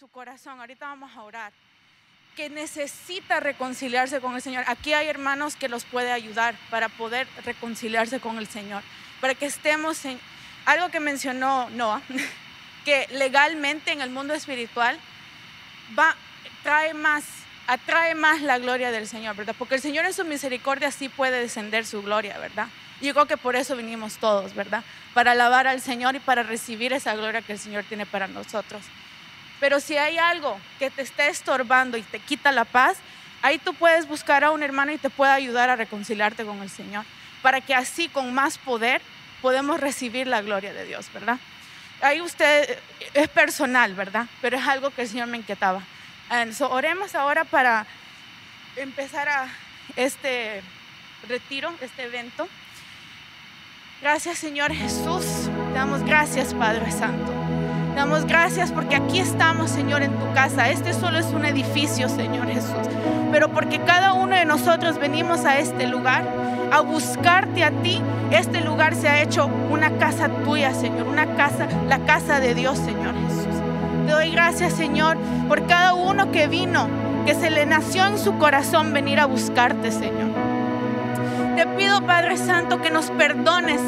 su corazón, ahorita vamos a orar, que necesita reconciliarse con el Señor. Aquí hay hermanos que los puede ayudar para poder reconciliarse con el Señor, para que estemos en algo que mencionó Noah, que legalmente en el mundo espiritual va trae más atrae más la gloria del Señor, ¿verdad? Porque el Señor en su misericordia sí puede descender su gloria, ¿verdad? Y yo creo que por eso vinimos todos, ¿verdad? Para alabar al Señor y para recibir esa gloria que el Señor tiene para nosotros. Pero si hay algo que te está estorbando y te quita la paz, ahí tú puedes buscar a un hermano y te puede ayudar a reconciliarte con el Señor, para que así con más poder podemos recibir la gloria de Dios, ¿verdad? Ahí usted es personal, ¿verdad? Pero es algo que el Señor me inquietaba. oremos ahora para empezar a este retiro, este evento. Gracias Señor Jesús. Te damos gracias Padre Santo. Damos gracias porque aquí estamos, Señor, en tu casa. Este solo es un edificio, Señor Jesús. Pero porque cada uno de nosotros venimos a este lugar a buscarte a ti, este lugar se ha hecho una casa tuya, Señor, una casa, la casa de Dios, Señor Jesús. Te doy gracias, Señor, por cada uno que vino, que se le nació en su corazón venir a buscarte, Señor. Te pido, Padre Santo, que nos perdones.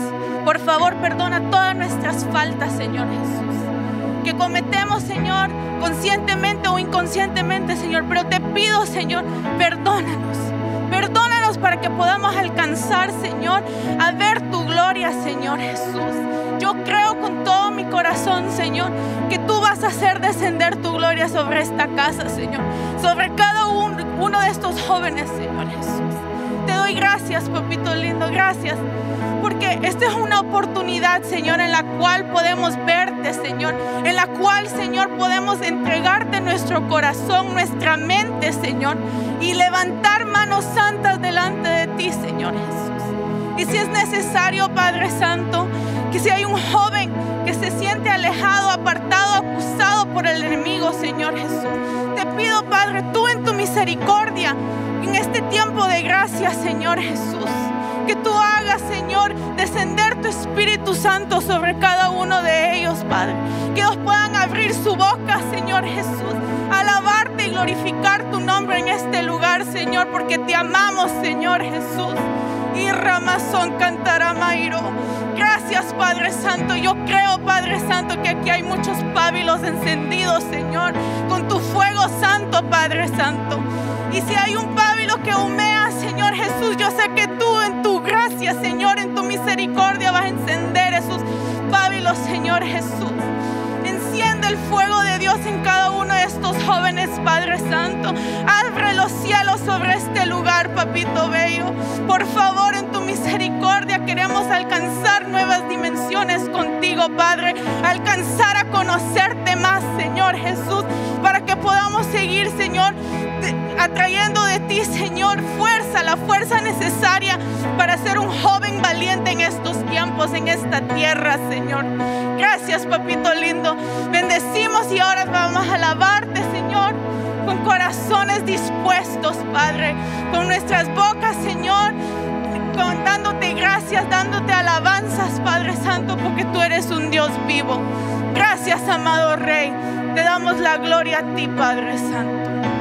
Por favor, perdona todas nuestras faltas, Señor Jesús que cometemos, Señor, conscientemente o inconscientemente, Señor. Pero te pido, Señor, perdónanos. Perdónanos para que podamos alcanzar, Señor, a ver tu gloria, Señor Jesús. Yo creo con todo mi corazón, Señor, que tú vas a hacer descender tu gloria sobre esta casa, Señor. Sobre cada uno, de estos jóvenes, Señor Jesús. Te doy gracias, papito lindo, gracias. Porque esta es una oportunidad, Señor, en la cual podemos verte, Señor. En la cual, Señor, podemos entregarte nuestro corazón, nuestra mente, Señor. Y levantar manos santas delante de ti, Señor Jesús. Y si es necesario, Padre Santo, que si hay un joven que se alejado, apartado, acusado por el enemigo, Señor Jesús, te pido, Padre, tú en tu misericordia, en este tiempo de gracia, Señor Jesús. Que tú hagas, Señor, descender tu Espíritu Santo sobre cada uno de ellos, Padre. Que ellos puedan abrir su boca, Señor Jesús. Alabarte y glorificar tu nombre en este lugar, Señor, porque te amamos, Señor Jesús. Y Ramazón cantará Mairo. Gracias, Padre Santo. Yo creo, Padre Santo, que aquí hay muchos pábilos encendidos, Señor, con tu fuego santo, Padre Santo. Y si hay un pábilo que humea, Señor Jesús, yo sé que tú en tu gracia, Señor, en tu misericordia vas a encender esos pábilos, Señor Jesús. Enciende el fuego de Dios en cada uno de estos jóvenes, Padre Santo. Abre los cielos sobre este lugar, papito bello. Por favor, en tu misericordia queremos alcanzar nuevas dimensiones contigo, Padre. Alcanzar a conocerte más, Señor Jesús, para que podamos seguir, Señor, atrayendo de ti, Señor, fuerza, la fuerza necesaria para ser un joven valiente en estos tiempos, en esta tierra, Señor. Gracias, papito lindo. Bendecimos y ahora vamos a alabarte, Señor, con corazones dispuestos, Padre, con nuestras bocas, Señor, dándote gracias, dándote alabanzas, Padre Santo, porque tú eres un Dios vivo. Gracias, amado Rey. Te damos la gloria a ti, Padre Santo.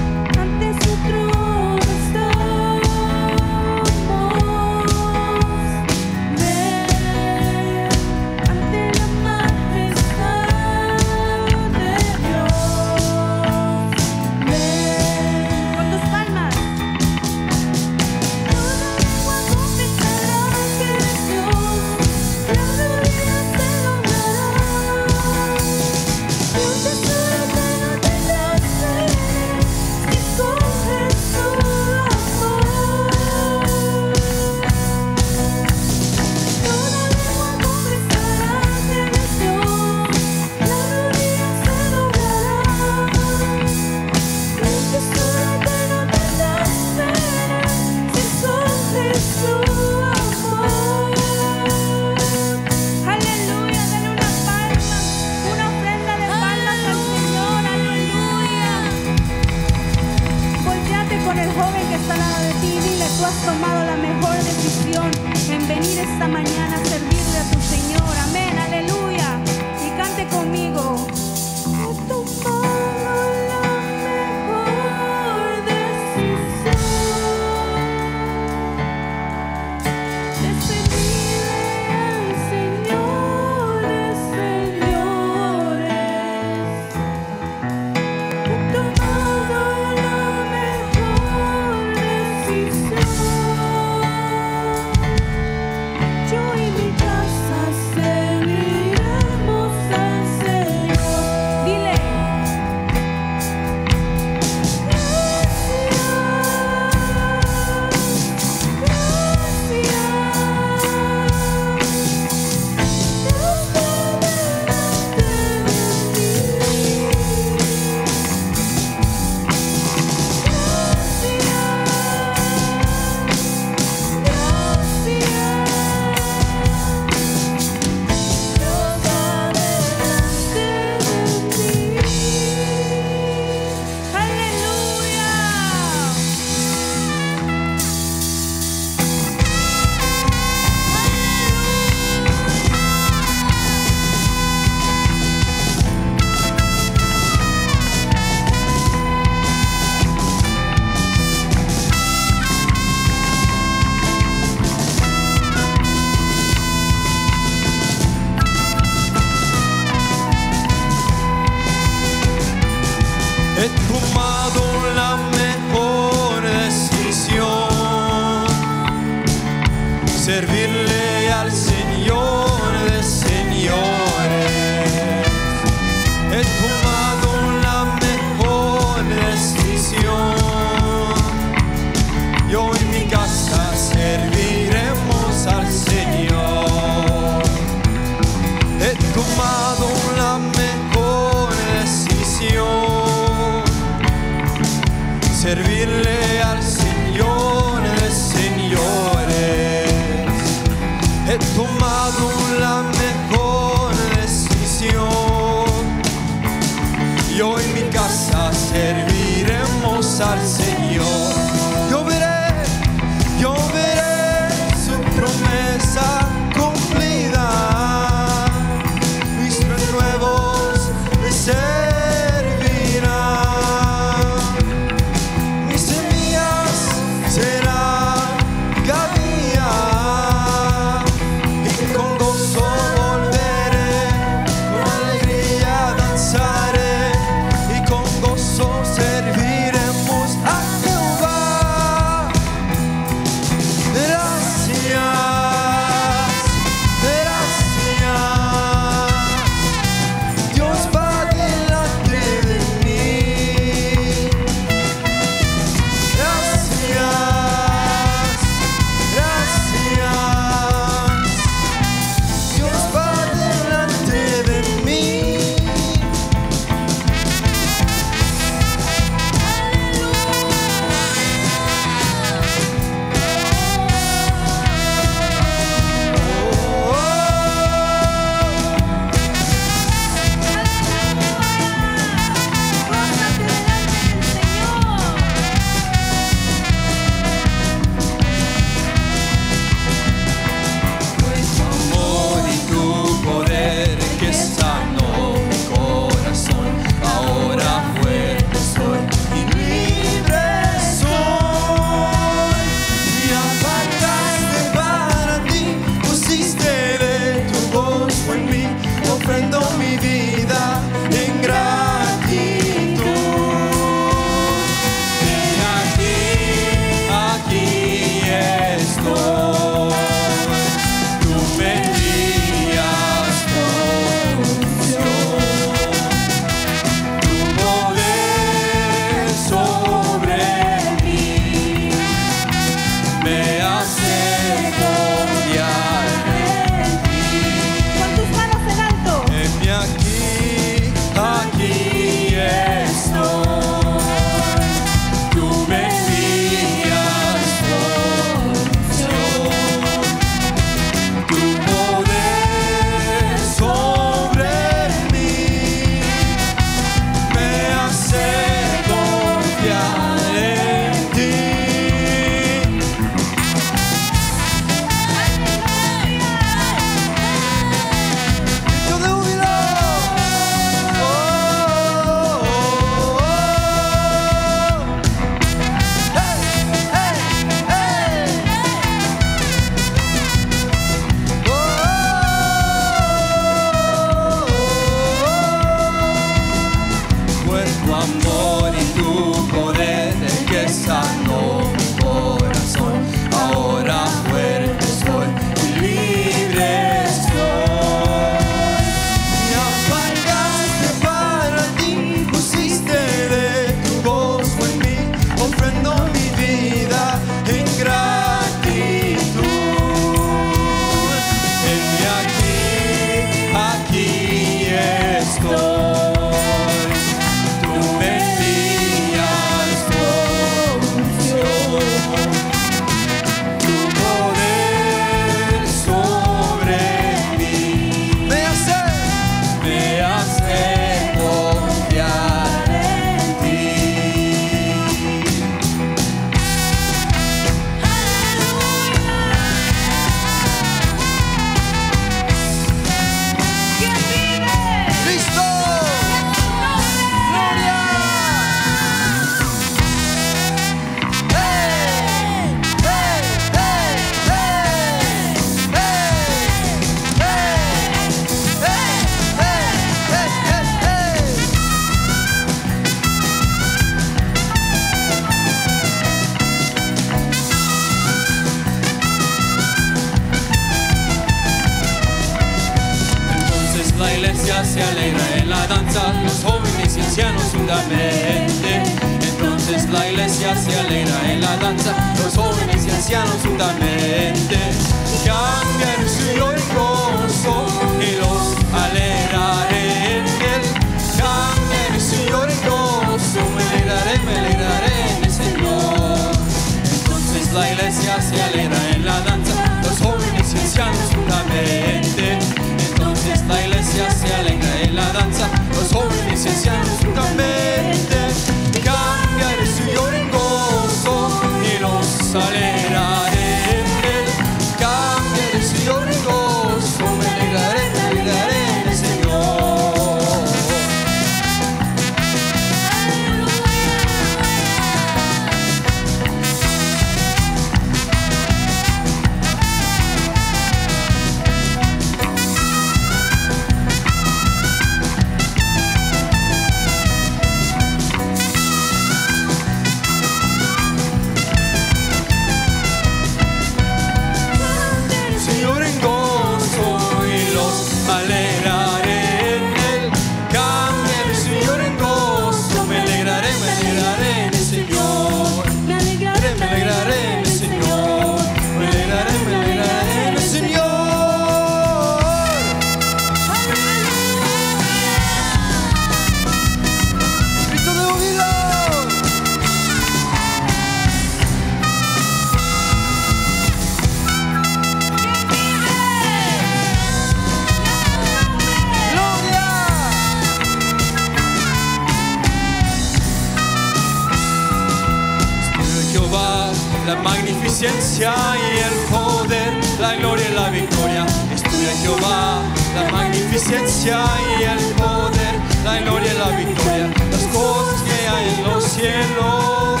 Magnificencia y el poder, la gloria y la victoria. Las cosas que hay en los cielos,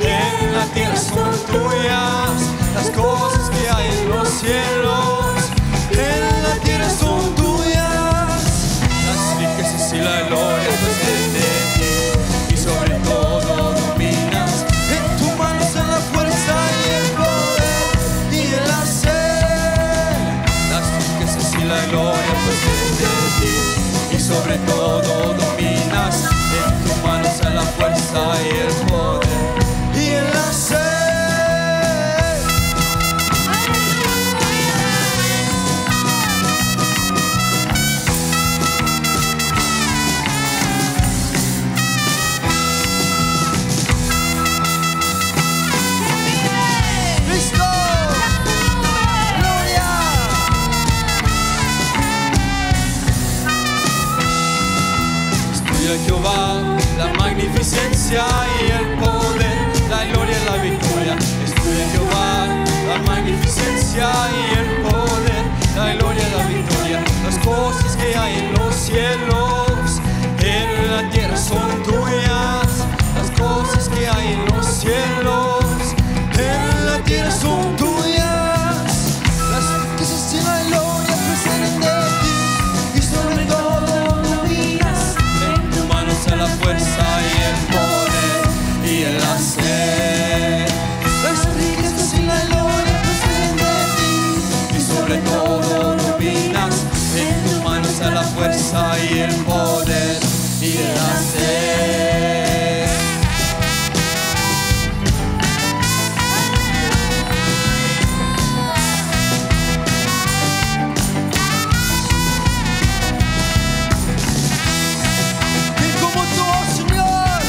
en la tierra son tuyas. Las cosas que hay en los cielos, sobre todo dominas. En tu mano está la fuerza y el poder magnificencia y el poder, la gloria y la victoria. Estudia Jehová la magnificencia y el poder, la gloria y la victoria. Las cosas que hay en los cielos, en la tierra son tuyas. Las cosas que hay en los cielos, en la tierra son tuyas. Fuerza y el poder y el hacer. Y como tú, oh Señor.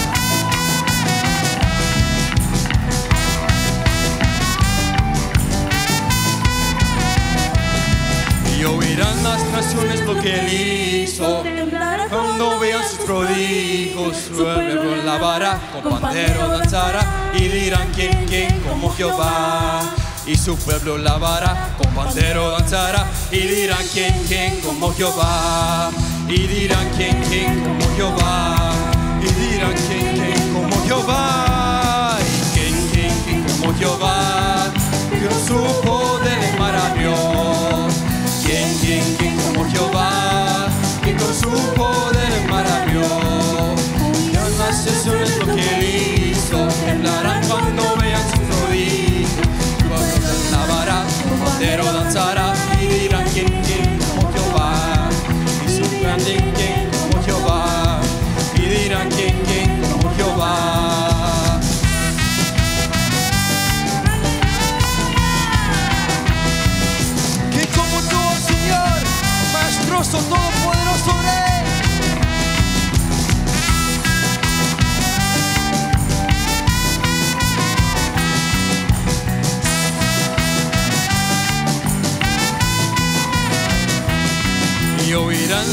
Y oirán las naciones lo que él hizo. Cuando vean sus prodigios, su pueblo lavará, con pandero danzará y dirán quién, quién como Jehová. Y su pueblo lavará, con pandero danzará y dirán quién, quién como Jehová. Y dirán quién, quién como Jehová. Y dirán quién, quién como Jehová. Y quién, quién, quién como Jehová. Que su poder es maravilloso. ¿Quién, quién, quién como Jehová? un poder maravilloso. Mi alma se es lo que he temblarán cuando vean su prodigio. Cuando danzará y dirán quién, quién como Jehová. Y su quién, quién como Jehová. Y dirán quién, quién como Jehová. Sou todo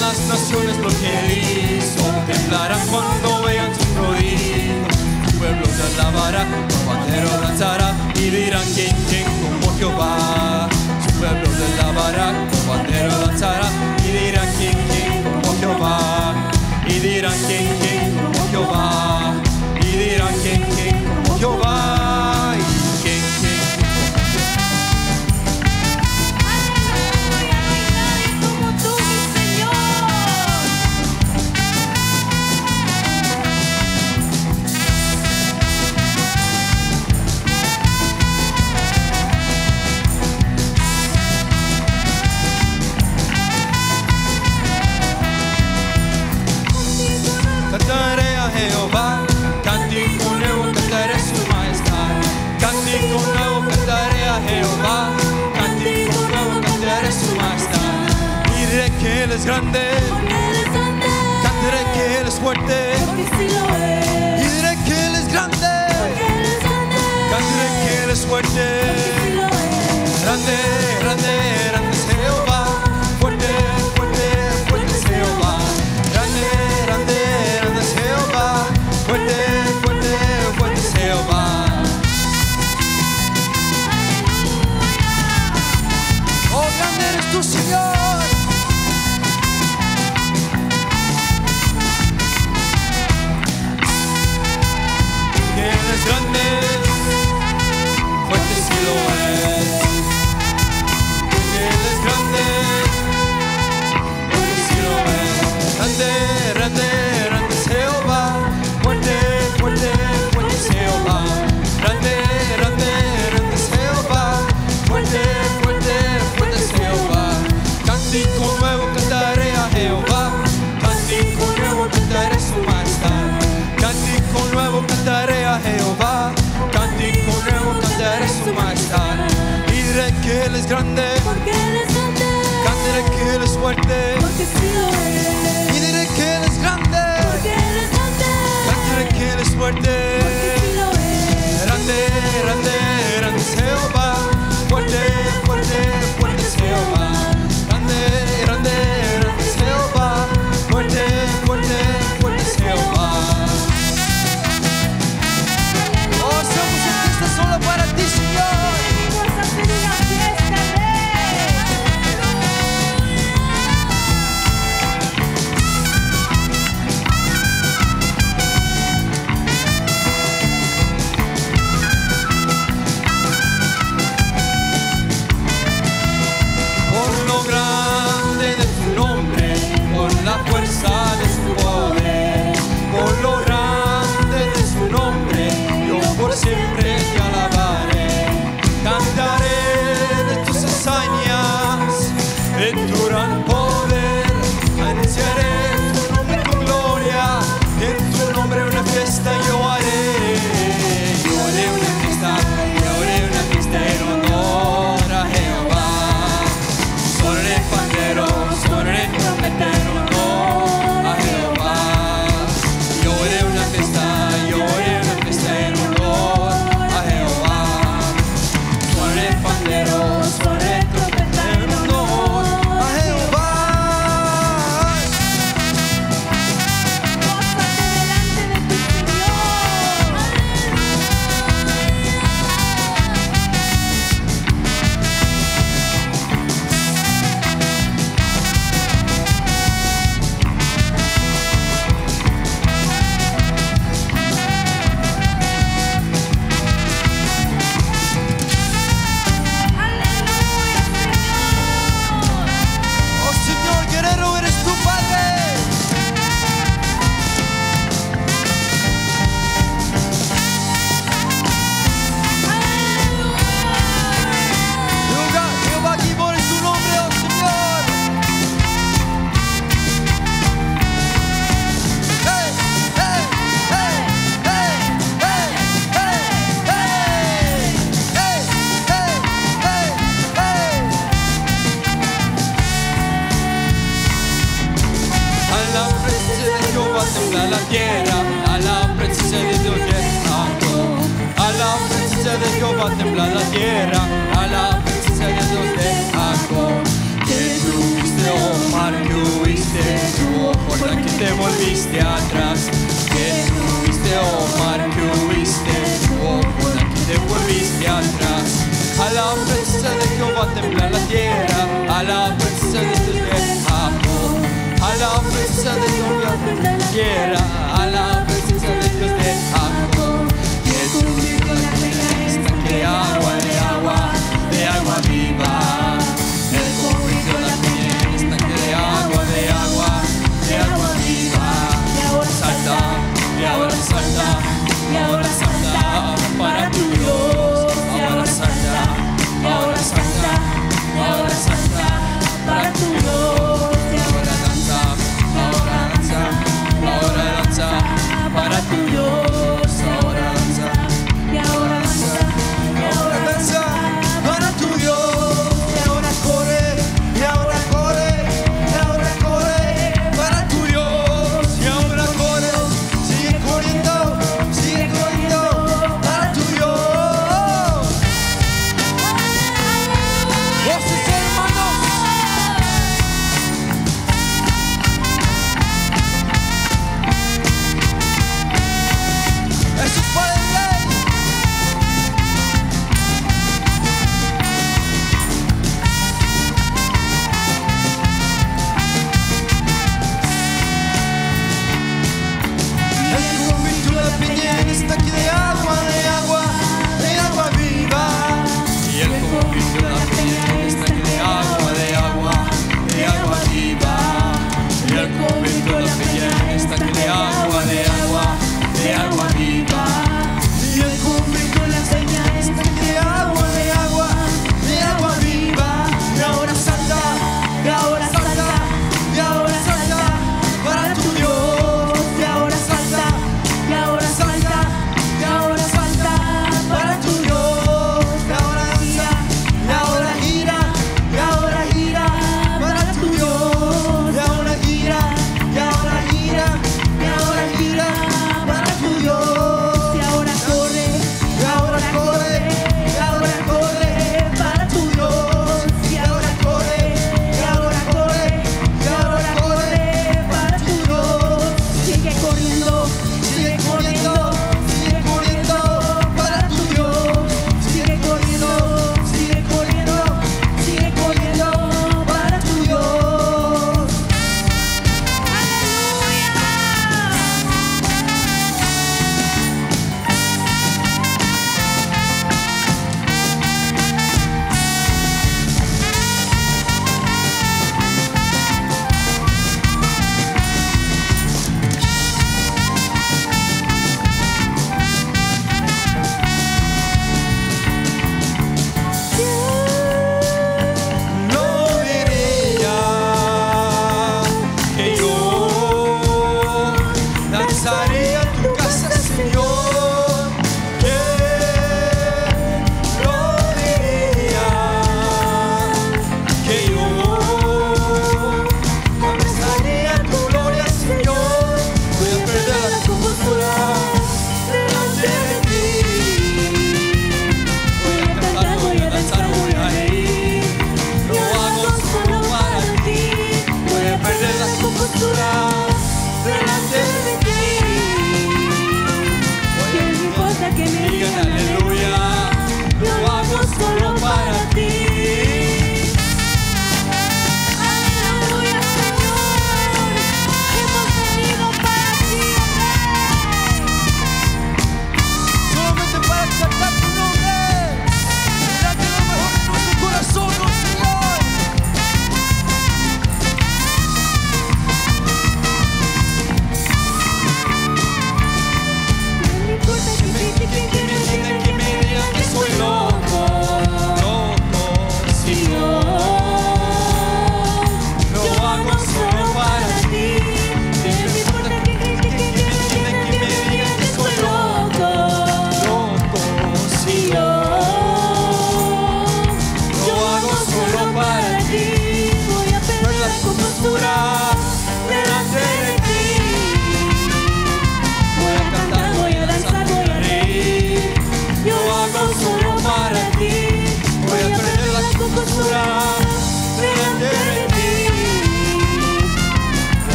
Las naciones lo que hizo, temblarán cuando vean sus prodigios. Tu pueblo te alabará, tu bandero danzará y dirán quién, quién como Jehová. Tu pueblo te alabará, tu bandero danzará y dirán quién, quién como Jehová. Y dirán quién, quién eres grande. Cantaré que eres fuerte. Y diré que él es grande. Cantaré que eres fuerte. Grande, grande. grande. Porque eres grande. Cantaré que eres fuerte. Porque sí lo eres. Y diré que eres grande. Porque eres grande. Cantaré que eres fuerte.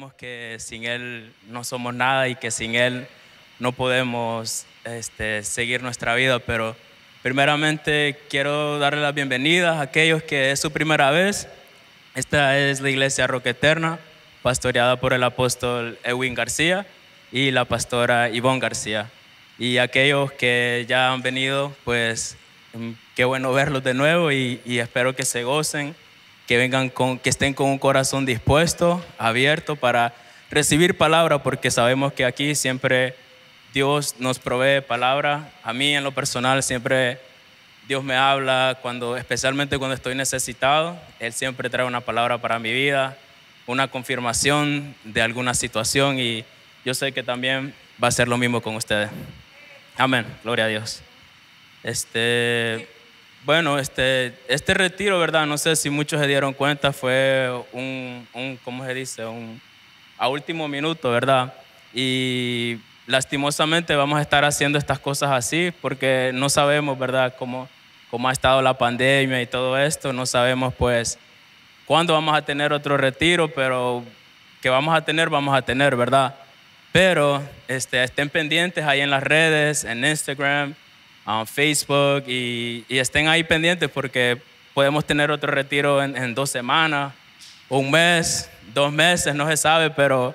Sabemos que sin Él no somos nada y que sin Él no podemos este, seguir nuestra vida, pero primeramente quiero darle las bienvenidas a aquellos que es su primera vez. Esta es la iglesia Roca Eterna, pastoreada por el apóstol Edwin García y la pastora Ivonne García. Y aquellos que ya han venido, pues mm, qué bueno verlos de nuevo y, y espero que se gocen que vengan con, que estén con un corazón dispuesto, abierto para recibir palabra, porque sabemos que aquí siempre Dios nos provee palabra. A mí en lo personal siempre Dios me habla cuando, especialmente cuando estoy necesitado. Él siempre trae una palabra para mi vida, una confirmación de alguna situación y yo sé que también va a ser lo mismo con ustedes. Amén. Gloria a Dios. Este, bueno, este, este retiro, ¿verdad? No sé si muchos se dieron cuenta, fue un, un ¿cómo se dice? Un, a último minuto, ¿verdad? Y lastimosamente vamos a estar haciendo estas cosas así porque no sabemos, ¿verdad?, cómo, cómo ha estado la pandemia y todo esto. No sabemos, pues, cuándo vamos a tener otro retiro, pero que vamos a tener, vamos a tener, ¿verdad? Pero este, estén pendientes ahí en las redes, en Instagram, en Facebook y, estén ahí pendientes porque podemos tener otro retiro en dos semanas, un mes, dos meses, no se sabe, pero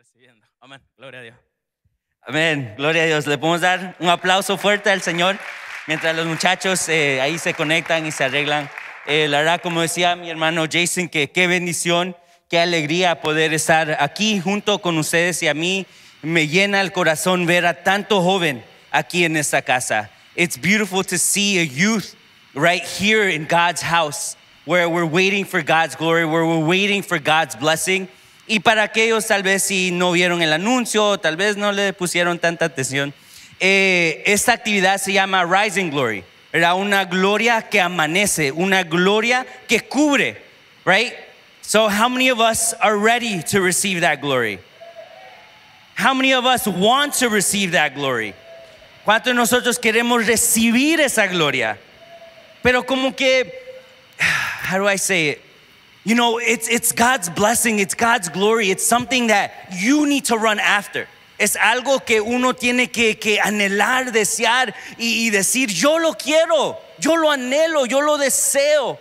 recibiendo. Amén. Gloria a Dios. Amén, gloria a Dios. Le podemos dar un aplauso fuerte al Señor mientras los muchachos eh, ahí se conectan y se arreglan. Eh, la verdad, como decía mi hermano Jason, que qué bendición, qué alegría poder estar aquí junto con ustedes y a mí me llena el corazón ver a tanto joven aquí en esta casa. It's beautiful to see a youth right here in God's house where we're waiting for God's glory, where we're waiting for God's blessing. Y para aquellos tal vez si no vieron el anuncio, tal vez no le pusieron tanta atención, eh, esta actividad se llama Rising Glory. Era una gloria que amanece, una gloria que cubre, right? So how many of us are ready to receive that glory? How many of us want to receive that glory? ¿Cuántos de nosotros queremos recibir esa gloria? Pero como que, how do I say it? You know, it's, it's God's blessing, it's God's glory, it's something that you need to run after. Es algo que uno tiene que, que anhelar, desear y, y decir, yo lo quiero, yo lo anhelo, yo lo deseo.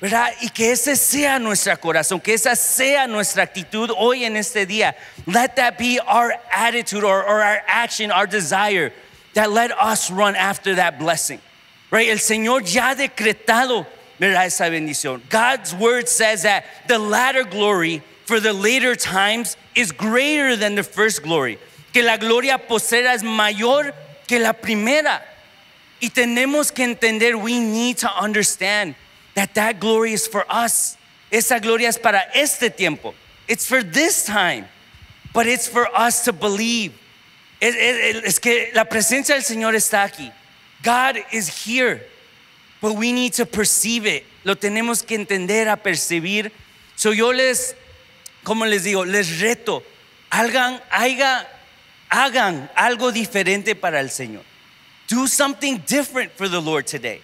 ¿verdad? Y que ese sea nuestro corazón, que esa sea nuestra actitud hoy en este día. Let that be our attitude or, or our action, our desire, that let us run after that blessing. Right? El Señor ya ha decretado, ¿verdad? Esa bendición. God's word says that the latter glory for the later times is greater than the first glory. Que la gloria posera es mayor que la primera. Y tenemos que entender, we need to understand that that glory is for us. Esa gloria es para este tiempo. It's for this time. But it's for us to believe. Es, es- es que la presencia del Señor está aquí. God is here. But we need to perceive it. Lo tenemos que entender, a percibir. So yo les, como les digo, les reto, hagan, haga- hagan algo diferente para el Señor. Do something different for the Lord today.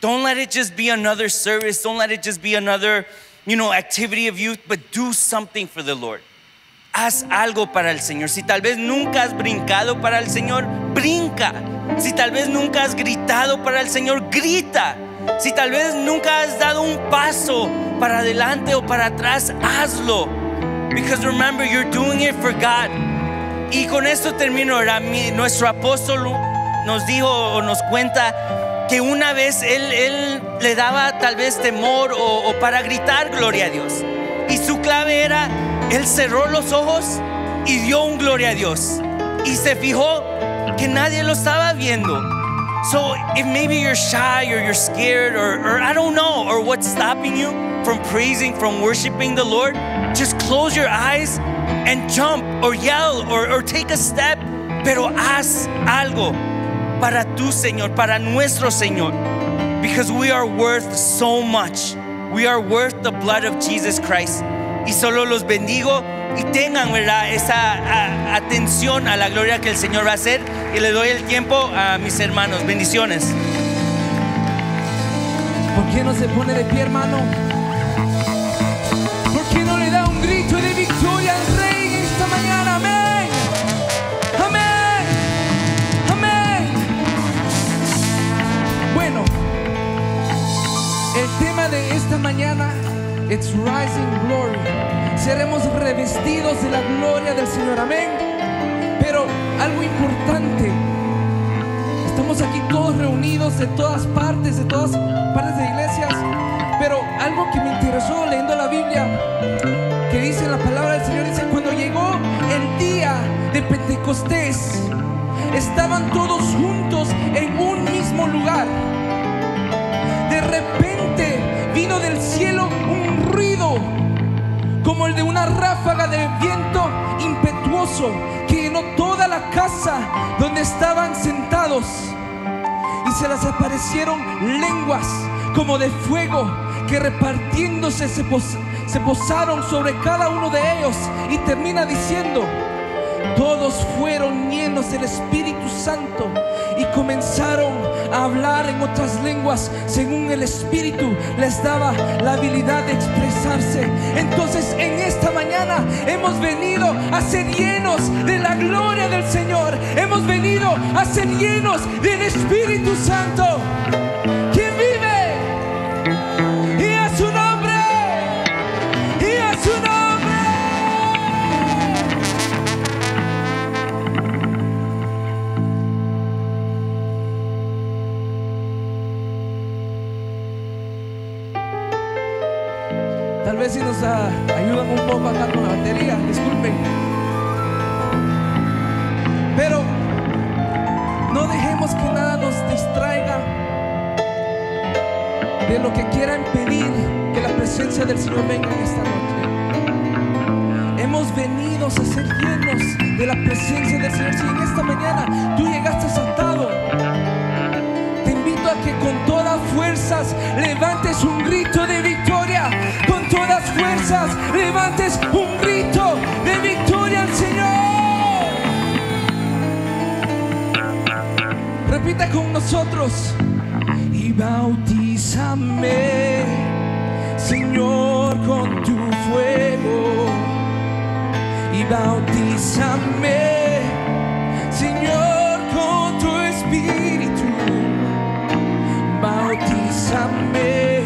Don't let it just be another service. Don't let it just be another, you know, activity of youth, but do something for the Lord. Haz algo para el Señor. Si tal vez nunca has brincado para el Señor, brinca. Si tal vez nunca has gritado para el Señor, grita. Si tal vez nunca has dado un paso para adelante o para atrás, hazlo. Because remember, you're doing it for God. Y con esto termino. nuestro apóstol nos dijo o nos cuenta que una vez él, él le daba tal vez temor o, o para gritar gloria a Dios. Y su clave era, él cerró los ojos y dio un gloria a Dios. Y se fijó que nadie lo estaba viendo. So if maybe you're shy or you're scared or, or I don't know, or what's stopping you from praising, from worshiping the Lord, just close your eyes and jump or yell or, or take a step, pero haz algo para tu Señor, para nuestro Señor. Because we are worth so much. We are worth the blood of Jesus Christ. Y solo los bendigo y tengan ¿verdad? esa atención a la gloria que el Señor va a hacer. Y le doy el tiempo a mis hermanos. Bendiciones. ¿Por qué no se pone de pie, hermano? ¿Por qué no le da un grito de victoria al Rey esta mañana? Amén. Amén. Amén. Bueno, el tema de esta mañana it's rising glory. Seremos revestidos de la gloria del Señor. Amén. Pero algo importante. Estamos aquí todos reunidos de todas partes, de todas partes de iglesias. Pero algo que me interesó leyendo la Biblia, que dice la palabra del Señor, dice, cuando llegó el día de Pentecostés, estaban todos juntos en un mismo lugar. De repente vino del cielo un ruido como el de una ráfaga de viento impetuoso que llenó toda la casa donde estaban sentados. Y se les aparecieron lenguas como de fuego que repartiéndose se, se posaron sobre cada uno de ellos. Y termina diciendo, todos fueron llenos del Espíritu Santo y comenzaron a hablar en otras lenguas según el Espíritu les daba la habilidad de expresarse. Entonces en esta mañana hemos venido a ser llenos de la gloria del Señor. Hemos venido a ser llenos del Espíritu Santo. Si nos ah, ayudan un poco acá con la batería. Disculpen. Pero no dejemos que nada nos distraiga de lo que quiera impedir que la presencia del Señor venga en esta noche. Hemos venido a ser llenos de la presencia del Señor. Si en esta mañana tú llegaste atado, con todas fuerzas levantes un grito de victoria. Con todas fuerzas levantes un grito de victoria al Señor. Repita con nosotros y bautízame, Señor, con tu fuego. Y bautízame, Señor, con tu espíritu. Bautízame, Señor,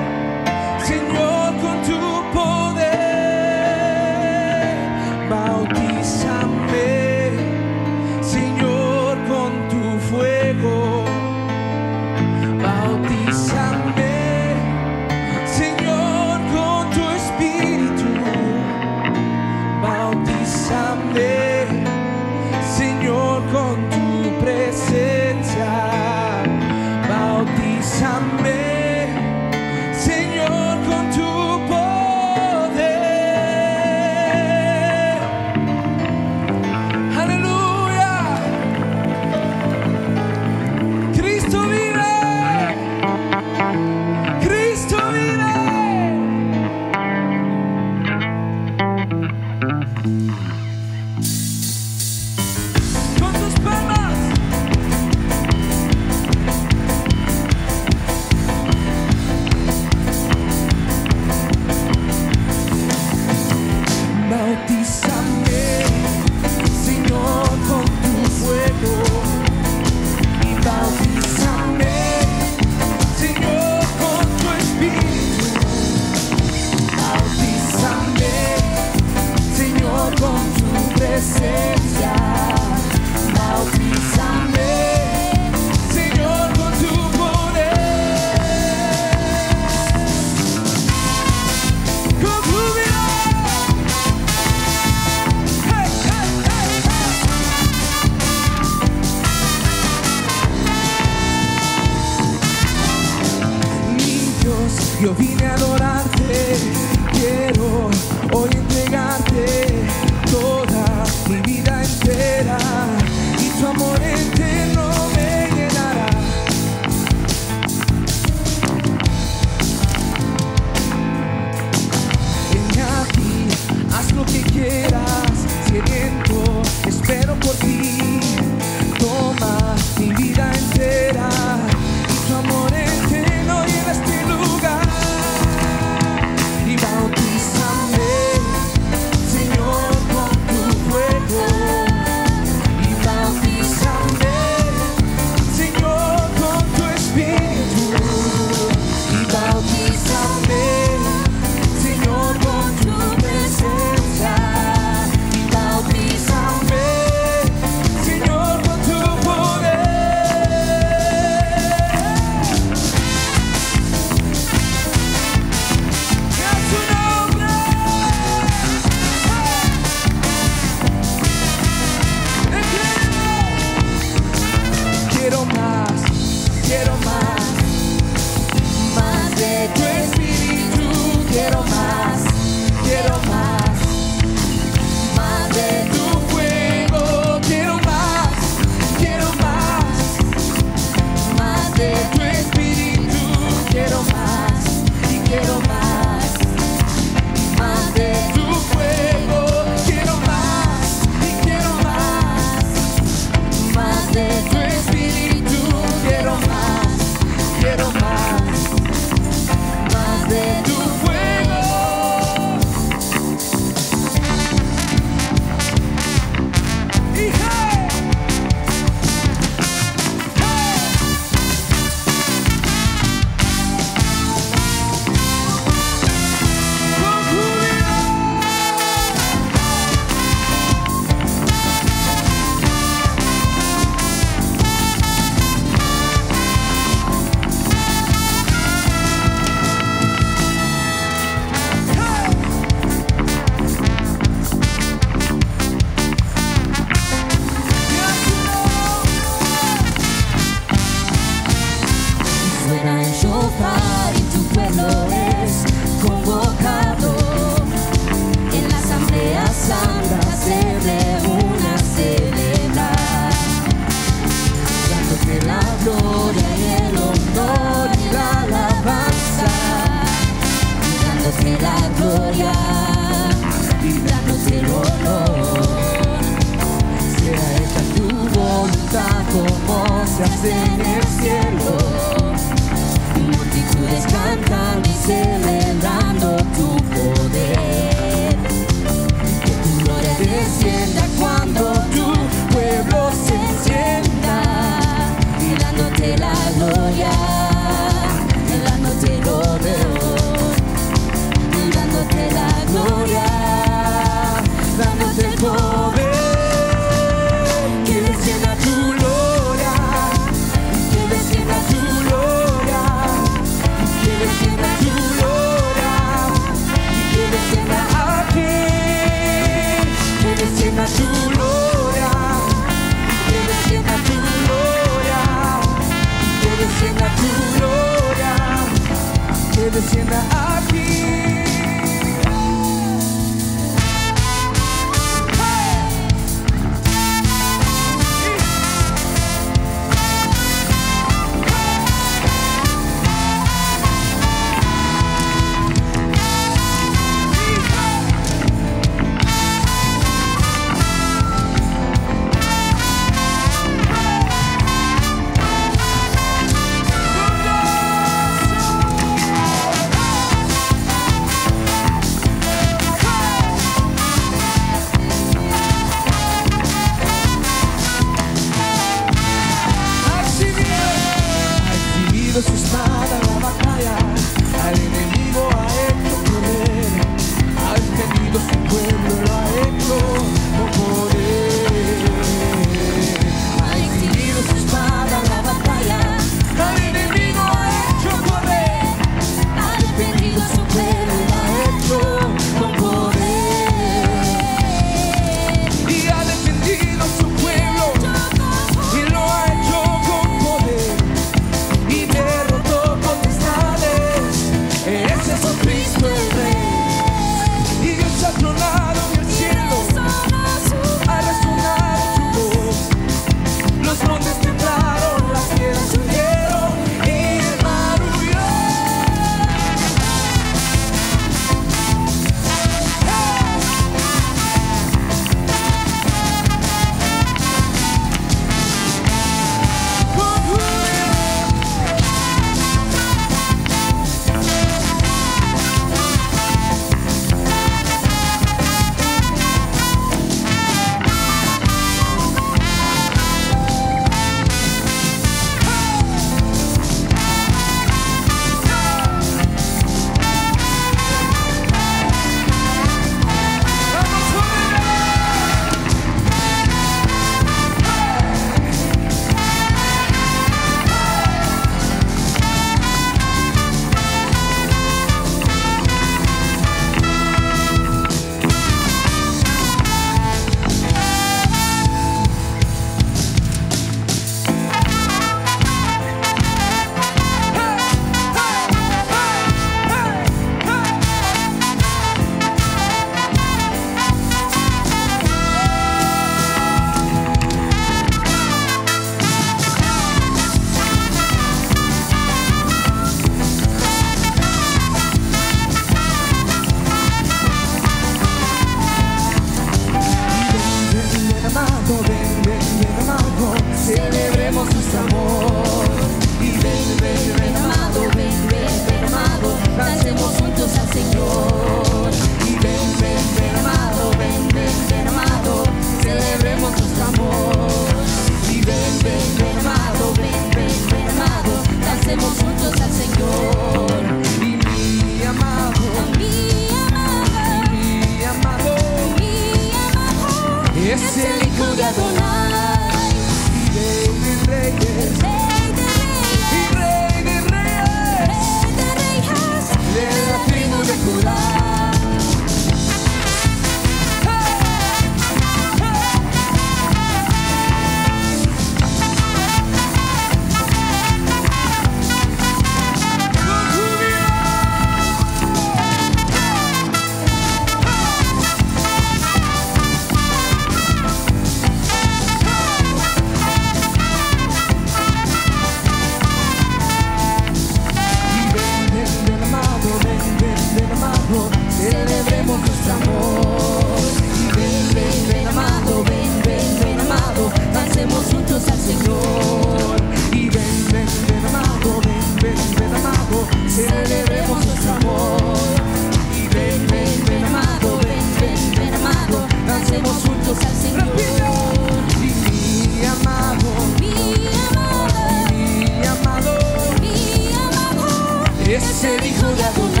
que se dijo de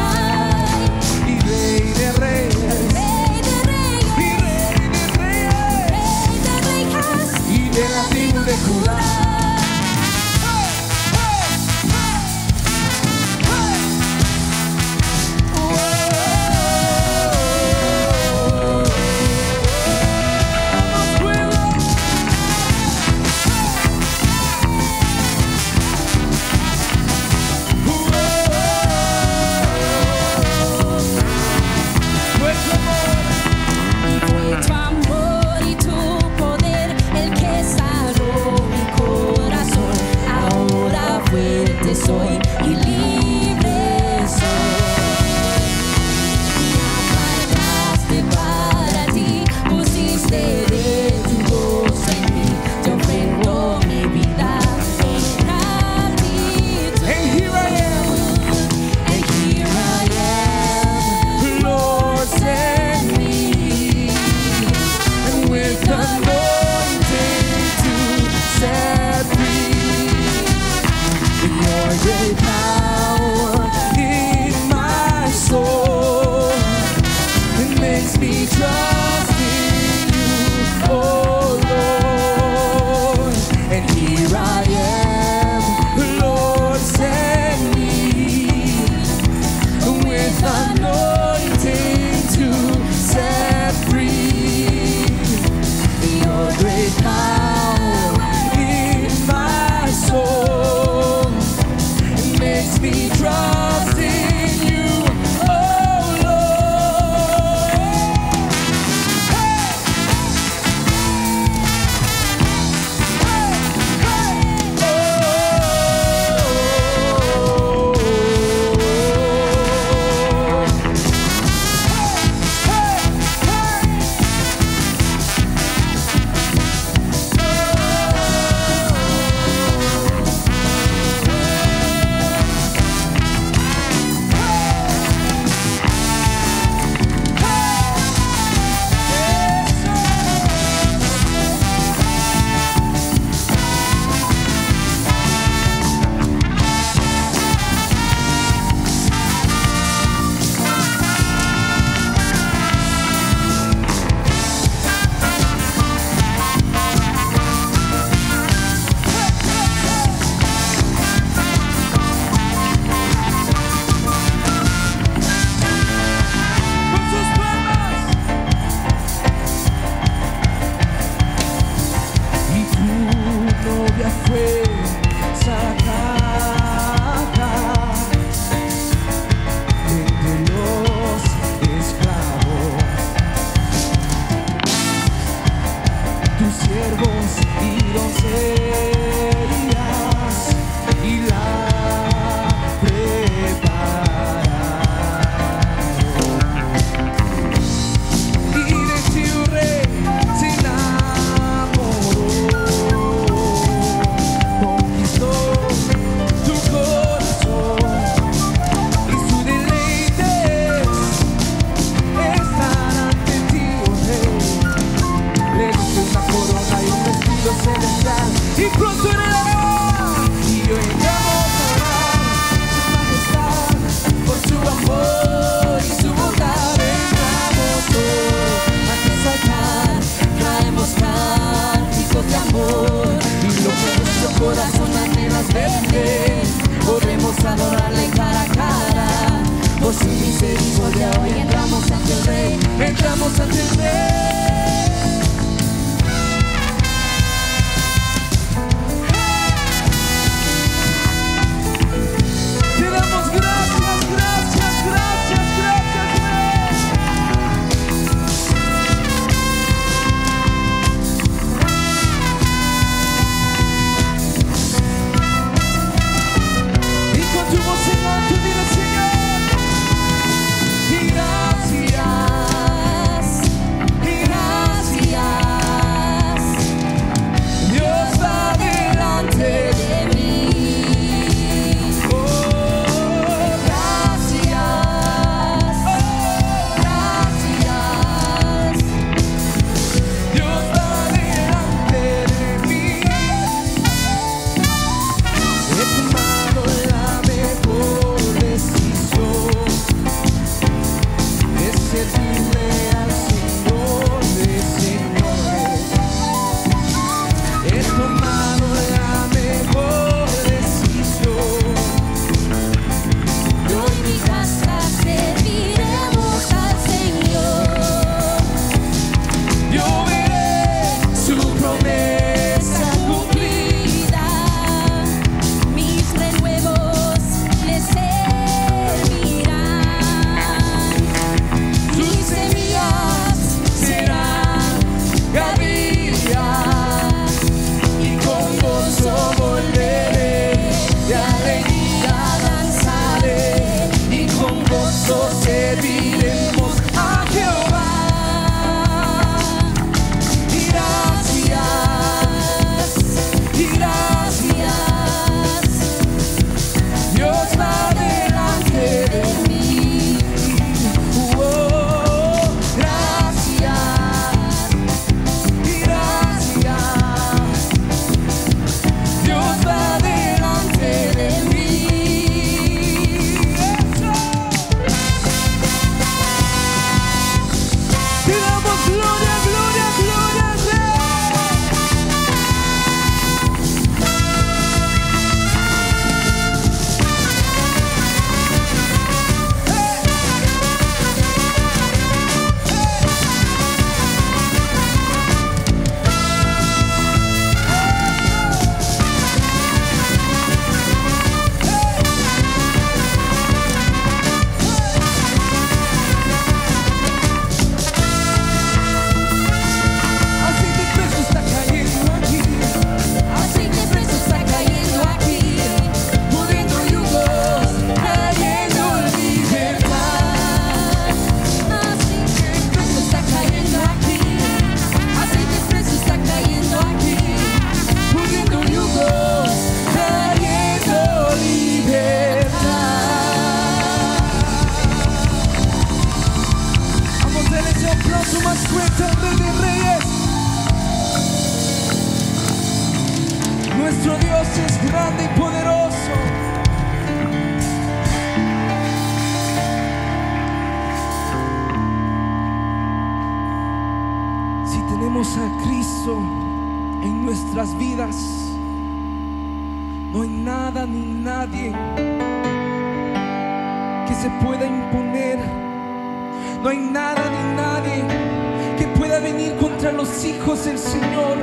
contra los hijos del Señor.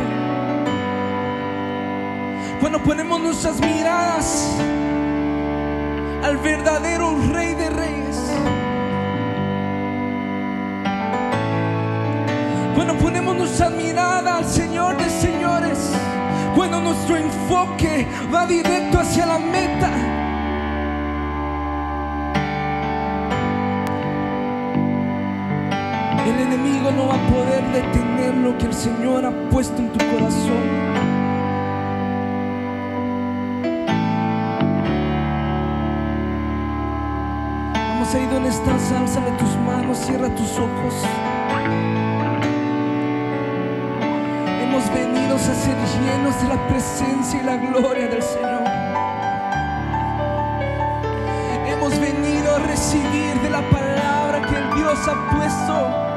Cuando ponemos nuestras miradas al verdadero Rey de Reyes. Cuando ponemos nuestra mirada al Señor de Señores. Cuando nuestro enfoque va directo hacia la meta no va a poder detener lo que el Señor ha puesto en tu corazón. Vamos a ir donde estás, álzale tus manos, cierra tus ojos. Hemos venido a ser llenos de la presencia y la gloria del Señor. Hemos venido a recibir de la palabra que el Dios ha puesto.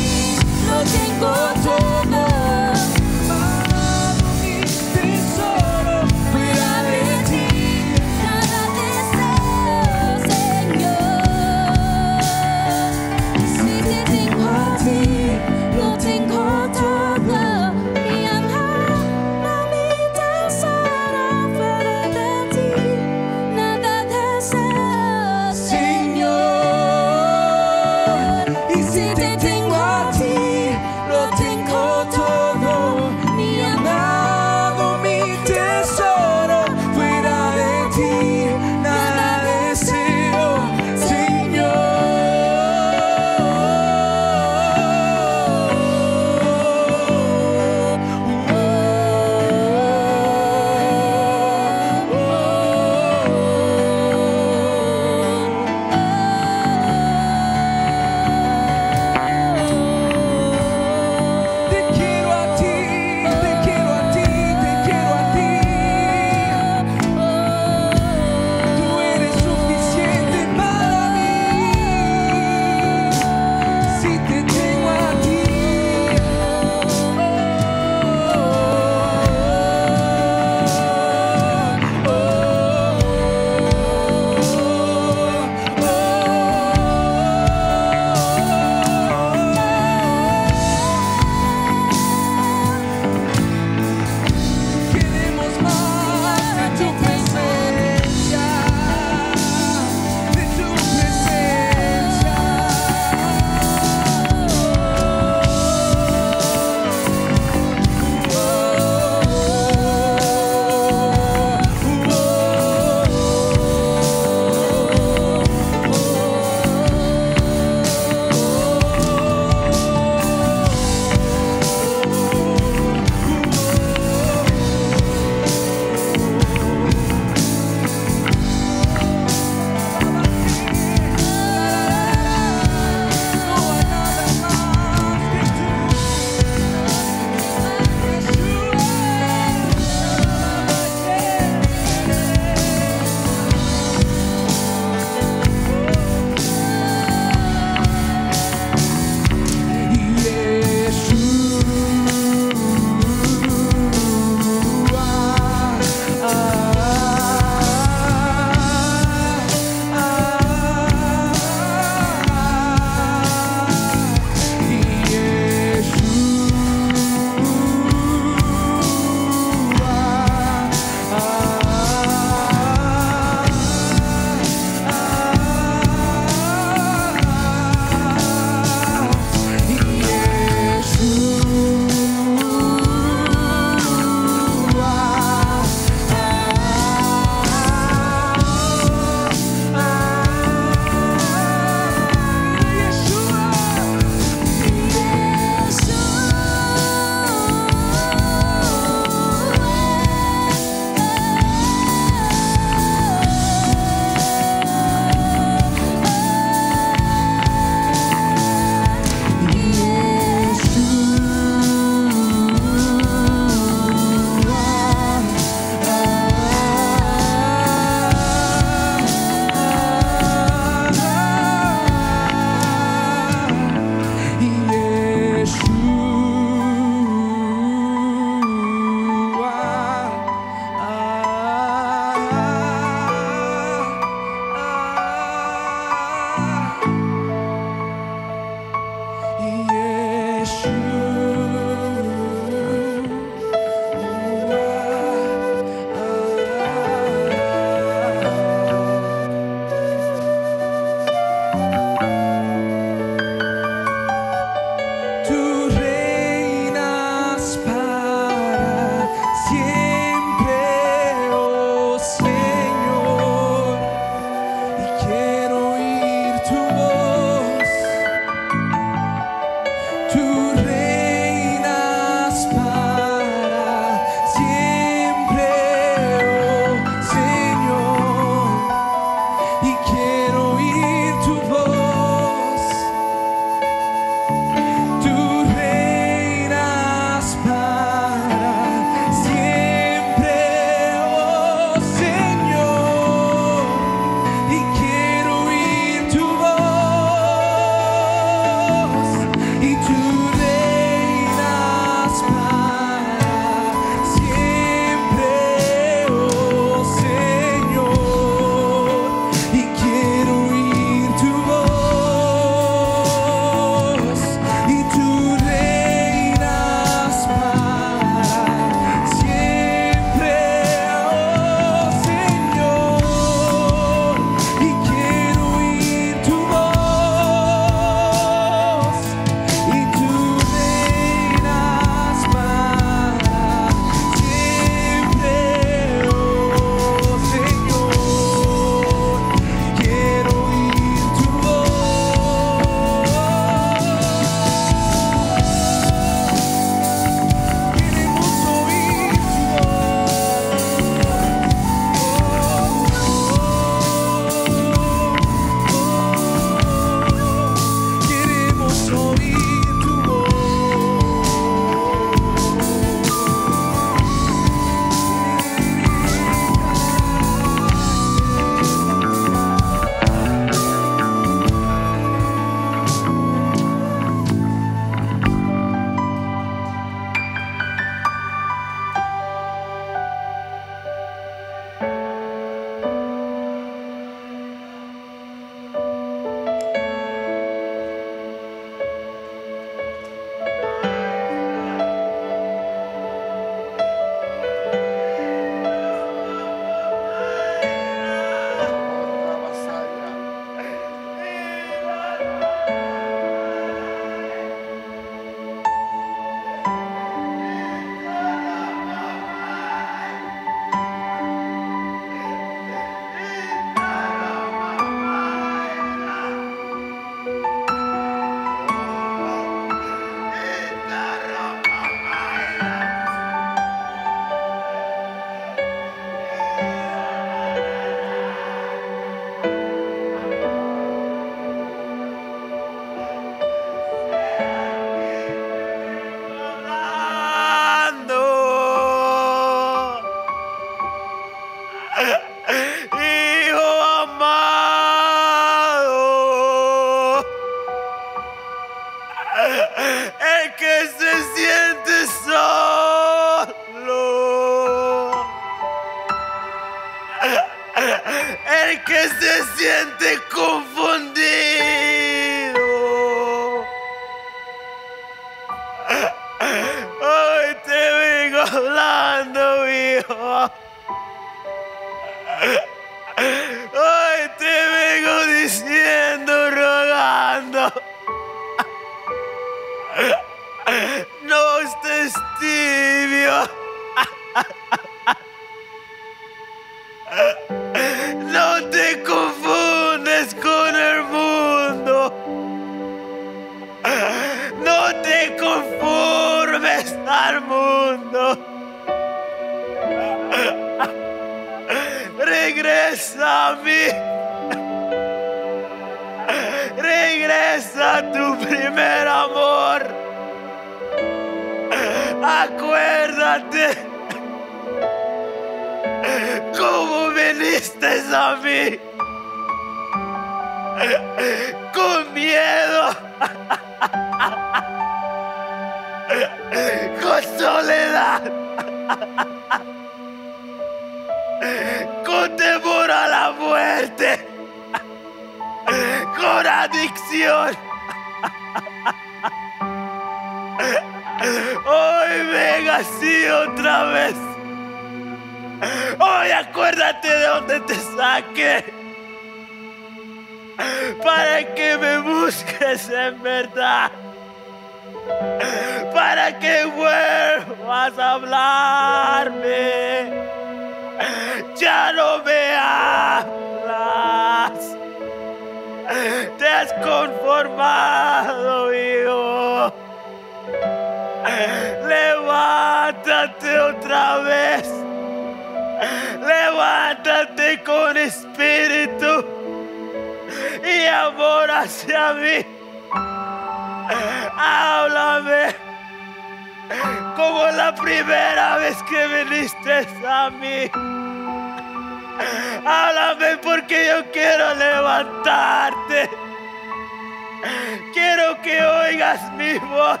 Quiero que oigas mi voz.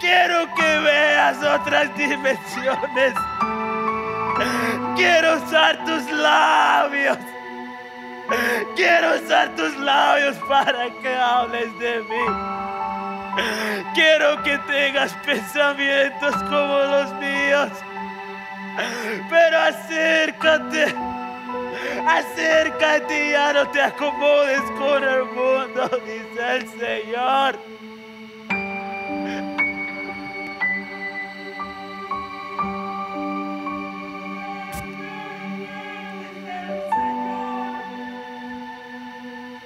Quiero que veas otras dimensiones. Quiero usar tus labios. Quiero usar tus labios para que hables de mí. Quiero que tengas pensamientos como los míos. Pero acércate. Acércate y ya no te acomodes con el mundo, dice el Señor.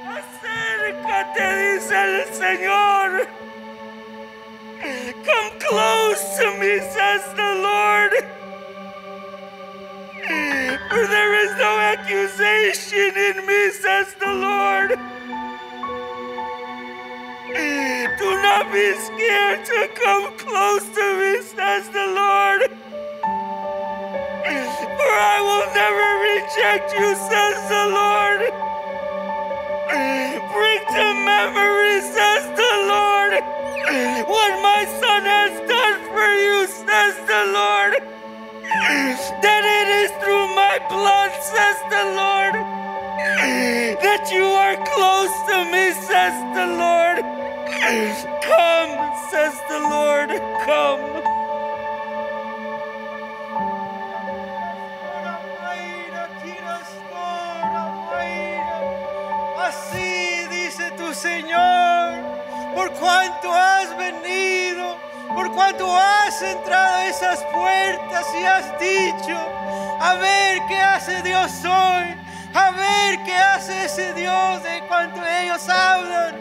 Acércate, dice el Señor. Come close to me, says the Lord. For there is no accusation in me, says the Lord. Do not be scared to come close to me, says the Lord. For I will never reject you, says the Lord. Bring to memory, says the Lord, what my son has done for you, says the Lord. That it is through my blood, says the Lord, that you are close to me, says the Lord. Come, says the Lord, come. Así dice tu Señor, por cuanto has venido, por cuanto has entrado a esas puertas y has dicho, a ver qué hace Dios hoy, a ver qué hace ese Dios de cuanto ellos hablan.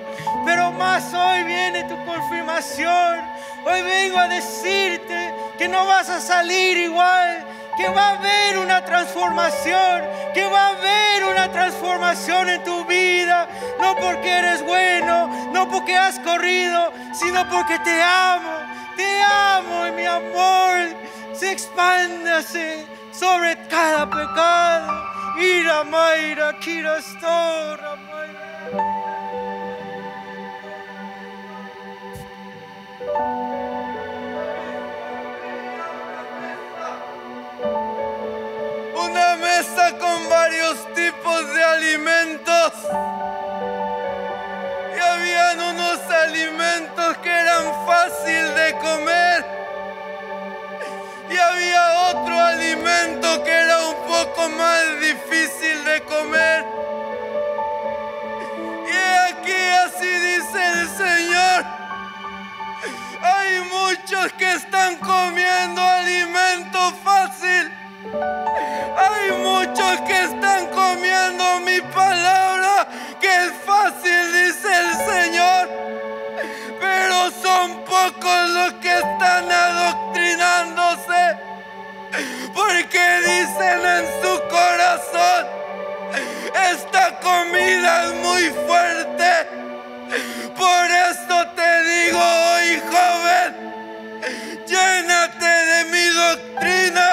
Pero más hoy viene tu confirmación. Hoy vengo a decirte que no vas a salir igual, que va a haber una transformación, que va a haber una transformación en tu vida, no porque eres bueno, no porque has corrido, sino porque te amo, te amo y mi amor se expándase sobre cada pecado. Ira Mayra, Kirastora Mayra. con varios tipos de alimentos habían unos alimentos que eran fácil de comer y había otro alimento que era un poco más difícil de comer. Y aquí así dice el Señor, hay muchos que están comiendo alimento fácil. Hay muchos que están comiendo mi palabra que es fácil, dice el Señor. Pero son pocos los que están adoctrinándose. Porque dicen en su corazón, esta comida es muy fuerte. Por eso te digo hoy, joven, llénate de mi doctrina.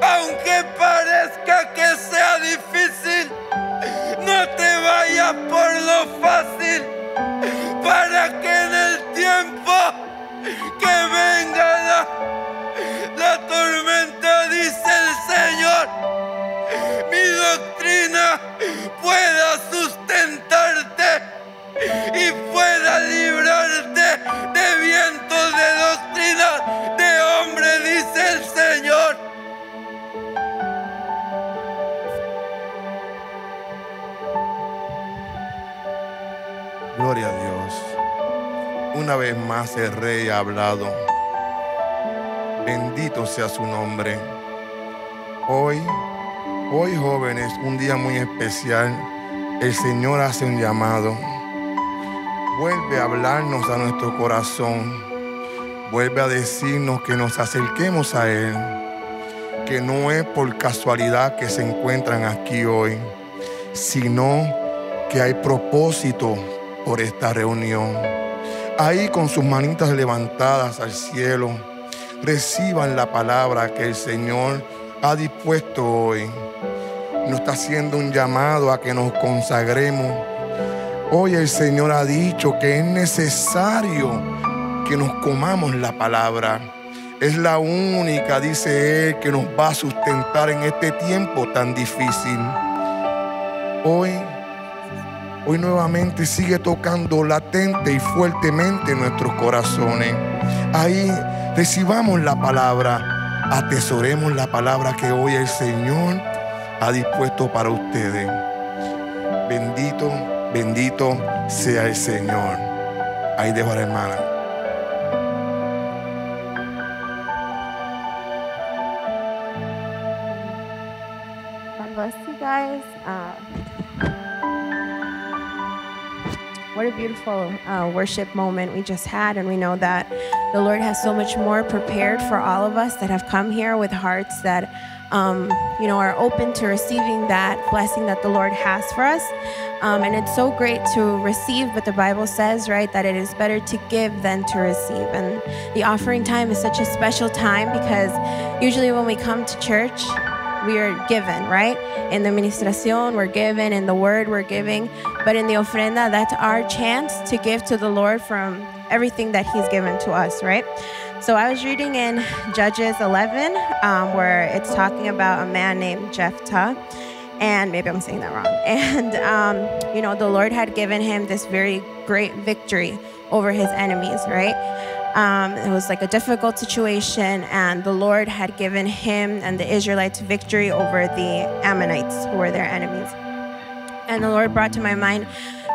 Aunque parezca que sea difícil, no te vayas por lo fácil, para que en el tiempo que venga la, la tormenta, dice el Señor, mi doctrina pueda sustentarte y pueda librarte de vientos de doctrina de hombre, dice el Señor. Gloria a Dios. Una vez más el rey ha hablado. Bendito sea su nombre. Hoy, hoy jóvenes, un día muy especial. El Señor hace un llamado. Vuelve a hablarnos a nuestro corazón. Vuelve a decirnos que nos acerquemos a Él. Que no es por casualidad que se encuentran aquí hoy, sino que hay propósito por esta reunión. Ahí con sus manitas levantadas al cielo, reciban la palabra que el Señor ha dispuesto hoy. Nos está haciendo un llamado a que nos consagremos. Hoy el Señor ha dicho que es necesario que nos comamos la palabra. Es la única, dice Él, que nos va a sustentar en este tiempo tan difícil. Hoy hoy nuevamente sigue tocando latente y fuertemente nuestros corazones. Ahí recibamos la palabra, atesoremos la palabra que hoy el Señor ha dispuesto para ustedes. Bendito, bendito sea el Señor. Ahí dejo a la hermana. Uh, what a beautiful uh, worship moment we just had. And we know that the Lord has so much more prepared for all of us that have come here with hearts that, um, you know, are open to receiving that blessing that the Lord has for us. Um, and it's so great to receive, but the Bible says, right, that it is better to give than to receive. And the offering time is such a special time because usually when we come to church, we are given, right? In the ministración, we're given. In the word, we're giving. But in the ofrenda, that's our chance to give to the Lord from everything that He's given to us, right? So I was reading in Judges 11, um, where it's talking about a man named Jephthah. And maybe I'm saying that wrong. And, um, you know, the Lord had given him this very great victory over his enemies, right? Um, it was like a difficult situation, and the Lord had given him and the Israelites victory over the Ammonites, who were their enemies. And the Lord brought to my mind,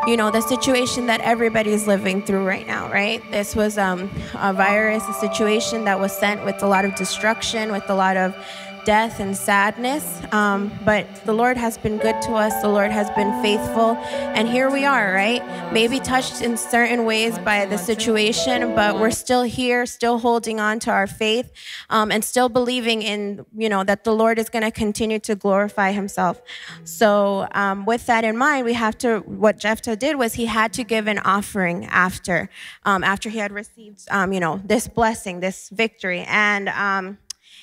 you know, the situation that everybody is living through right now, right? This was um, a virus, a situation that was sent with a lot of destruction, with a lot of death and sadness. Um, but the Lord has been good to us. The Lord has been faithful. And here we are, right? Maybe touched in certain ways by the situation, but we're still here, still holding on to our faith, um, and still believing in, you know, that the Lord is going to continue to glorify himself. So, um, with that in mind, we have to, what Jephthah did was he had to give an offering after, um, after he had received, um, you know, this blessing, this victory. And, um,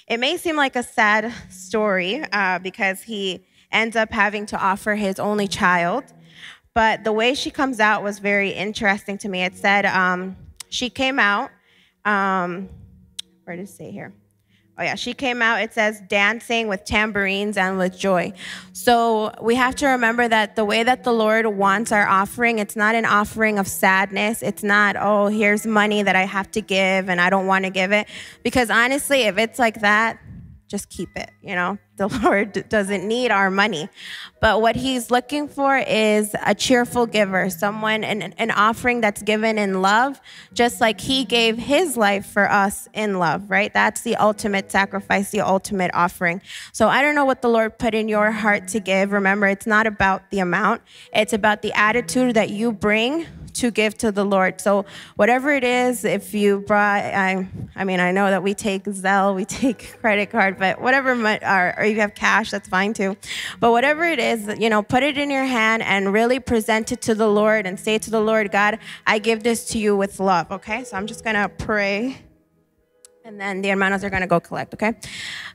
it may seem like a sad story uh, because he ends up having to offer his only child, but the way she comes out was very interesting to me. It said um, she came out, um, where does it say here? Oh yeah, she came out. It says dancing with tambourines and with joy. So we have to remember that the way that the Lord wants our offering, it's not an offering of sadness. It's not, oh, here's money that I have to give and I don't want to give it. Because honestly, if it's like that, just keep it. You know, the Lord doesn't need our money. But what He's looking for is a cheerful giver, someone, an, an offering that's given in love, just like He gave His life for us in love, right? That's the ultimate sacrifice, the ultimate offering. So I don't know what the Lord put in your heart to give. Remember, it's not about the amount, it's about the attitude that you bring to give to the Lord. So whatever it is, if you brought, I, I mean, I know that we take Zelle, we take credit card, but whatever, or, or you have cash, that's fine too. But whatever it is, you know, put it in your hand and really present it to the Lord and say to the Lord, God, I give this to you with love. Okay, so I'm just gonna pray. And then the hermanos are to go collect, okay?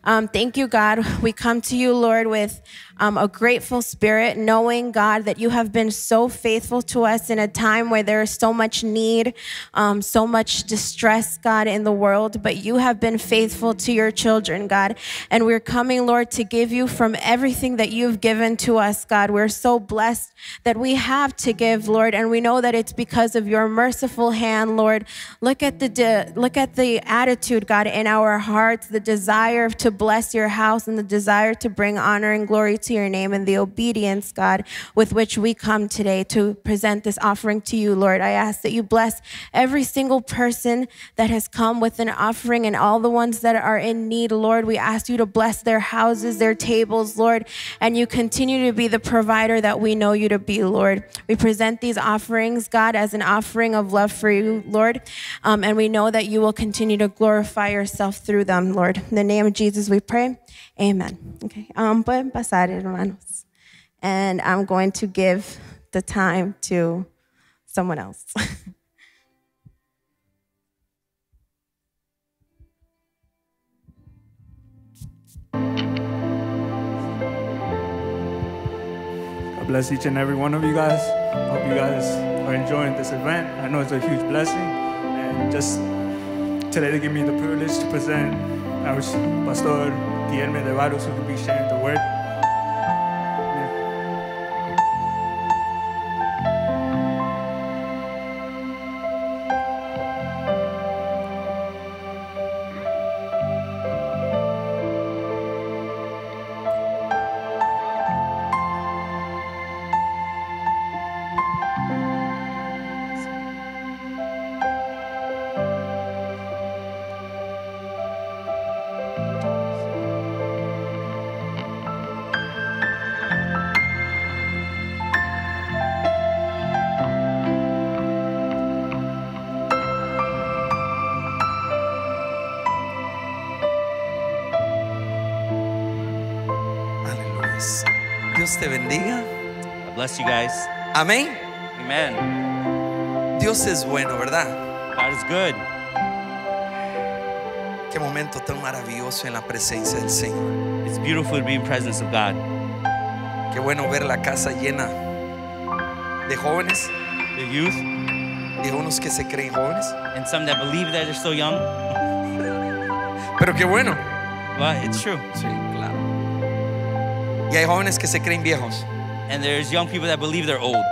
Um, thank you, God. We come to you, Lord, with um, a grateful spirit, knowing, God, that you have been so faithful to us in a time where there is so much need, um, so much distress, God, in the world. But you have been faithful to your children, God. And we're coming, Lord, to give you from everything that you've given to us, God. We're so blessed that we have to give, Lord, and we know that it's because of your merciful hand, Lord. Look at the look at the attitude, God, in our hearts, the desire to bless your house and the desire to bring honor and glory to your name and the obedience, God, with which we come today to present this offering to you, Lord. I ask that you bless every single person that has come with an offering and all the ones that are in need, Lord. We ask you to bless their houses, their tables, Lord, and you continue to be the provider that we know you to be, Lord. We present these offerings, God, as an offering of love for you, Lord, um, and we know that you will continue to glorify yourself through them, Lord. In the name of Jesus, we pray. Amen. Okay. Um, pueden pasar, hermanos. And I'm going to give the time to someone else. God bless each and every one of you guys. Hope you guys are enjoying this event. I know it's a huge blessing. And just today to give me the privilege to present our Pastor Guillermo de Varos who will be sharing the word. Bless you guys. Amén. Amen. Dios es bueno, ¿verdad? God is good. Qué momento tan maravilloso en la presencia del Señor. It's beautiful to be in presence of God. Qué bueno ver la casa llena de jóvenes, The youth de unos que se creen jóvenes. and some that believe that they're still young. Pero qué bueno. But it's true. Sí, claro. Y hay jóvenes que se creen viejos. And there's young people that believe they're old.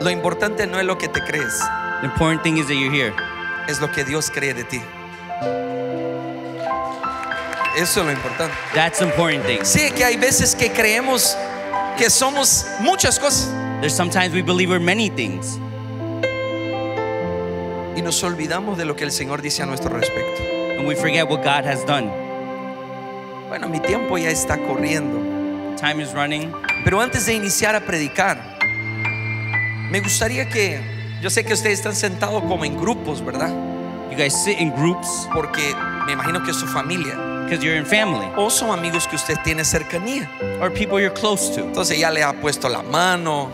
Lo importante no es lo que te crees, The important thing is that you're here. es lo que Dios cree de ti. Eso es lo importante. That's the important thing. Sí, que hay veces que creemos que somos muchas cosas There's sometimes we believe we're many things. y nos olvidamos de lo que el Señor dice a nuestro respecto. And we forget what God has done. Bueno, mi tiempo ya está corriendo, Time is running. pero antes de iniciar a predicar, me gustaría que, yo sé que ustedes están sentados como en grupos, ¿verdad? You guys sit in groups Porque me imagino que es su familia because you're in family o son amigos que usted tiene cercanía. or people you're close to. Entonces ya le ha puesto la mano,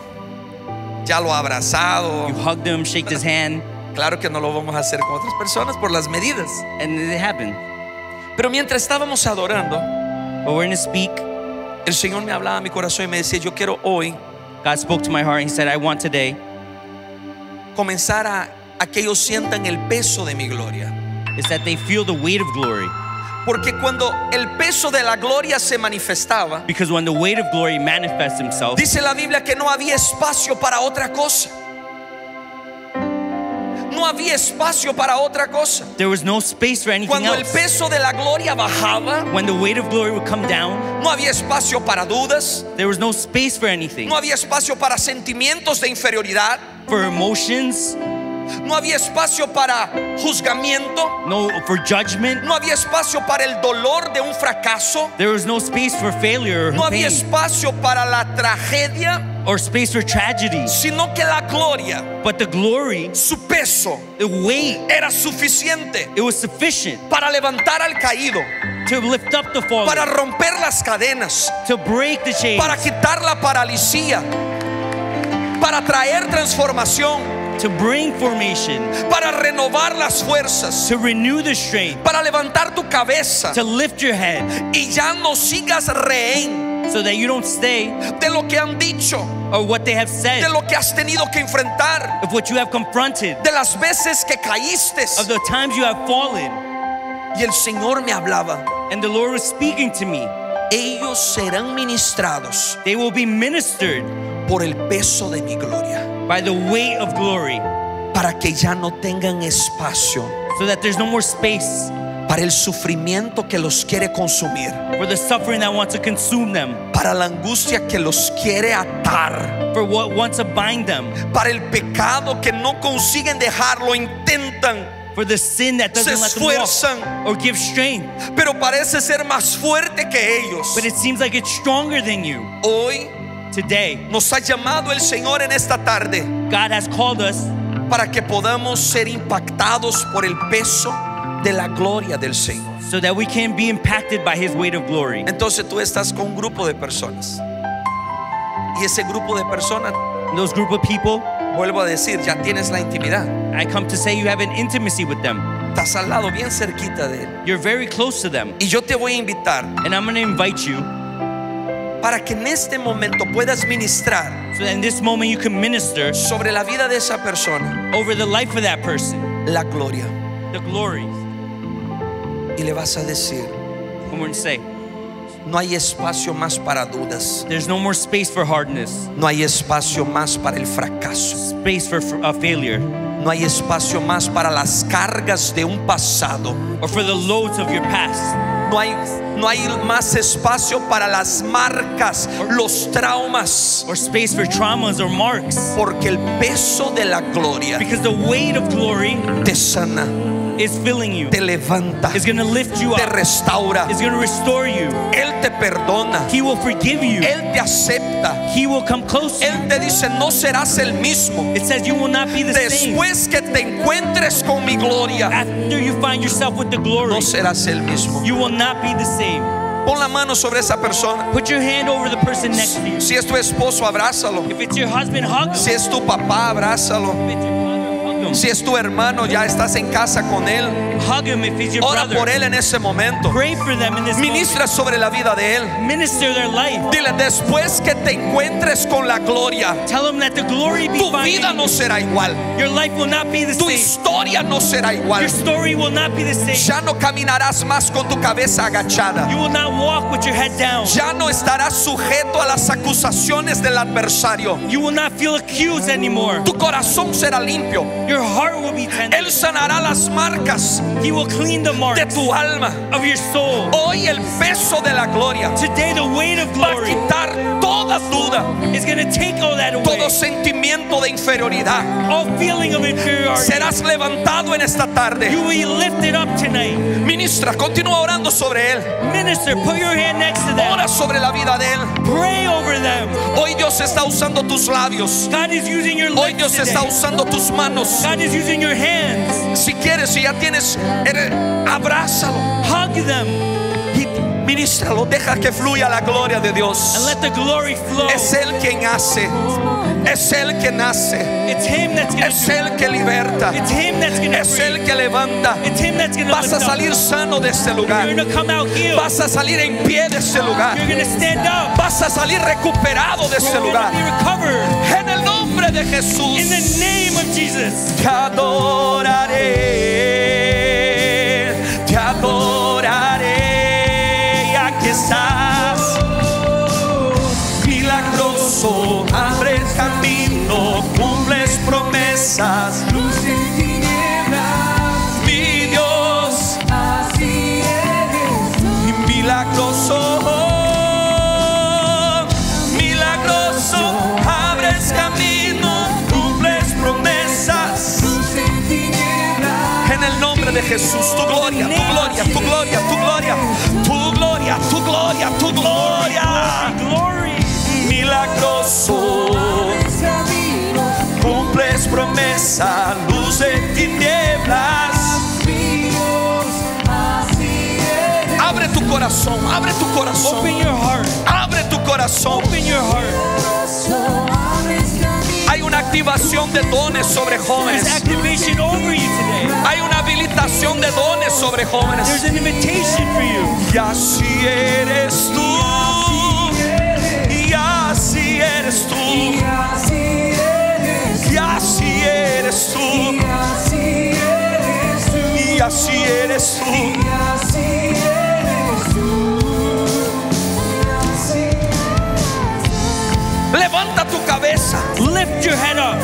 ya lo ha abrazado. You hug them, shake his hand, Claro que no lo vamos a hacer con otras personas por las medidas. and it happened. Pero mientras estábamos adorando, But we're gonna speak. El Señor me hablaba a mi corazón y me decía, yo quiero hoy God spoke to my heart and He said, I want today comenzar a, a que ellos sientan el peso de mi gloria. is that they feel the weight of glory. Porque cuando el peso de la gloria se manifestaba, Because when the weight of glory manifests himself, dice la Biblia que no había espacio para otra cosa. No había espacio para otra cosa. there was no space for anything Cuando el else. peso de la gloria bajaba, When the weight of glory would come down, no había espacio para dudas, there was no space for anything. no había espacio para sentimientos de inferioridad, For emotions, no había espacio para juzgamiento, no for judgment. no había espacio para el dolor de un fracaso, There was no space for failure no había pain, espacio para la tragedia, or space for tragedy. sino que la gloria, But the glory, su peso, the weight, era suficiente it was sufficient para levantar al caído, to lift up the fallen, para romper las cadenas, to break the chains, para quitar la paralisía, para traer transformación, to bring formation, para renovar las fuerzas, to renew the strength, para levantar tu cabeza to lift your head, y ya no sigas rehén so that you don't stay de lo que han dicho, or what they have said, de lo que has tenido que enfrentar, of what you have confronted, de las veces que caíste. of the times you have fallen. Y el Señor me hablaba, And the Lord was speaking to me. ellos serán ministrados They will be ministered por el peso de mi gloria, by the weight of glory, para que ya no tengan espacio so that there's no more space para el sufrimiento que los quiere consumir, for the suffering that wants to consume them, para la angustia que los quiere atar, for what wants to bind them, para el pecado que no consiguen dejarlo, intentan, for the sin that se doesn't let them walk esfuerzan, or give strength. pero parece ser más fuerte que ellos. But it seems like it's stronger than you. Hoy Today, nos ha llamado el Señor en esta tarde God has called us para que podamos ser impactados por el peso de la gloria del Señor. so that we can be impacted by His weight of glory. Entonces tú estás con un grupo de personas. Y ese grupo de personas, Those group of people, vuelvo a decir, ya tienes la intimidad. I come to say you have an intimacy with them. Estás al lado, bien cerquita de él. You're very close to them. Y yo te voy a invitar And I'm going to invite you para que en este momento puedas ministrar so that in this moment you can minister sobre la vida de esa persona over the life of that person, la gloria. the glories. Y le vas a decir, I'm going to say, no hay espacio más para dudas. there's no more space for hardness, No hay espacio más para el fracaso. space for uh, failure, No hay espacio más para las cargas de un pasado. or for the loads of your past. No hay, no hay más espacio para las marcas, los traumas. or space for traumas or marks. Porque el peso de la gloria Because the weight of glory te sana, is filling you, te levanta, is going to lift you te up, restaura. is going to restore you. Él te perdona, He will forgive you, Él te acepta. He will come close to you. Él te dice, no serás el mismo. It says you will not be the same. Después que te encuentres con mi gloria, After you find yourself with the glory, no serás el mismo. you will not be the same. Pon la mano sobre esa persona. Put your hand over the person next to you. Si es tu esposo, abrázalo. If it's your husband, hug him. Si es tu papá, abrázalo. Him. Si es tu hermano, ya estás en casa con él. Hug him if he's your Ora brother. por él en ese momento. Pray for them in this moment. Ministra sobre la vida de él. Minister their life. Dile, después que te encuentres con la gloria, Tell them that the glory be tu vida no será igual. Your life will not be the Tu same. historia no será igual. Your story will not be the same. Ya no caminarás más con tu cabeza agachada. You will not walk with your head down. Ya no estarás sujeto a las acusaciones del adversario. You will not feel accused anymore. Tu corazón será limpio. Your heart will be tender. Él sanará las marcas He will clean the de marks tu alma. of your soul. Hoy el peso de la gloria Today, the weight of va a glory quitar toda duda, is going to take all that away. todo sentimiento de inferioridad. All feeling of inferiority. Serás levantado en esta tarde. You will be lifted up tonight. Ministra, continúa orando sobre él. Minister, put your hand next to them. Ora sobre la vida de él. Pray over them. Hoy Dios está usando tus labios. God is using your Hoy lips Dios está today. usando tus manos. God is using your hands. Si quieres, si ya tienes, eres- abrázalo. Hug them Y ministralo. Deja que fluya la gloria de and Dios. let the glory flow. Es Él quien hace. Es Él Him that's going Es Él que liberta. Es Él que levanta. Vas a salir sano de este lugar. Vas a salir en pie de este lugar. Vas a salir recuperado de este lugar. En el nombre de Jesús. Te adoraré. Jesús, tu gloria, tu gloria, tu gloria, tu gloria, tu gloria, tu gloria, tu gloria. Milagroso, cumples promesa, luz de tinieblas. Abre tu corazón, abre tu corazón. Open your heart. Abre tu corazón. Open your heart. Hay una activación de dones sobre There's jóvenes. Hay una habilitación de dones sobre jóvenes. An invitation for you. Y así eres tú. Y así eres tú. Y así eres tú. Y así eres tú. Levanta tu cabeza. Lift your head up.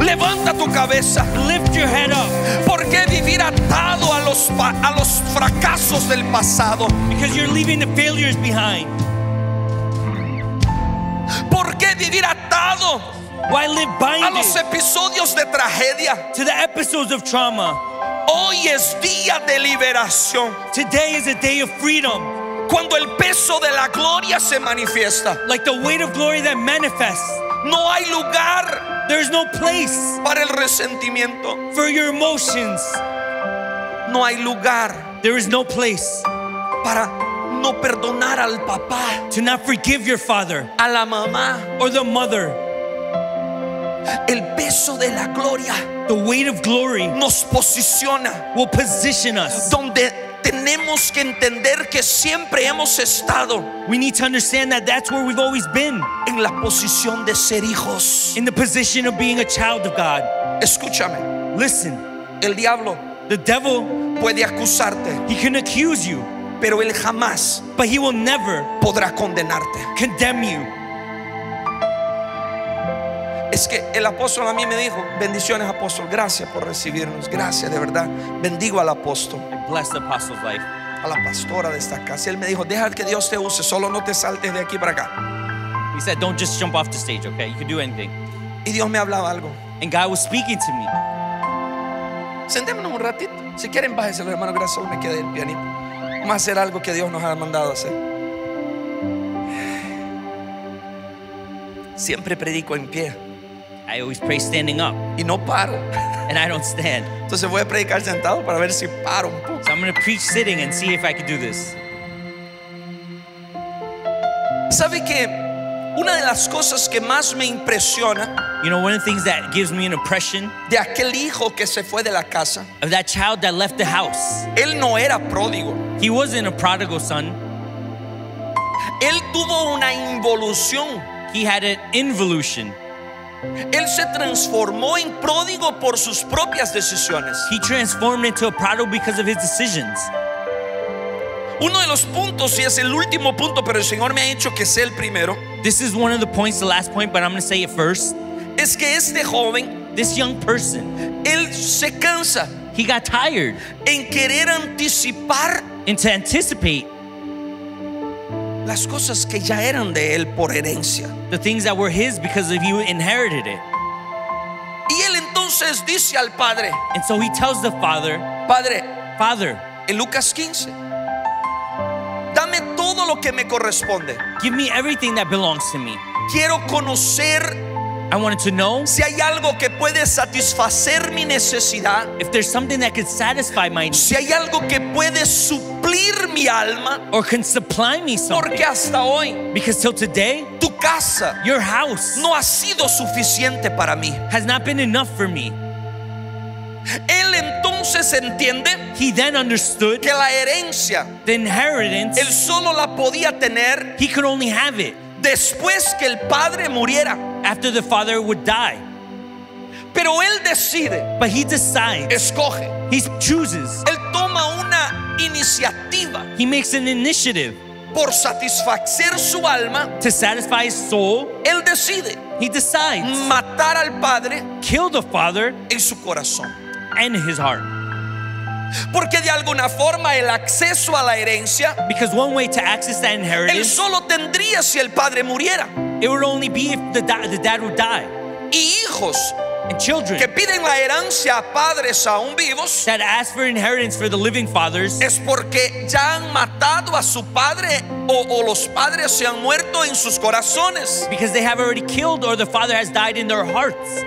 Levanta tu cabeza. Lift your head up. ¿Por qué vivir atado a los, a los fracasos del pasado? Because you're leaving the failures behind. ¿Por qué vivir atado Why live a los episodios de tragedia? to the episodes of trauma? Hoy es día de liberación. Today is a day of freedom. Cuando el peso de la gloria se manifiesta, Like the weight of glory that manifests. no hay lugar There's no place para el resentimiento. for your emotions. No hay lugar There is no place para no perdonar al papá, to not forgive your father a la mamá. or the mother. El peso de la gloria The weight of glory nos posiciona will position us. donde tenemos que entender que siempre hemos estado We need to understand that that's where we've always been en la posición de ser hijos. in the position of being a child of God. Escúchame, Listen, el diablo the devil, puede acusarte, he can accuse you, pero él jamás but he will never podrá condenarte. condemn you. Es que el apóstol a mí me dijo, bendiciones apóstol, gracias por recibirnos, gracias de verdad. Bendigo al apóstol, Bless the apostle's life. a la pastora de esta casa. Él me dijo, deja que Dios te use, solo no te saltes de aquí para acá. He said, Don't just jump off the stage, okay? You can do anything. Y Dios me hablaba algo. And God was speaking to me. Sentémonos un ratito. Si quieren, bájense los hermanos, gracias, solo me queda el pianito. Vamos a hacer algo que Dios nos ha mandado hacer. Siempre predico en pie I always pray standing up, y no paro. and I don't stand. Entonces voy a predicar sentado para ver si paro un poco. So I'm gonna preach sitting and see if I can do this. ¿Sabe que una de las cosas que más me impresiona You know, one of the things that gives me an impression de aquel hijo que se fue de la casa, of that child that left the house. él no era pródigo. He wasn't a prodigal son, Él tuvo una involución. he had an involution. Él se transformó en pródigo por sus propias decisiones. He transformed into a prodigal because of his decisions. Uno de los puntos, y es el último punto, pero el Señor me ha dicho que sea el primero, This is one of the points, the last point, but I'm gonna say it first. es que este joven, This young person, él se cansa he got tired en querer anticipar and to anticipate las cosas que ya eran de él por herencia. the things that were his because of you inherited it. Y él entonces dice al padre, And so he tells the father, Padre, Father, en Lucas 15, dame todo lo que me corresponde. give me everything that belongs to me. Quiero conocer I wanted to know si hay algo que puede satisfacer mi necesidad, if there's something that could satisfy my needs si hay algo que puede suplir mi alma, or can supply me something. porque hasta hoy Because till today, tu casa your house no ha sido suficiente para mí. has not been enough for me. Él entonces entiende He then understood que la herencia the inheritance, él solo la podía tener he could only have it después que el padre muriera. After the father would die. Pero él decide, But he decides, escoge. he chooses, Él toma una iniciativa he makes an initiative por satisfacer su alma. to satisfy his soul. Él decide He decides, matar al padre kill the father en su corazón. and his heart. Porque de alguna forma el acceso a la herencia Because one way to access that él inheritance, solo tendría si el padre muriera. it would only be if the, da- the dad would die. Y hijos And children que piden la herencia a padres aún vivos that ask for inheritance for the living fathers es porque ya han matado a su padre o, o los padres se han muerto en sus corazones. because they have already killed or the father has died in their hearts.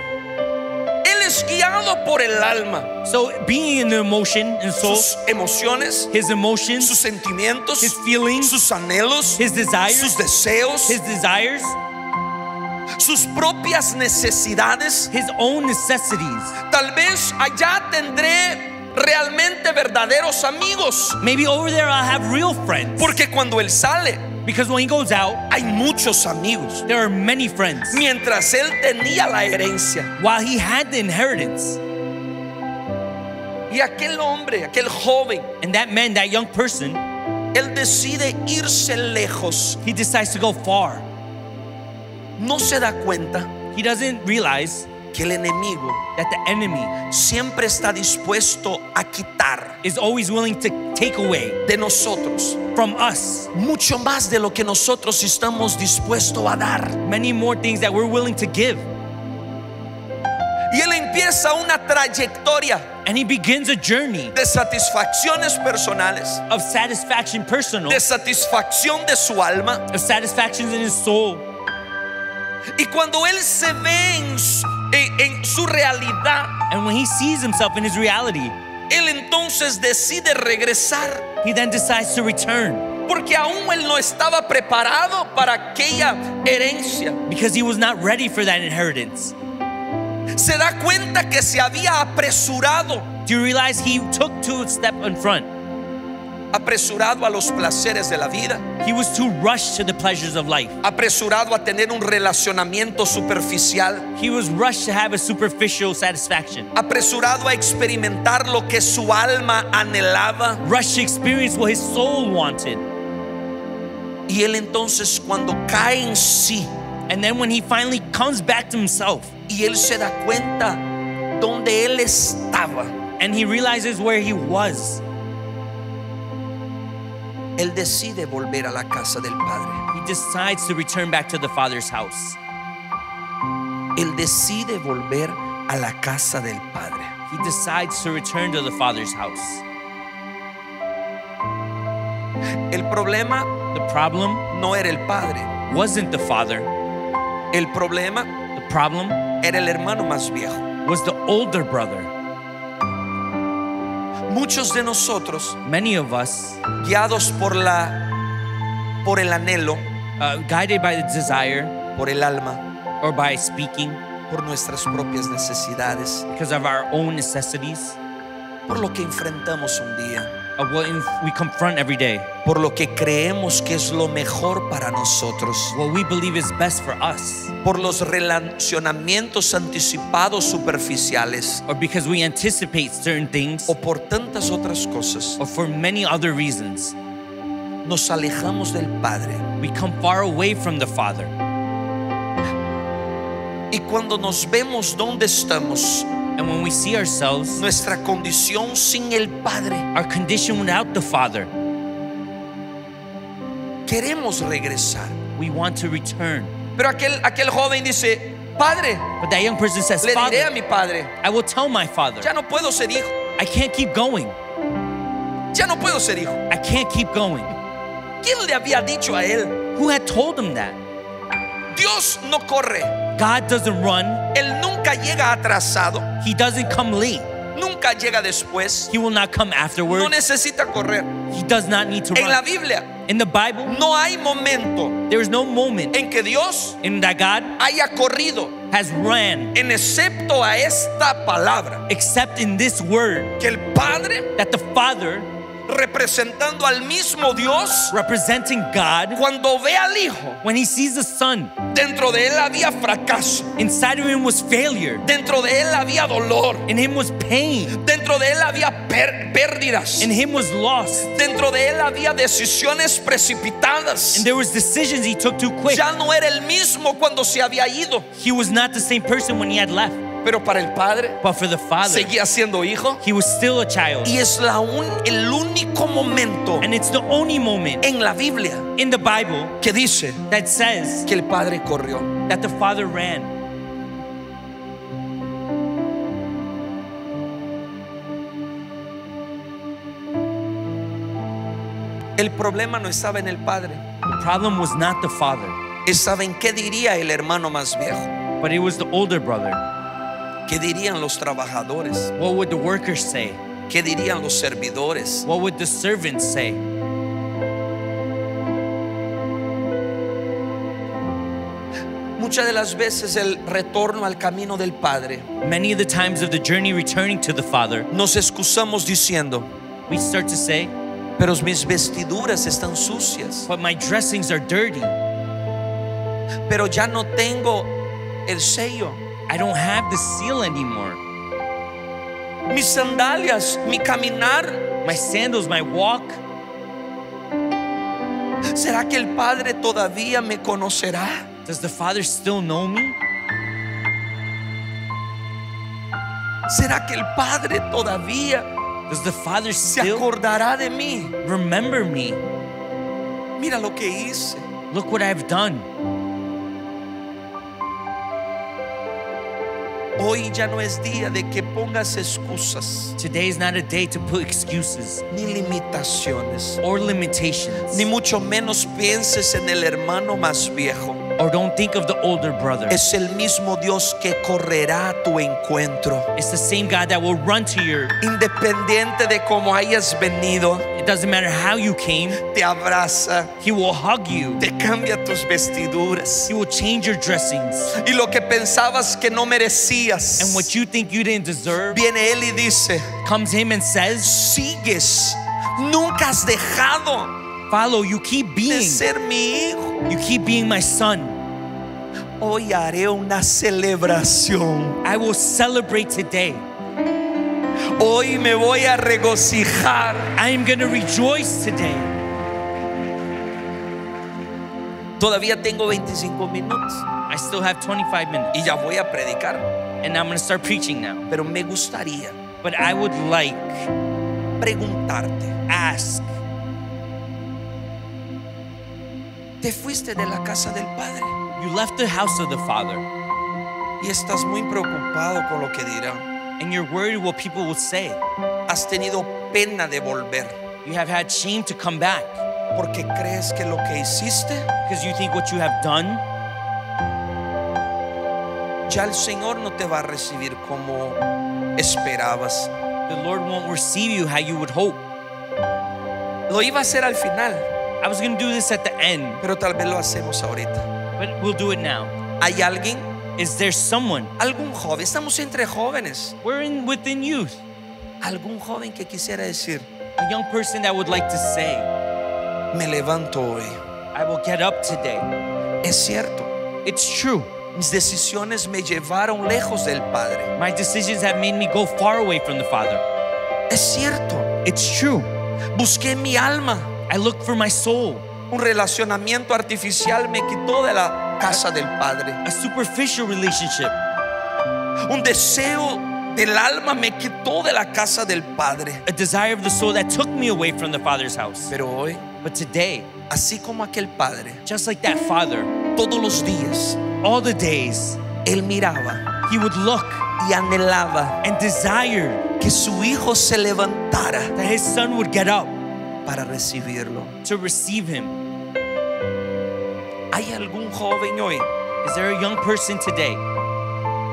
Él es guiado por el alma, So being in the emotion and soul, sus emociones, his emotions, sus sentimientos, his feelings, sus anhelos, his desires, sus deseos, his desires, sus propias necesidades. his own necessities. Tal vez allá tendré realmente verdaderos amigos. Maybe over there I'll have real friends. Porque cuando él sale, Because when he goes out, hay muchos amigos. there are many friends. Mientras él tenía la herencia. While he had the inheritance, Y aquel hombre, aquel joven, and that man, that young person, él decide irse lejos. he decides to go far. No se da cuenta He doesn't realize que el enemigo that the enemy siempre está dispuesto a quitar is always willing to take away de nosotros from us mucho más de lo que nosotros estamos dispuestos a dar. many more things that we're willing to give. Y él empieza una trayectoria And he begins a journey de satisfacciones personales, of satisfaction personal, de satisfacción de su alma. of satisfactions in his soul. Y cuando él se ve en su, en- en su realidad, And when he sees himself in his reality, él entonces decide regresar. he then decides to return Porque aún él no estaba preparado para aquella herencia. because he was not ready for that inheritance. Se da cuenta que se había apresurado, Do you realize he took two step in front? Apresurado a los placeres de la vida, He was too rushed to the pleasures of life. apresurado a tener un relacionamiento superficial, He was rushed to have a superficial satisfaction. apresurado a experimentar lo que su alma anhelaba. Rushed to experience what his soul wanted. Y él entonces cuando cae en sí And then when he finally comes back to himself y él se da cuenta donde él estaba, and he realizes where he was, él decide volver a la casa del Padre. he decides to return back to the Father's house. Él decide volver a la casa del Padre. He decides to return to the Father's house. El problema The problem no era el Padre, wasn't the Father, el problema the problem era el hermano más viejo. was the older brother. Muchos de nosotros, Many of us, guiados por la por el anhelo, uh, guided by the desire por el alma, or by speaking por nuestras propias necesidades, because of our own necessities, por lo que enfrentamos un día, of what we confront every day, por lo que creemos que es lo mejor para nosotros, what we believe is best for us, por los relacionamientos anticipados superficiales. Or because we anticipate certain things, o por tantas otras cosas, or for many other reasons, nos alejamos del Padre. we come far away from the Father. Y cuando nos vemos donde estamos, And when we see ourselves, nuestra condición sin el Padre, our condition without the Father, queremos regresar. we want to return. Pero aquel, aquel joven dice, Padre, But that young person says, le diré a mi Padre, I will tell my Father, ya no puedo ser hijo, I can't keep going. ya no puedo ser hijo. I can't keep going. ¿Quién le había dicho a él? Who had told him that? Dios no corre, God doesn't run, Él nunca llega atrasado, He doesn't come late, nunca llega después, He will not come no afterward. necesita correr. He does not need to En la run. Biblia In the Bible, no hay momento there is no moment en que Dios in that God haya corrido, has ran en excepto a esta palabra, except in this word que el Padre that the Father, representando al mismo Dios, representing God, cuando ve al Hijo, when He sees the Son, dentro de él había fracaso, inside of Him was failure, dentro de él había dolor, in Him was pain, dentro de él había pérdidas, in Him was loss, dentro de él había decisiones precipitadas. and there was decisions He took too quick. Ya no era el mismo cuando se había ido, He was not the same person when He had left, pero para el padre, But for the father, seguía siendo hijo. He was still a child. Y es el único momento And it's the only moment en la Biblia in the Bible que dice that says que el padre corrió. That the father ran. El problema no estaba en el padre. The problem was not the father. Estaba en qué diría el hermano más viejo. But it was the older brother qué dirían los trabajadores, What would the workers say? qué dirían los servidores. What would the servants say? Muchas de las veces el retorno al camino del Padre Many of the times of the journey returning to the Father, nos excusamos diciendo, we start to say, pero mis vestiduras están sucias, But my dressings are dirty. pero ya no tengo el sello. I don't have the seal anymore. Mis sandalias, mi caminar, My sandals, my walk. ¿será que el Padre todavía me conocerá? Does the Father still know me? ¿Será que el Padre todavía Does the Father se still acordará de mí? remember me? Mira lo que hice. Look what I've done. Hoy ya no es día de que pongas excusas Today is not a day to put excuses ni limitaciones, or limitations, ni mucho menos pienses en el hermano más viejo. Or don't think of the older brother. Es el mismo Dios que correrá a tu encuentro. It's the same God that will run to your. Independiente de cómo hayas venido, It doesn't matter how you came, te abraza, He will hug you. te cambia tus vestiduras. He will change your dressings. Y lo que pensabas que no merecías, And what you think you didn't deserve viene Él y dice, comes Him and says, sigues, nunca has dejado Follow, you keep de being. ser mi hijo. You keep being my son. Hoy haré una celebración. I will celebrate today. Hoy me voy a regocijar. I am going to rejoice today. Todavía tengo 25 minutos I still have 25 minutes. y ya voy a predicar. And I'm going to start preaching now. Pero me gustaría But I would like, preguntarte, ask, ¿te fuiste de la casa del Padre? you left the house of the Father, Y estás muy preocupado con lo que dirán. and you're worried what people will say. Has tenido pena de volver You have had shame to come back porque crees que lo que hiciste because you think what you have done, ya el Señor no te va a recibir como esperabas. the Lord won't receive you how you would hope. Lo iba a hacer al final, I was going to do this at the end, pero tal vez lo hacemos ahorita. but we'll do it now. ¿Hay alguien? Is there someone? ¿Algún joven? Estamos entre jóvenes. We're in within youth. ¿Algún joven que quisiera decir, A young person that would like to say, me levanto hoy? I will get up today. Es cierto, It's true. mis decisiones me llevaron lejos del Padre. My decisions have made me go far away from the Father. Es cierto, It's true. busqué mi alma. I look for my soul. Un relacionamiento artificial me quitó de la casa del Padre. A superficial relationship. Un deseo del alma me quitó de la casa del Padre. A desire of the soul that took me away from the Father's house. Pero hoy, But today, así como aquel Padre, just like that Father, todos los días, all the days, Él miraba He would look y anhelaba and desire que su hijo se levantara that His Son would get up para recibirlo. to receive Him. ¿Hay algún joven hoy? Is there a young person today?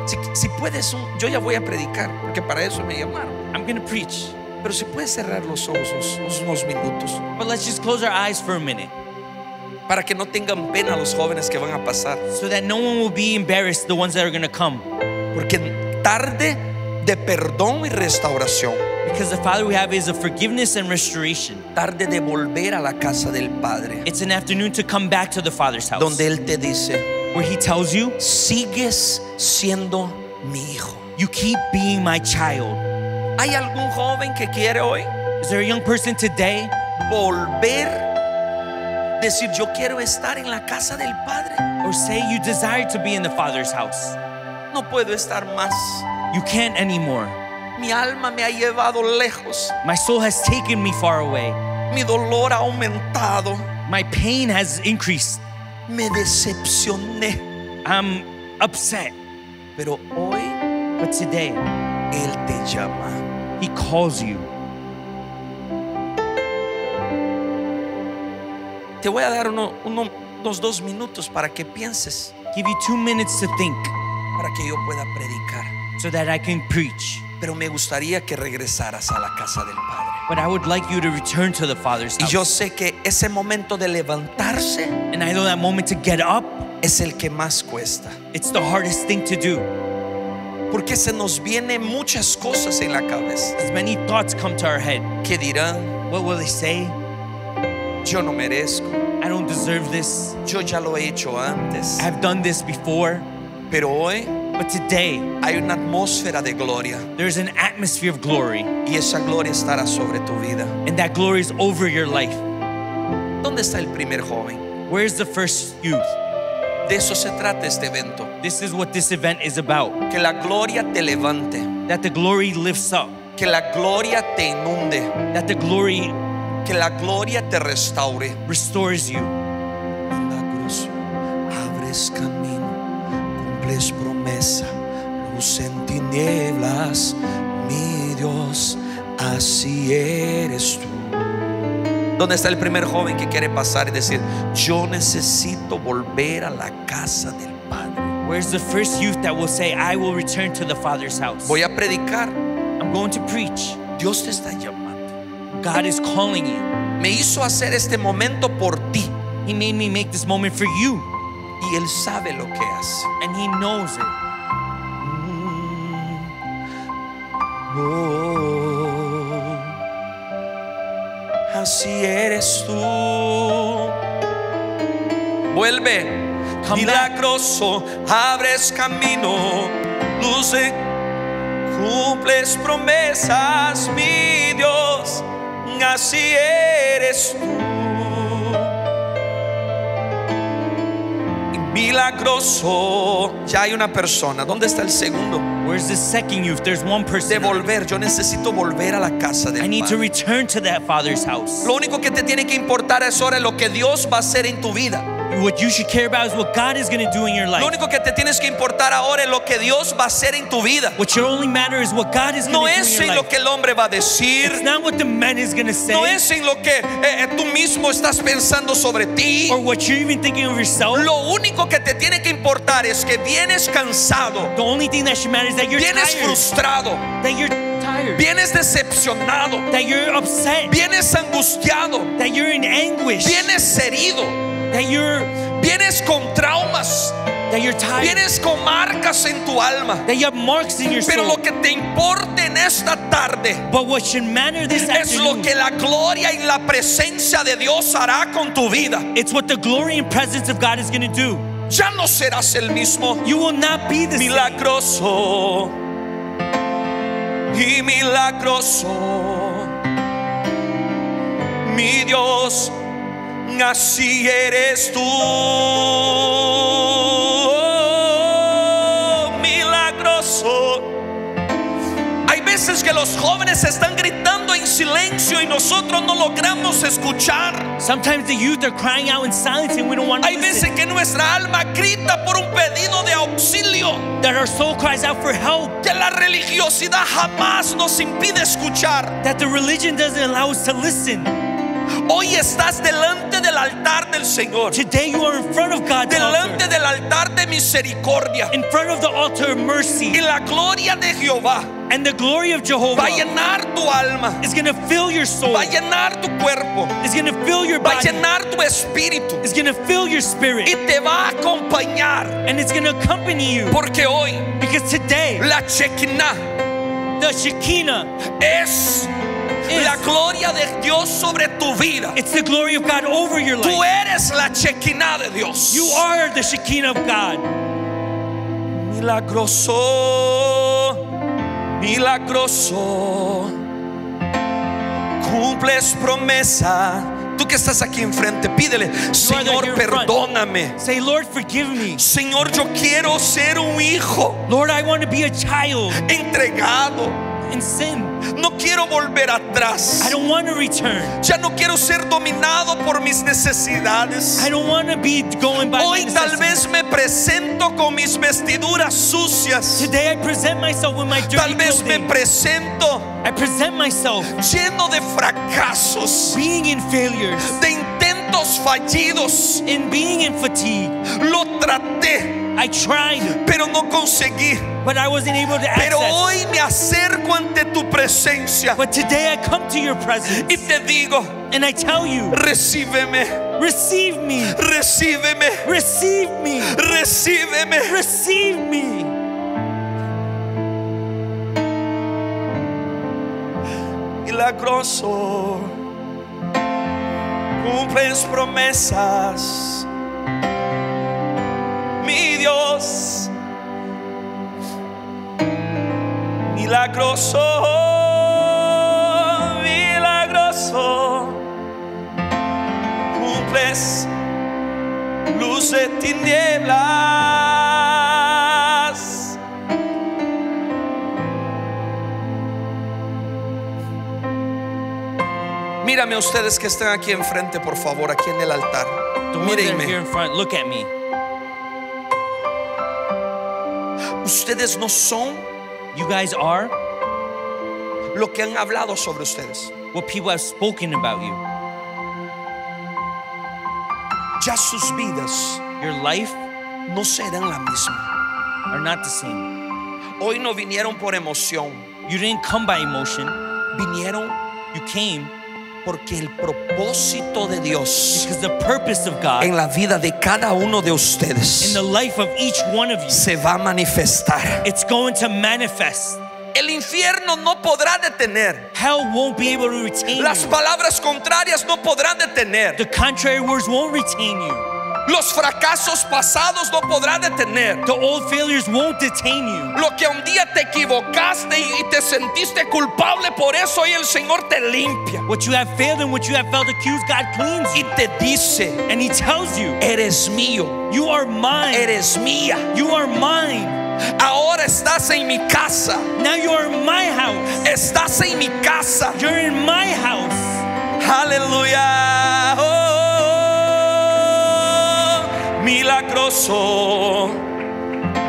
Si, si puedes, un- yo ya voy a predicar, porque para eso me llamaron. I'm going to preach. Pero si puedes cerrar los ojos unos, unos minutos, But let's just close our eyes for a minute para que no tengan pena los jóvenes que van a pasar. so that no one will be embarrassed, the ones that are going to come. Porque tarde de perdón y restauración, Because the Father we have is a forgiveness and restoration. tarde de volver a la casa del Padre, It's an afternoon to come back to the Father's house donde Él te dice, where He tells you, sigues siendo mi hijo. You keep being my child. ¿Hay algún joven que quiere hoy Is there a young person today volver? Decir, yo quiero estar en la casa del Padre. or say you desire to be in the Father's house? No puedo estar más. You can't anymore. Mi alma me ha llevado lejos. My soul has taken me far away. Mi dolor ha aumentado. My pain has increased. Me decepcioné. I'm upset. Pero hoy But today, Él te llama. He calls you. te voy a dar uno- uno- unos dos minutos para que pienses, Give you two minutes to think para que yo pueda predicar. so that I can preach. Pero me gustaría que regresaras a la casa del Padre. But I would like you to return to the Father's Y yo sé que ese momento de levantarse and I know that moment to get up, es el que más cuesta. it's the hardest thing to do. Porque se nos vienen muchas cosas en la cabeza. As many thoughts come to our head. que dirán? What will they say? Yo no merezco. I don't deserve this. Yo ya lo he hecho antes. I've done this before. Pero hoy But today, hay una atmósfera de gloria there's an atmosphere of glory, y esa gloria estará sobre tu vida. and that glory is over your life. ¿Dónde está el primer joven? Where's the first youth? De eso se trata este evento. This is what this event is about. Que la gloria te levante, That the glory lifts up, que la gloria te inunde, that the glory que la gloria te restaure. restores you. Milagroso, abres camino, cumples promesa, luz en tinieblas, mi Dios, así eres tú. ¿Dónde está el primer joven que quiere pasar y decir, yo necesito volver a la casa del Padre? Where's the first youth that will say, I will return to the Father's house? Voy a predicar, I'm going to preach. Dios te está llamando. God is calling you. Me hizo hacer este momento por ti He made me make this moment for you, y Él sabe lo que hace. and He knows it. Oh, así eres tú. Vuelve, Come milagroso, abres camino, luce, cumples promesas, mi Dios, así eres tú. Milagroso, ya hay una persona. ¿Dónde está el segundo? Where's the second youth? There's one de person. volver. Yo necesito volver a la casa I del need to return to that Father's house. Lo único que te tiene que importar es ahora lo que Dios va a hacer en tu vida. What you should care about is what God is going to do in your Lo life. único que te tienes que importar ahora es lo que Dios va a hacer en tu vida. What should only matter is what God is No es en lo que el hombre va a decir. It's not what the man is going to say No es en lo que eh, eh, tú mismo estás pensando sobre ti. or what you're even thinking of yourself. Lo único que te tiene que importar es que vienes cansado, The only thing that should matter is that you're vienes tired. frustrado, That you're tired. vienes decepcionado, That you're upset. vienes angustiado, That you're in anguish. vienes herido, That you're vienes con traumas, that you're tired. vienes con marcas en tu alma. That you have marks in your Pero soul. lo que te importa en esta tarde But what should matter this es lo afternoon, que la gloria y la presencia de Dios hará con tu vida. it's what the glory and presence of God is going to do. Ya no serás el mismo You will not be the same. milagroso y milagroso. Mi Dios, así eres tú. Milagroso. Hay veces que los jóvenes están gritando en silencio y nosotros no logramos escuchar. Sometimes the youth are crying out in silence and we don't want to Hay veces listen. que nuestra alma grita por un pedido de auxilio. That our soul cries out for help. Que la religiosidad jamás nos impide escuchar. That the religion doesn't allow us to listen. Hoy estás delante del altar del Señor. Today you are in front of God. Delante altar. del altar de misericordia. In front of the altar of mercy. Y la gloria de Jehová And the glory of Jehovah va a llenar tu alma. is going to fill your soul. Va a llenar tu cuerpo. Is going to fill your Va a body. llenar tu espíritu. Is going to fill your spirit. Y te va a acompañar. And it's going to accompany you. Porque hoy Because today, la Shekinah the Shekinah, es la gloria de Dios sobre tu vida. it's the glory of God over your Tú life. eres la Shekinah de Dios. You are the Shekinah of God. Milagroso, milagroso, cumples promesa. Tú que estás aquí enfrente, pídele, Señor, perdóname. Say, Lord, forgive me. Señor, yo quiero ser un hijo Lord, I want to be a child entregado. In sin. No quiero volver atrás. I don't want to return. Ya no quiero ser dominado por mis necesidades. I don't want to be going by Hoy tal vez me presento con mis vestiduras sucias. Today I present myself with my dirty Tal vez me clothing. presento I present myself lleno de fracasos, being in failures, de intentos fallidos. In being in fatigue, Lo traté, I tried, pero no conseguí. but I wasn't able to Pero access. hoy me acerco ante tu presencia But today I come to your presence y te digo, and I tell you, recíbeme, receive me, recíbeme, receive me, recíbeme. receive me. Milagroso, cumples promesas, mi Dios. Milagroso, milagroso, cumples luz de tinieblas. Mírame ustedes que están aquí enfrente, por favor, aquí en el altar. Mírenme. Ustedes no son You guys are lo que han hablado sobre ustedes. what people have spoken about you. Ya sus vidas Your life no serán la misma. are not the same. Hoy no vinieron por emoción, You didn't come by emotion. vinieron You came porque el propósito de Dios because the purpose of God en la vida de cada uno de in ustedes the life of each one of you, se va a manifestar. it's going to manifest. El infierno no podrá detener. Hell won't be able to retain Las palabras contrarias no podrán detener. The contrary words won't retain you. Los fracasos pasados no podrán detener. The old failures won't detain you. Lo que un día te equivocaste y te sentiste culpable por eso hoy el Señor te limpia What you have failed and what you have felt accused, God cleans y te dice, And He tells you, eres mío, You are mine. eres mía. You are mine. Ahora estás en mi casa, Now you are in my house. estás en mi casa. You're in my house. Aleluya. Oh, milagroso.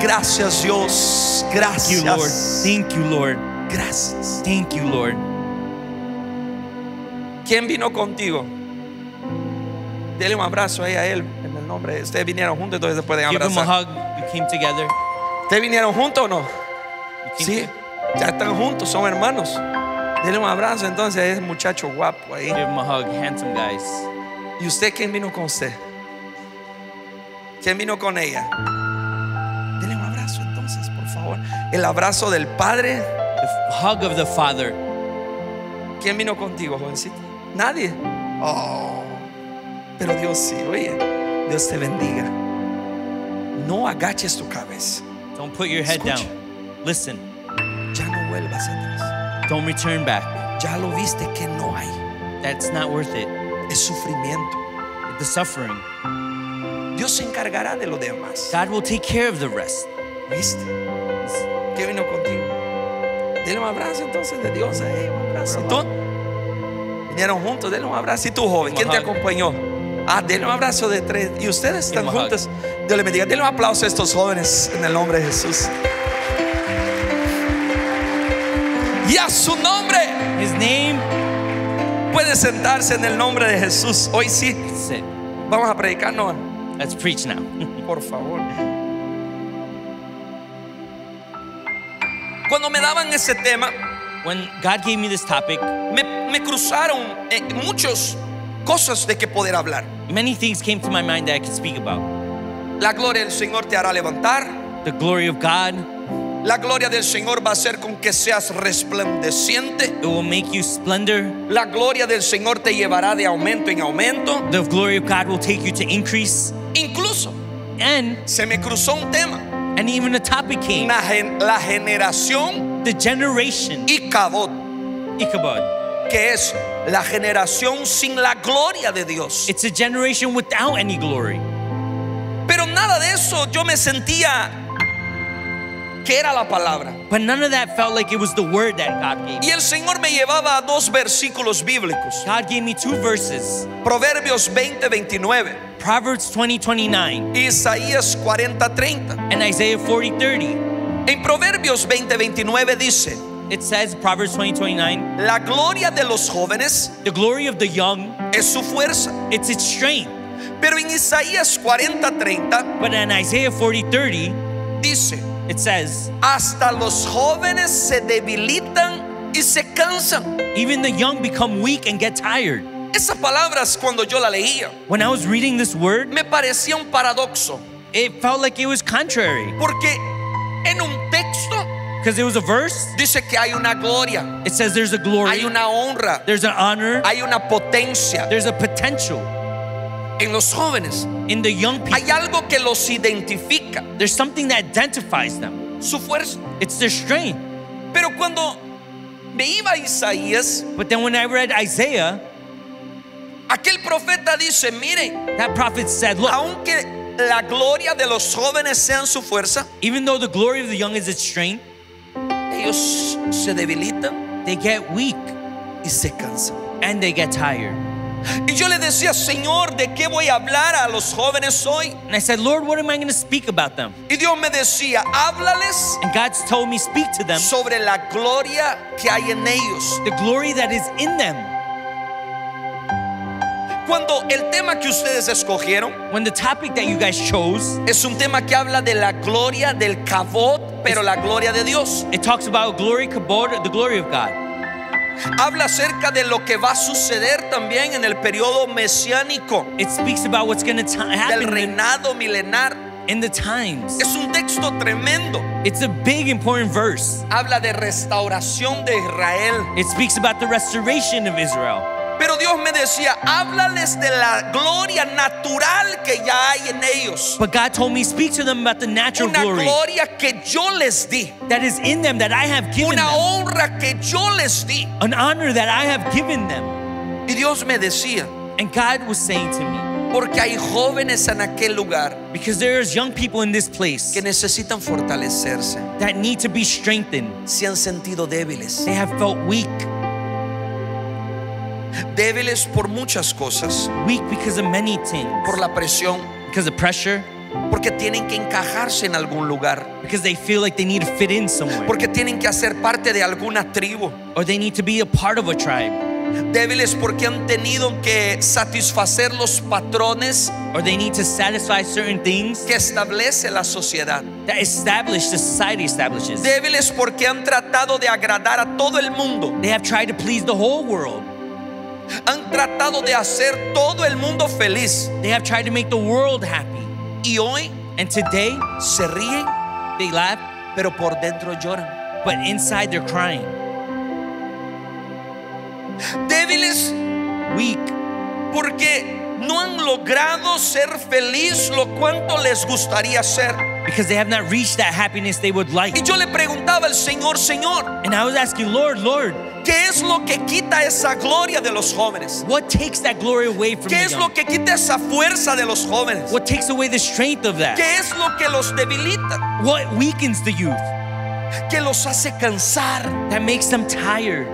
Gracias Dios. Thank you, Lord. Gracias. Thank you, Lord. Gracias. Thank you, Lord. ¿Quién vino contigo? Dele un abrazo ahí a él en el nombre. Ustedes vinieron juntos, entonces pueden Give him a abrazar. hug. You came together. ¿Ustedes vinieron juntos o no? Sí, ya están juntos, son hermanos. Dele un abrazo entonces a ese muchacho guapo ahí. Give him a hug. Handsome guys. ¿Y usted quién vino con usted? ¿Quién vino con ella? Dele un abrazo entonces, por favor. El abrazo del Padre. The hug of the Father. ¿Quién vino contigo, jovencito? Nadie. Oh, pero Dios sí, oye, Dios te bendiga. No agaches tu cabeza. Don't put your head Escucha. down. Listen. Ya no vuelvas atrás. Don't return back. Ya lo viste que no hay. That's not worth it. Es sufrimiento. The suffering. Dios se encargará de lo demás. God will take care of the rest. ¿Viste? ¿Qué vino contigo? Dele un abrazo entonces de Dios ahí, un abrazo. ¿Y tú? Vinieron juntos, dele un abrazo. ¿Y tú, joven? ¿Quién te acompañó? Ah, denle un abrazo de tres. Y ustedes están a juntos. Dios les bendiga. Denle un aplauso a estos jóvenes en el nombre de Jesús. Y a su nombre His name. puede sentarse en el nombre de Jesús. Hoy sí. Vamos a predicar, no, Let's preach now. por favor. Cuando me daban ese tema, when God gave me this topic, me, me cruzaron eh, muchas cosas de que poder hablar. many things came to my mind that I could speak about. La gloria del Señor te hará levantar. The glory of God, La gloria del Señor va a hacer con que seas resplandeciente. it will make you splendor. La gloria del Señor te llevará de aumento en aumento. The glory of God will take you to increase. Incluso And se me cruzó un tema. and even a topic came. La, gen- la generación The generation Icabod, Ichabod. que es la generación sin la gloria de Dios. It's a generation without any glory. Pero nada de eso yo me sentía que era la palabra. But none of that felt like it was the word that God gave. Y el Señor me llevaba a dos versículos bíblicos. God gave me two verses. Proverbios 20, 29. Proverbs 20, 29 Isaías 40, 30. and Isaiah 40, 30. En Proverbios 20, 29 dice, It says, Proverbs 20, 29, la gloria de los jóvenes the glory of the young es su fuerza. It's its strength. Pero en Isaías 40:30 But in Isaiah 40 30, dice, it says, hasta los jóvenes se debilitan y se cansan. Even the young become weak and get tired. Esas palabras cuando yo la leía When I was reading this word, me parecía un paradoxo, it felt like it was contrary. porque en un texto Because it was a verse, dice que hay una gloria, it says there's a glory, hay una honra, there's an honor, hay una potencia there's a potential en los jóvenes. in the young people. Hay algo que los identifica, There's something that identifies them. su fuerza. It's their strength. Pero cuando me iba a Isaías, But then when I read Isaiah, aquel profeta dice, miren, that prophet said, Look, aunque la gloria de los jóvenes sean su fuerza, even though the glory of the young is its strength, ellos se debilitan they get weak y se cansan. and they get tired. Y yo le decía, Señor, ¿de qué voy a hablar a los jóvenes hoy? And I said, Lord, what am I going to speak about them? Y Dios me decía, háblales And God's told me, Speak to them sobre la gloria que hay en ellos. the glory that is in them. Cuando el tema que ustedes escogieron When the topic that you guys chose, es un tema que habla de la gloria del cabot, pero la gloria de Dios. it talks about glory, kabod, the glory of God. Habla acerca de lo que va a suceder también en el periodo mesiánico It speaks about what's going to del happen in, reinado milenar. in the times. Es un texto tremendo. It's a big, important verse. Habla de restauración de Israel. It speaks about the restoration of Israel. Pero Dios me decía, háblales de la gloria natural que ya hay en ellos. But God told me, Speak to them about the natural Una glory gloria que yo les di. that is in them, that I have given Una them, honra que yo les di. an honor that I have given them. Y Dios me decía, And God was saying to me, porque hay jóvenes en aquel lugar Because there's young people in this place que necesitan fortalecerse. that need to be strengthened. Se han sentido débiles. They have felt weak, Débiles por muchas cosas. weak because of many things, Por la presión. because of pressure, Porque tienen que encajarse en algún lugar. because they feel like they need to fit in somewhere, Porque tienen que hacer parte de alguna tribu. or they need to be a part of a tribe, Débiles porque han tenido que satisfacer los patrones or they need to satisfy certain things que establece la sociedad. that establish the society establishes. Débiles porque han tratado de agradar a todo el mundo. They have tried to please the whole world. Han tratado de hacer todo el mundo feliz. They have tried to make the world happy. Y hoy And today, se ríen, they laugh, pero por dentro lloran. but inside they're crying. Débiles Weak porque no han logrado ser feliz lo cuanto les gustaría ser. because they have not reached that happiness they would like. Y yo le preguntaba al Señor, Señor, And I was asking, Lord, Lord, ¿qué es lo que quita esa gloria de los jóvenes? what takes that glory away from ¿Qué es lo que quita esa fuerza de los jóvenes? What takes away the strength of that? ¿Qué es lo que los debilita? What weakens the youth? ¿Qué los hace cansar? That makes them tired.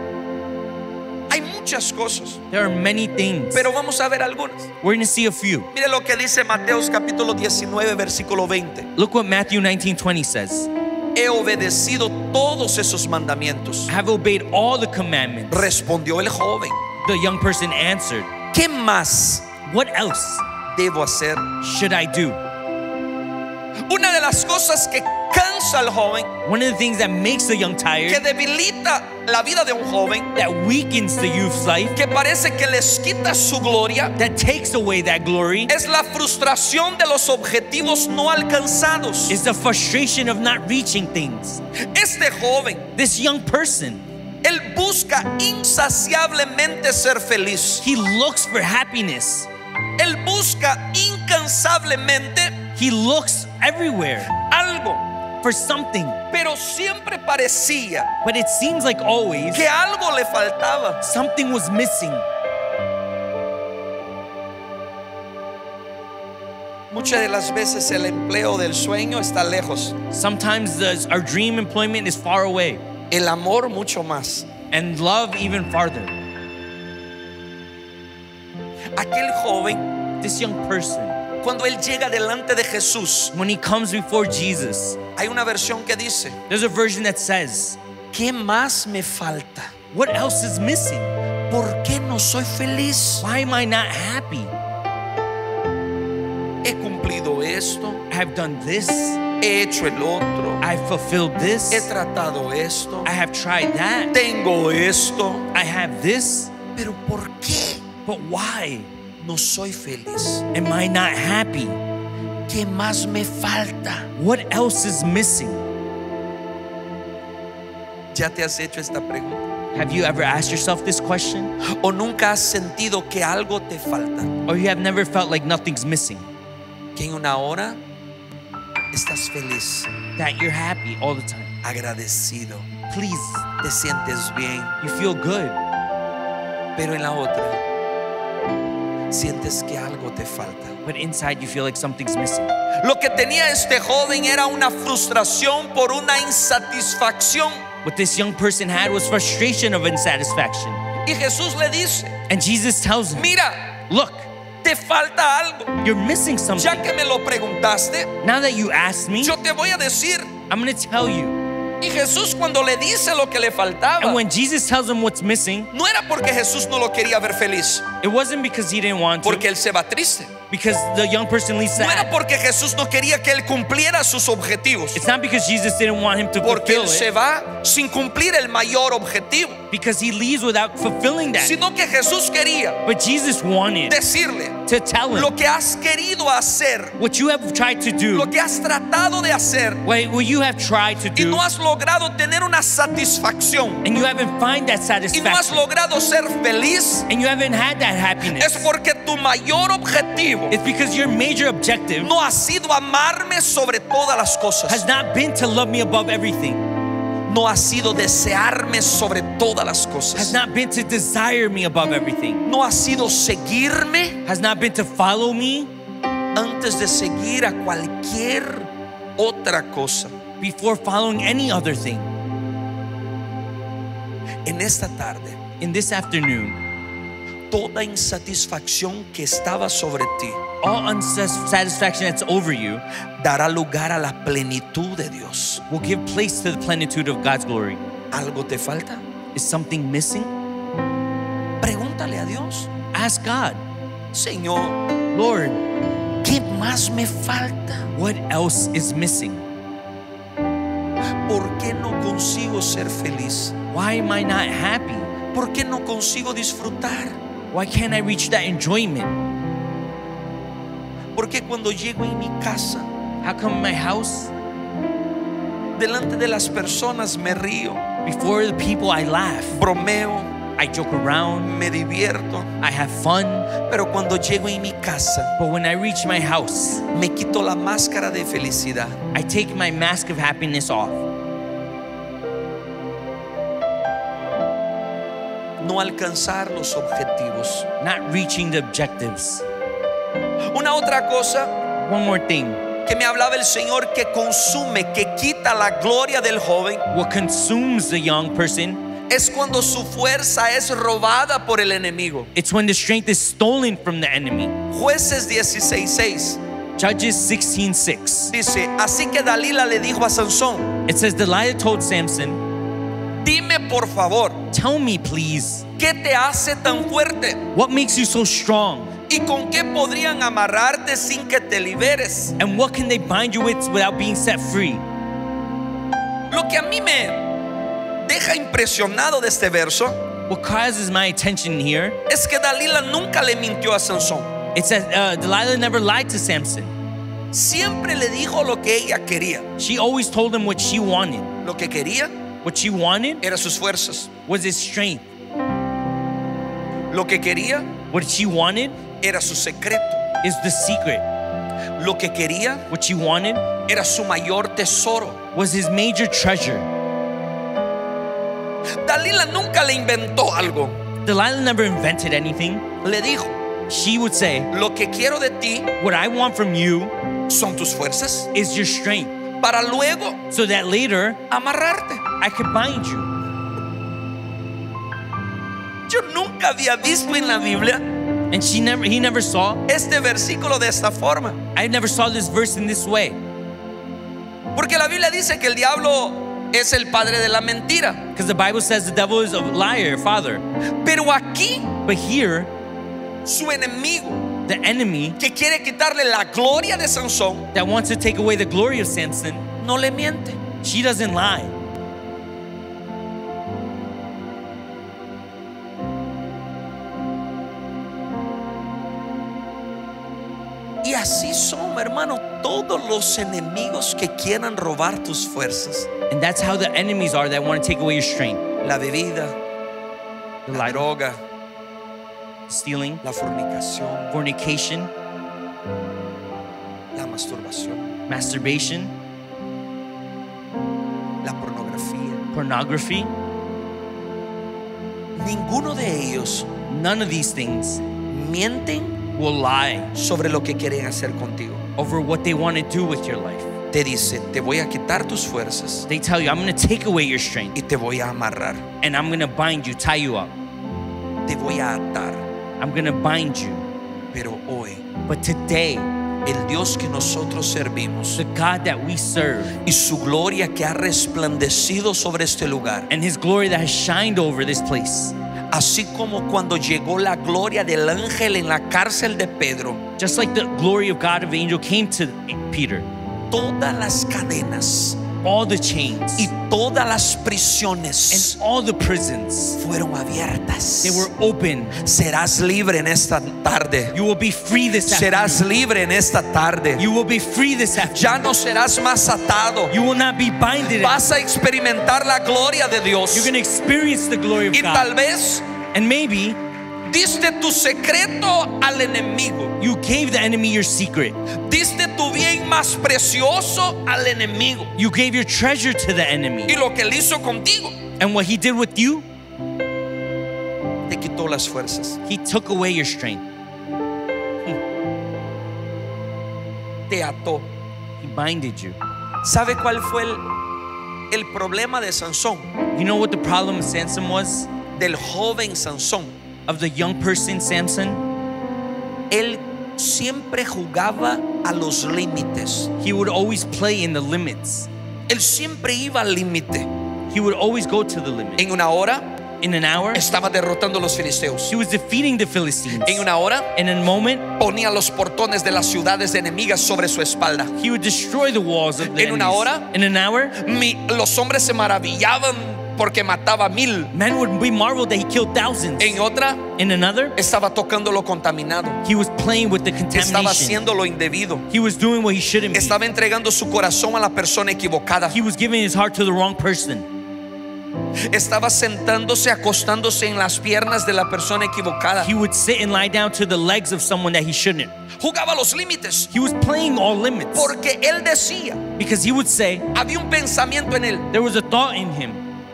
Hay muchas cosas, There are many things. pero vamos a ver algunas. We're going to see a few. Mire lo que dice Mateos capítulo 19, versículo 20. Look what Matthew 19:20 says. He obedecido todos esos mandamientos. I have obeyed all the commandments. Respondió el joven. The young person answered, ¿Qué más What else debo hacer? should I do? Una de las cosas que cansa al joven, One of the things that makes the young que tired, debilita la vida de un joven, that weakens the youth's life, que parece que les quita su gloria, that takes away that glory, es la frustración de los objetivos no alcanzados. is the frustration of not reaching things. Este joven, This young person, él busca insaciablemente ser feliz. he looks for happiness. Él busca incansablemente He looks everywhere algo, for something. pero siempre parecía But it seems like always que algo le faltaba. something was missing. Muchas de las veces el empleo del sueño está lejos, Sometimes the, our dream employment is far away, el amor mucho más. and love even farther. Aquel joven, This young person, cuando él llega delante de Jesús, when he comes before Jesus, hay una versión que dice, there's a version that says, ¿qué más me falta What else is missing? ¿por qué no soy feliz? Why am I not happy? He cumplido esto, I have done this. he hecho el otro, I fulfilled this. he tratado esto, I have tried that. tengo esto, I have this. pero ¿por qué But why no soy feliz? am I not happy? ¿Qué más me falta? What else is missing? ¿Ya te has hecho esta pregunta? Have you ever asked yourself this question? ¿O nunca has sentido que algo te falta? Or you have never felt like nothing's missing? Que en una hora estás feliz, That you're happy all the time. agradecido, Please, te sientes bien, you feel good. pero en la otra sientes que algo te falta. But inside you feel like something's missing. Lo que tenía este joven era una frustración por una insatisfacción. What this young person had was frustration of insatisfaction. Y Jesús le dice, And Jesus tells him, mira, Look, te falta algo. you're missing something. Ya que me lo preguntaste, Now that you asked me, yo te voy a decir. I'm going to tell you. Y Jesús cuando le dice lo que le faltaba, And when Jesus tells him what's missing, no era porque Jesús no lo quería ver feliz, it wasn't because he didn't want to, porque él se va triste. Because the young person leaves No era sad. porque Jesús no quería que él cumpliera sus objetivos, It's not because Jesus didn't want him to porque fulfill él se it, va sin cumplir el mayor objetivo, because he leaves without fulfilling that. sino que Jesús quería But Jesus wanted decirle to tell lo him que has querido hacer, what you have tried to do, lo que has tratado de hacer what what you have tried to y do, no has logrado tener una satisfacción. And you haven't find that y no has satisfaction, logrado ser feliz, and you haven't had that happiness. es porque tu mayor objetivo It's because your major objective no ha sido amarme sobre todas las cosas. has not been to love me above everything, no ha sido desearme sobre todas las has not been to desire me above everything, No ha sido seguirme has not been to follow me antes de seguir a cualquier otra cosa. before following any other thing. En esta tarde, In this afternoon, toda insatisfacción que estaba sobre ti all unsatisfaction that's over you dará lugar a la plenitud de Dios. will give place to the plenitude of God's glory. ¿Algo te falta? Is something missing? Pregúntale a Dios. Ask God, Señor, Lord, ¿qué más me falta? what else is missing? ¿Por qué no consigo ser feliz? Why am I not happy? ¿Por qué no consigo disfrutar? Why can't I reach that enjoyment? Porque cuando llego en mi casa, How come in my house, delante de las personas me río, before the people I laugh, bromeo, I joke around, me divierto? I have fun, Pero cuando llego en mi casa, but when I reach my house, me quito la máscara de felicidad. I take my mask of happiness off. No alcanzar los objetivos. Not reaching the objectives. Una otra cosa One more thing. que me hablaba el Señor que consume, que quita la gloria del joven, What consumes the young person, es cuando su fuerza es robada por el enemigo. it's when the strength is stolen from the enemy. Jueces 16:6 Judges 16:6. dice, así que Dalila le dijo a Sansón, It says Delilah told Samson, dime por favor, "Tell me please, ¿qué te hace tan fuerte? what makes you so strong? ¿Y con qué podrían amarrarte sin que te liberes? And what can they bind you with without being set free?" Lo que a mí me deja impresionado de este verso What causes my attention here? es que Dalila nunca le mintió a Sansón. It says uh, Delilah never lied to Samson. Siempre le dijo lo que ella quería. She always told him what she wanted. Lo que quería What she wanted era sus fuerzas. was his strength. Lo que quería What she wanted era su secreto. is the secret. Lo que quería What she wanted era su mayor tesoro. was his major treasure. Dalila nunca le inventó algo. Delilah never invented anything. Le dijo, She would say, lo que quiero de ti What I want from you son tus fuerzas is your strength, para luego so that later amarrarte. I could bind you. Yo nunca había visto en la Biblia And she never he never saw. este versículo de esta forma. I never saw this verse in this way. Porque la Biblia dice que el diablo es el padre de la mentira. Because the Bible says the devil is a liar, father. Pero aquí But here, su enemigo the enemy que quiere quitarle la gloria de Sansón that wants to take away the glory of Samson, no le miente. she doesn't lie. Y así son, hermano, todos los enemigos que quieran robar tus fuerzas. And that's how the enemies are that want to take away your strength. La bebida, la droga, stealing, la fornicación, fornication, la masturbación, masturbation, la pornografía. pornography. Ninguno de ellos None of these things mienten will lie sobre lo que quieren hacer contigo. over what they want to do with your life. Te dice, te voy a quitar tus fuerzas They tell you, I'm going to take away your strength y te voy a amarrar. and I'm going to bind you, tie you up. Te voy a atar. I'm going to bind you. Pero hoy, But today, el Dios que nosotros servimos the God that we serve y su gloria que ha resplandecido sobre este lugar, and his glory that has shined over this place, así como cuando llegó la gloria del ángel en la cárcel de Pedro, just like the glory of God of the angel came to Peter, todas las cadenas all the chains y todas las and prisiones all the prisons, fueron abiertas. they were open. Serás libre en esta tarde. You will be free this Serás afternoon. libre en esta tarde. You will be free this afternoon. Ya no serás más atado. You will not be binded. Vas a experimentar la gloria de Dios. You're going to experience the glory of Y tal God. vez And maybe diste tu secreto al enemigo. you gave the enemy your secret. Diste tu bien más precioso al enemigo. You gave your treasure to the enemy. Y lo que él hizo contigo, And what he did with you, te quitó las fuerzas. he took away your strength. Te ató. He binded you. ¿Sabe cuál fue el, el problema de Sansón? You know what the problem of Samson was? Del joven Sansón. Of the young person, Samson? Él siempre jugaba a los límites. He would always play in the limits. Él siempre iba al límite. He would always go to the limit. En una hora In an hour, estaba derrotando a los filisteos. he was defeating the Philistines. En una hora In a moment, ponía los portones de las ciudades enemigas sobre su espalda. he would destroy the walls of the En una enemies. hora, In an hour, mi- los hombres se maravillaban porque mataba mil. men would be marveled that he killed thousands. En otra, In another, estaba tocando lo contaminado. he was playing with the Estaba contamination. haciendo lo indebido. He was doing what he shouldn't be. Estaba entregando su corazón a la persona equivocada. He was giving his heart to the wrong person. Estaba sentándose, acostándose en las piernas de la persona equivocada. He would sit and lie down to the legs of someone that he shouldn't. Jugaba los límites. He was playing all limits. Porque él decía, Because he would say, había un pensamiento en él, there was a thought in him,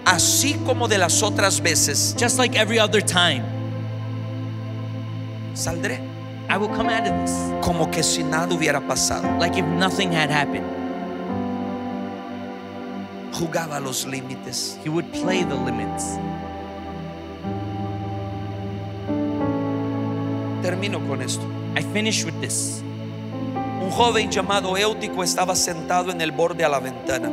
así como de las otras veces, just like every other time, saldré I will come out of this. como que si nada hubiera pasado. Like if nothing had happened. Jugaba los límites. He would play the limits. Termino con esto. I finish with this. Un joven llamado Éutico estaba sentado en el borde a la ventana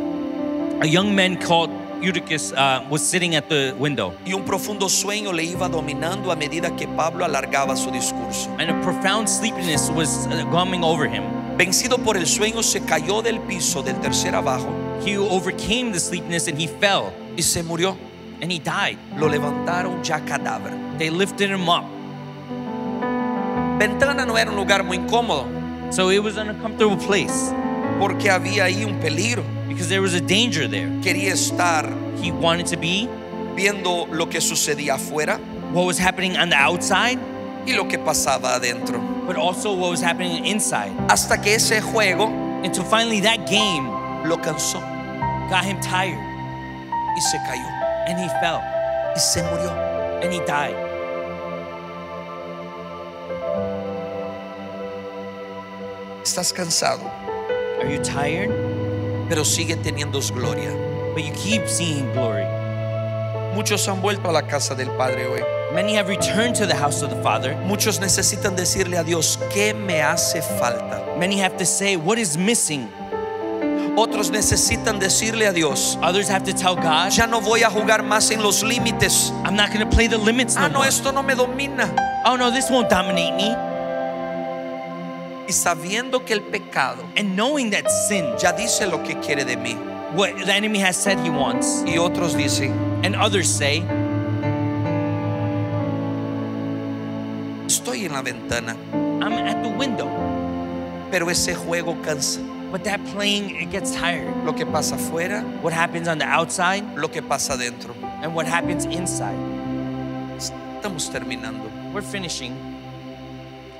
A young man called Eutychus uh, was sitting at the window, y un profundo sueño le iba dominando a medida que Pablo alargaba su discurso. and a profound sleepiness was uh, coming over him. Vencido por el sueño, se cayó del piso del tercer abajo He overcame the sleepiness and he fell y se murió. and he died. Lo levantaron ya cadáver. They lifted him up. Ventana no era un lugar muy cómodo So it was an uncomfortable place porque había ahí un peligro. because there was a danger there. Quería estar He wanted to be viendo lo que sucedía afuera what was happening on the outside, y lo que pasaba adentro. but also what was happening inside. Hasta que ese juego Until finally that game lo cansó got him tired y se cayó and he fell y se murió. and he died. Estás cansado, Are you tired? pero sigue teniendo gloria. But you keep seeing glory. Muchos han vuelto a la casa del Padre hoy. Many have returned to the house of the Father. Muchos necesitan decirle a Dios, ¿qué me hace falta? Many have to say, What is missing? Otros necesitan decirle a Dios, Others have to tell God, ya no voy a jugar más en los límites. I'm not going to play the limits Ah, no no, more. esto no me domina. Oh no, this won't dominate me. Y sabiendo que el pecado And knowing that sin, ya dice lo que quiere de mí. what the enemy has said he wants, Y otros dicen, and others say, estoy en la ventana, I'm at the window. pero ese juego cansa. But that playing, it gets tired. Lo que pasa afuera, What happens on the outside lo que pasa adentro. and what happens inside. Estamos terminando. We're finishing.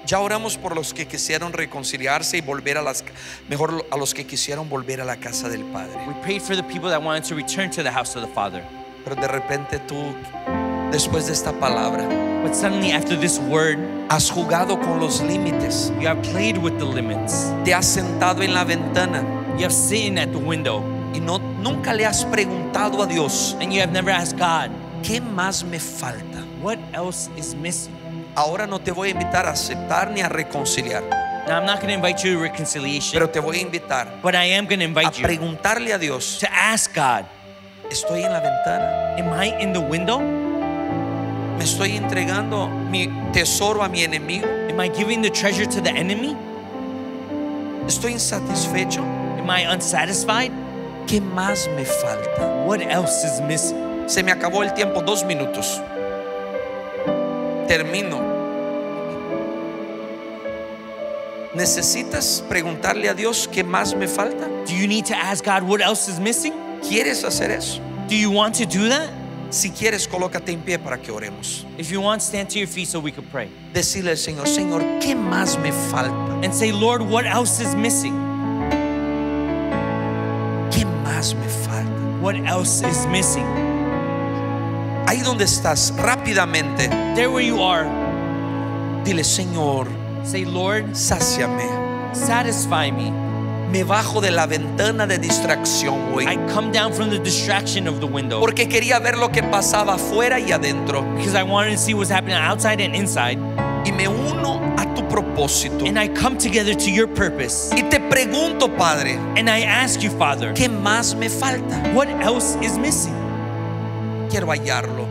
Ya oramos por los que quisieron reconciliarse y volver a las mejor a los que quisieron volver a la casa del Padre. We prayed for the people that wanted to return to the house of the Father. Pero de repente tú después de esta palabra But suddenly, after this word, has jugado con los límites. you have played with the limits. Te has sentado en la ventana You have sitting at the window, y no nunca le has preguntado a Dios, and you have never asked God, ¿qué más me falta? what else is missing? Ahora no te voy a invitar a aceptar ni a reconciliar, Now, I'm not going to invite you to reconciliation, pero te voy a invitar but I am going to a invite you preguntarle a Dios, to ask God, ¿estoy en la ventana? Am I in the window? ¿Me estoy entregando mi tesoro a mi enemigo? Am I giving the treasure to the enemy? ¿Estoy insatisfecho? Am I unsatisfied? ¿Qué más me falta? What else is missing? Se me acabó el tiempo, dos minutos. Termino. ¿Necesitas preguntarle a Dios qué más me falta? Do you need to ask God what else is missing? ¿Quieres hacer eso? Do you want to do that? Si quieres, colócate en pie para que oremos. If you want, stand to your feet so we could pray. Decirle al Señor, Señor, ¿qué más me falta? And say, Lord, what else is missing? ¿Qué más me falta? What else is missing? Ahí donde estás, rápidamente, There where you are, dile, Señor, say, Lord, sáciame. satisfy me. Me bajo de la ventana de distracción hoy. I come down from the distraction of the window Porque quería ver lo que pasaba afuera y adentro. because I wanted to see what's happening outside and inside. Y me uno a tu propósito. And I come together to your purpose. Y te pregunto, Padre, And I ask you, Father, ¿qué más me falta? what else is missing? Quiero hallarlo.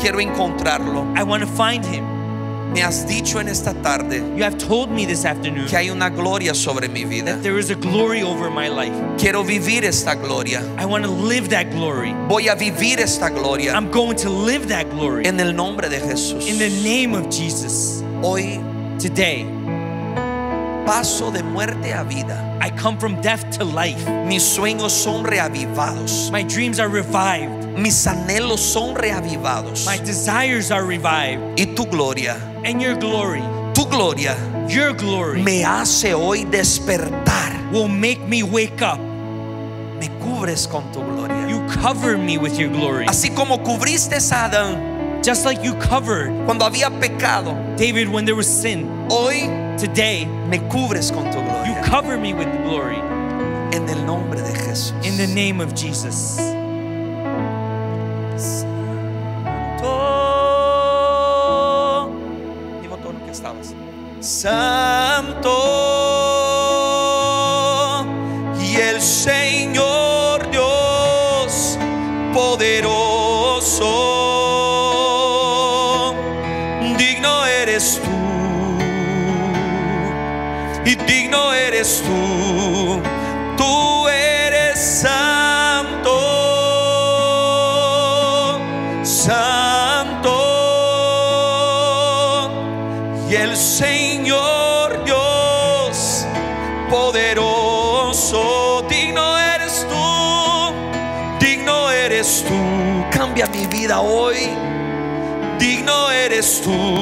Quiero encontrarlo. I want to find him. Me has dicho en esta tarde You have told me this afternoon que hay una gloria sobre mi vida. that there is a glory over my life. Quiero vivir esta gloria. I want to live that glory. Voy a vivir esta gloria I'm going to live that glory en el nombre de Jesús. in the name of Jesus. Hoy Today, paso de muerte a vida. I come from death to life. Mis sueños son reavivados. My dreams are revived. Mis anhelos son reavivados. My desires are revived. Y tu gloria, And your glory, tu gloria your glory, me hace hoy despertar. will make me wake up. Me cubres con tu gloria. You cover me with your glory. Así como cubriste a Adán Just like you covered cuando había pecado, David when there was sin. hoy Today, me cubres con tu gloria. Cover me with glory En el nombre de Jesús. in the name of Jesus. Santo. Mismo tono que estabas. Santo. Tú. Tú eres santo. Santo. Y el Señor Dios poderoso, digno eres tú, digno eres tú. Cambia mi vida hoy, digno eres tú.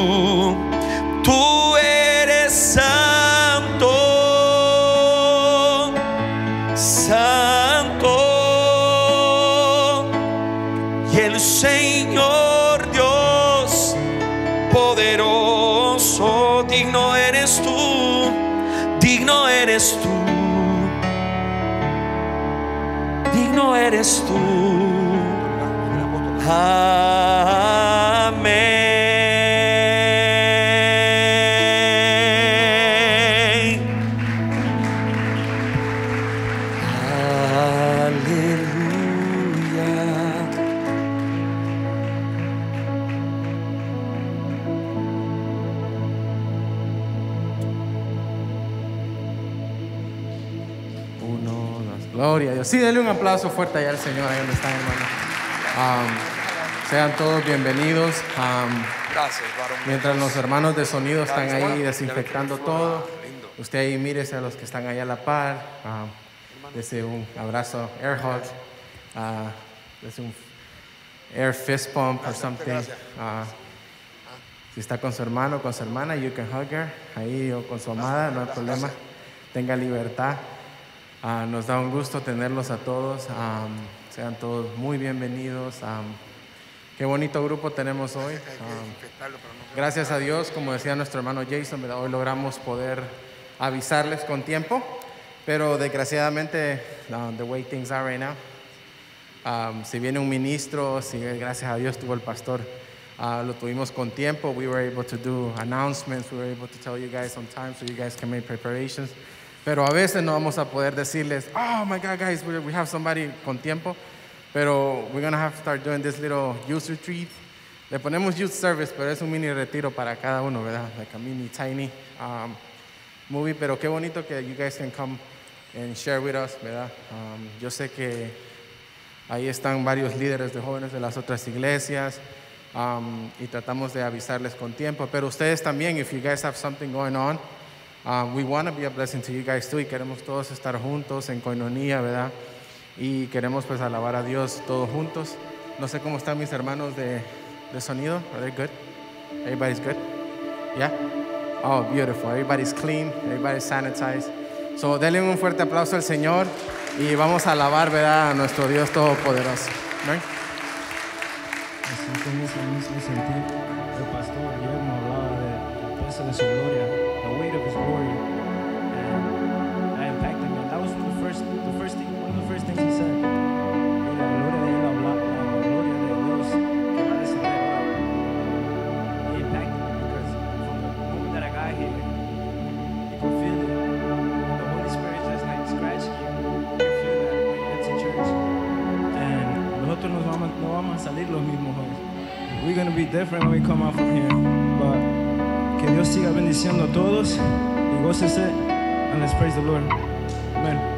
Aplauso fuerte allá al Señor, ahí donde están, hermano. Um, sean todos bienvenidos. Um, mientras los hermanos de sonido están ahí desinfectando todo, usted ahí mírese a los que están ahí a la par. Um, dese un abrazo, air hug. Uh, un air fist bump or something. Uh, si está con su hermano o con su hermana, you can hug her. Ahí o con su amada, no hay problema. Tenga libertad. Ah, nos da un gusto tenerlos a todos. Am, sean todos muy bienvenidos. Am, qué bonito grupo tenemos hoy. Am, gracias a Dios, como decía nuestro hermano Jason, ¿verdad? hoy logramos poder avisarles con tiempo. Pero desgraciadamente, uh, the way things are right now, um, si viene un ministro, si gracias a Dios tuvo el pastor, uh, lo tuvimos con tiempo. We were able to do announcements. We were able to tell you guys on time so you guys can make preparations. Pero a veces no vamos a poder decirles, oh my God, guys, we, have somebody con tiempo. Pero we're going to have to start doing this little youth retreat. Le ponemos youth service, pero es un mini retiro para cada uno, ¿verdad? Like a mini, tiny um, movie. Pero qué bonito que you guys can come and share with us, ¿verdad? Um, yo sé que ahí están varios líderes de jóvenes de las otras iglesias um, y tratamos de avisarles con tiempo. Pero ustedes también, if you guys have something going on, uh, we want to be a blessing to you guys too y queremos todos estar juntos en coinonía, ¿verdad? Y queremos pues alabar a Dios todos juntos. No sé cómo están mis hermanos de, de sonido. Are they good? Everybody's good? Yeah? Oh, beautiful. Everybody's clean. Everybody's sanitized. So, denle un fuerte aplauso al Señor y vamos a alabar, ¿verdad? A nuestro Dios Todopoderoso. Right? Así con ese mismo sentir, el pastor Guillermo hablaba del peso de su gloria, different when we come out from here. But que Dios siga bendiciendo a todos y gócese. And let's praise the Lord. Amen.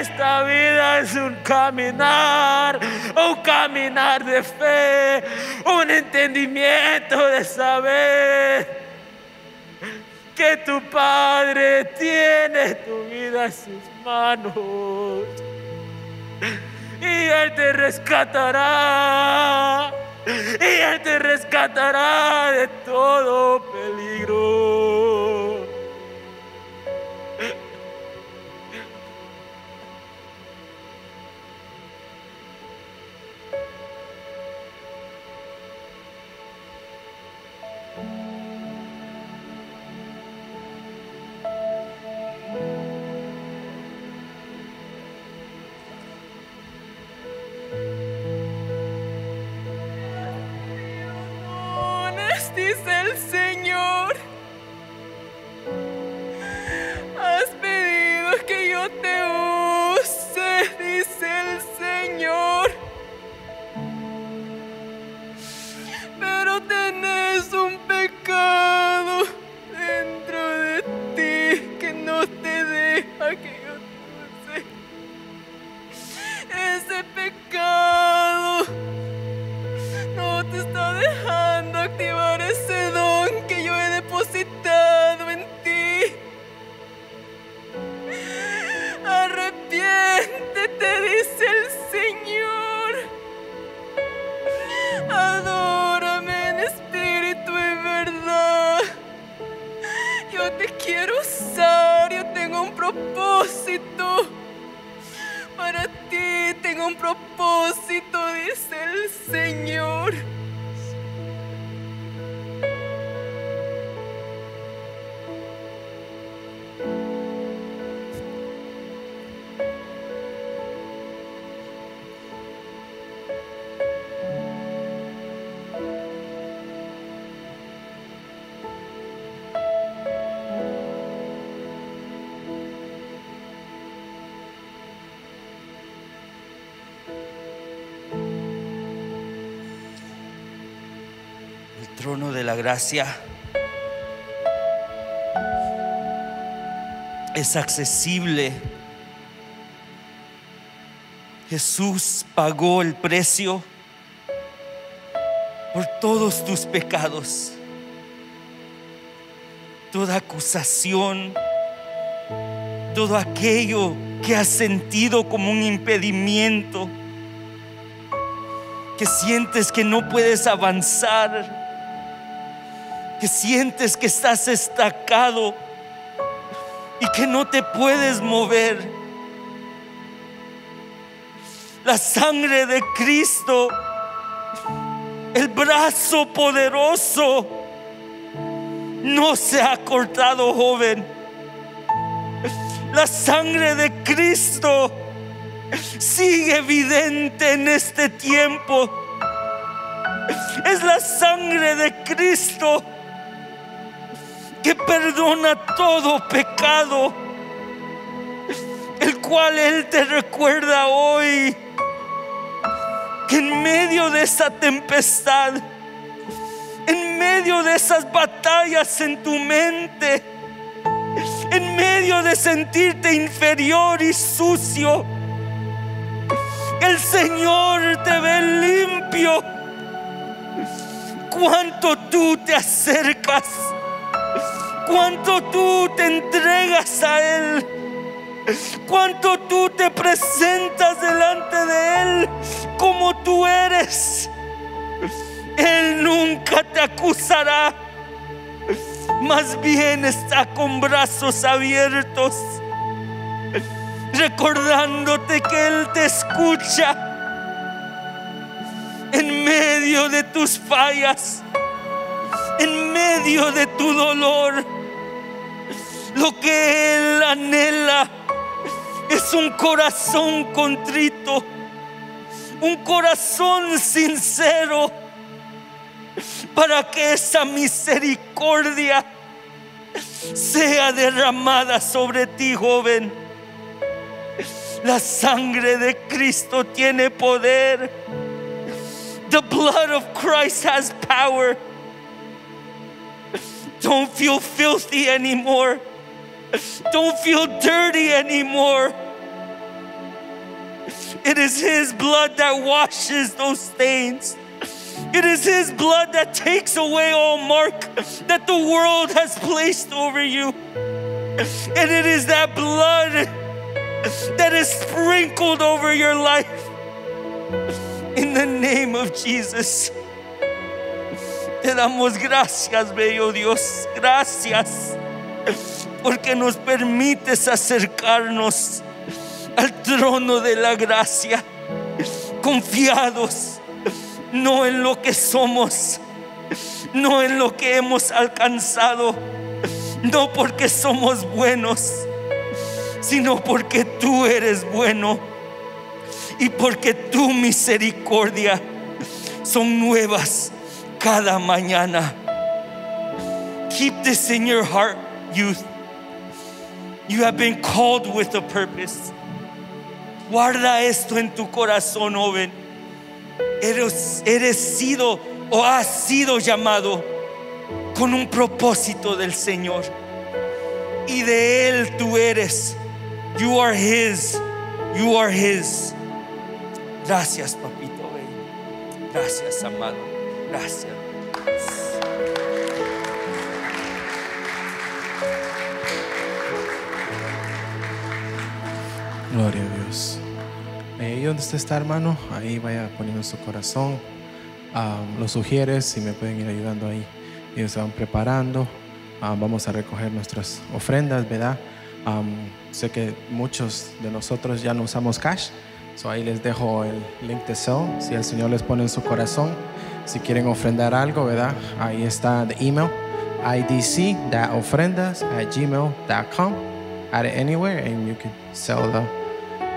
Esta vida es un caminar, un caminar de fe, un entendimiento de saber que tu Padre tiene tu vida en sus manos y Él te rescatará. Y Él te rescatará de todo peligro. gracia es accesible. Jesús pagó el precio por todos tus pecados. Toda acusación, todo aquello que has sentido como un impedimento, que sientes que no puedes avanzar, que sientes que estás estancado y que no te puedes mover. La sangre de Cristo, el brazo poderoso, no se ha cortado, joven. La sangre de Cristo sigue evidente en este tiempo. Es la sangre de Cristo perdona todo pecado, el cual Él te recuerda hoy que en medio de esa tempestad, en medio de esas batallas en tu mente, en medio de sentirte inferior y sucio, el Señor te ve limpio. Cuánto tú te acercas, cuánto tú te entregas a Él, cuánto tú te presentas delante de Él como tú eres. Él nunca te acusará, más bien está con brazos abiertos, recordándote que Él te escucha en medio de tus fallas, en medio de tu dolor. Lo que Él anhela es un corazón contrito, un corazón sincero, para que esa misericordia sea derramada sobre ti, joven. La sangre de Cristo tiene poder. The blood of Christ has power. Don't feel filthy anymore. Don't feel dirty anymore. It is His blood that washes those stains. It is His blood that takes away all mark that the world has placed over you. And it is that blood that is sprinkled over your life. In the name of Jesus. Te damos gracias, bello Dios. Gracias. Porque nos permites acercarnos al trono de la gracia. Confiados. No en lo que somos. No en lo que hemos alcanzado. No porque somos buenos. Sino porque tú eres bueno y porque tu misericordia son nuevas cada mañana. Keep this in your heart, youth. You have been called with a purpose. Guarda esto en tu corazón, joven. Eres, eres sido o has sido llamado con un propósito del Señor. Y de Él tú eres. You are His. You are His. Gracias, papito. Gracias, amado. Gracias. Gloria a Dios. Eh, Ahí donde usted está, hermano, ahí vaya poniendo su corazón. Ah, lo sugieres si me pueden ir ayudando ahí. Ellos se preparando. Ah, vamos a recoger nuestras ofrendas, ¿verdad? Am, sé que muchos de nosotros ya no usamos cash. So ahí les dejo el link de Zelle. Si el Señor les pone en su corazón, si quieren ofrendar algo, ¿verdad? Ahí está the email idc.ofrendas at it anywhere and you can sell the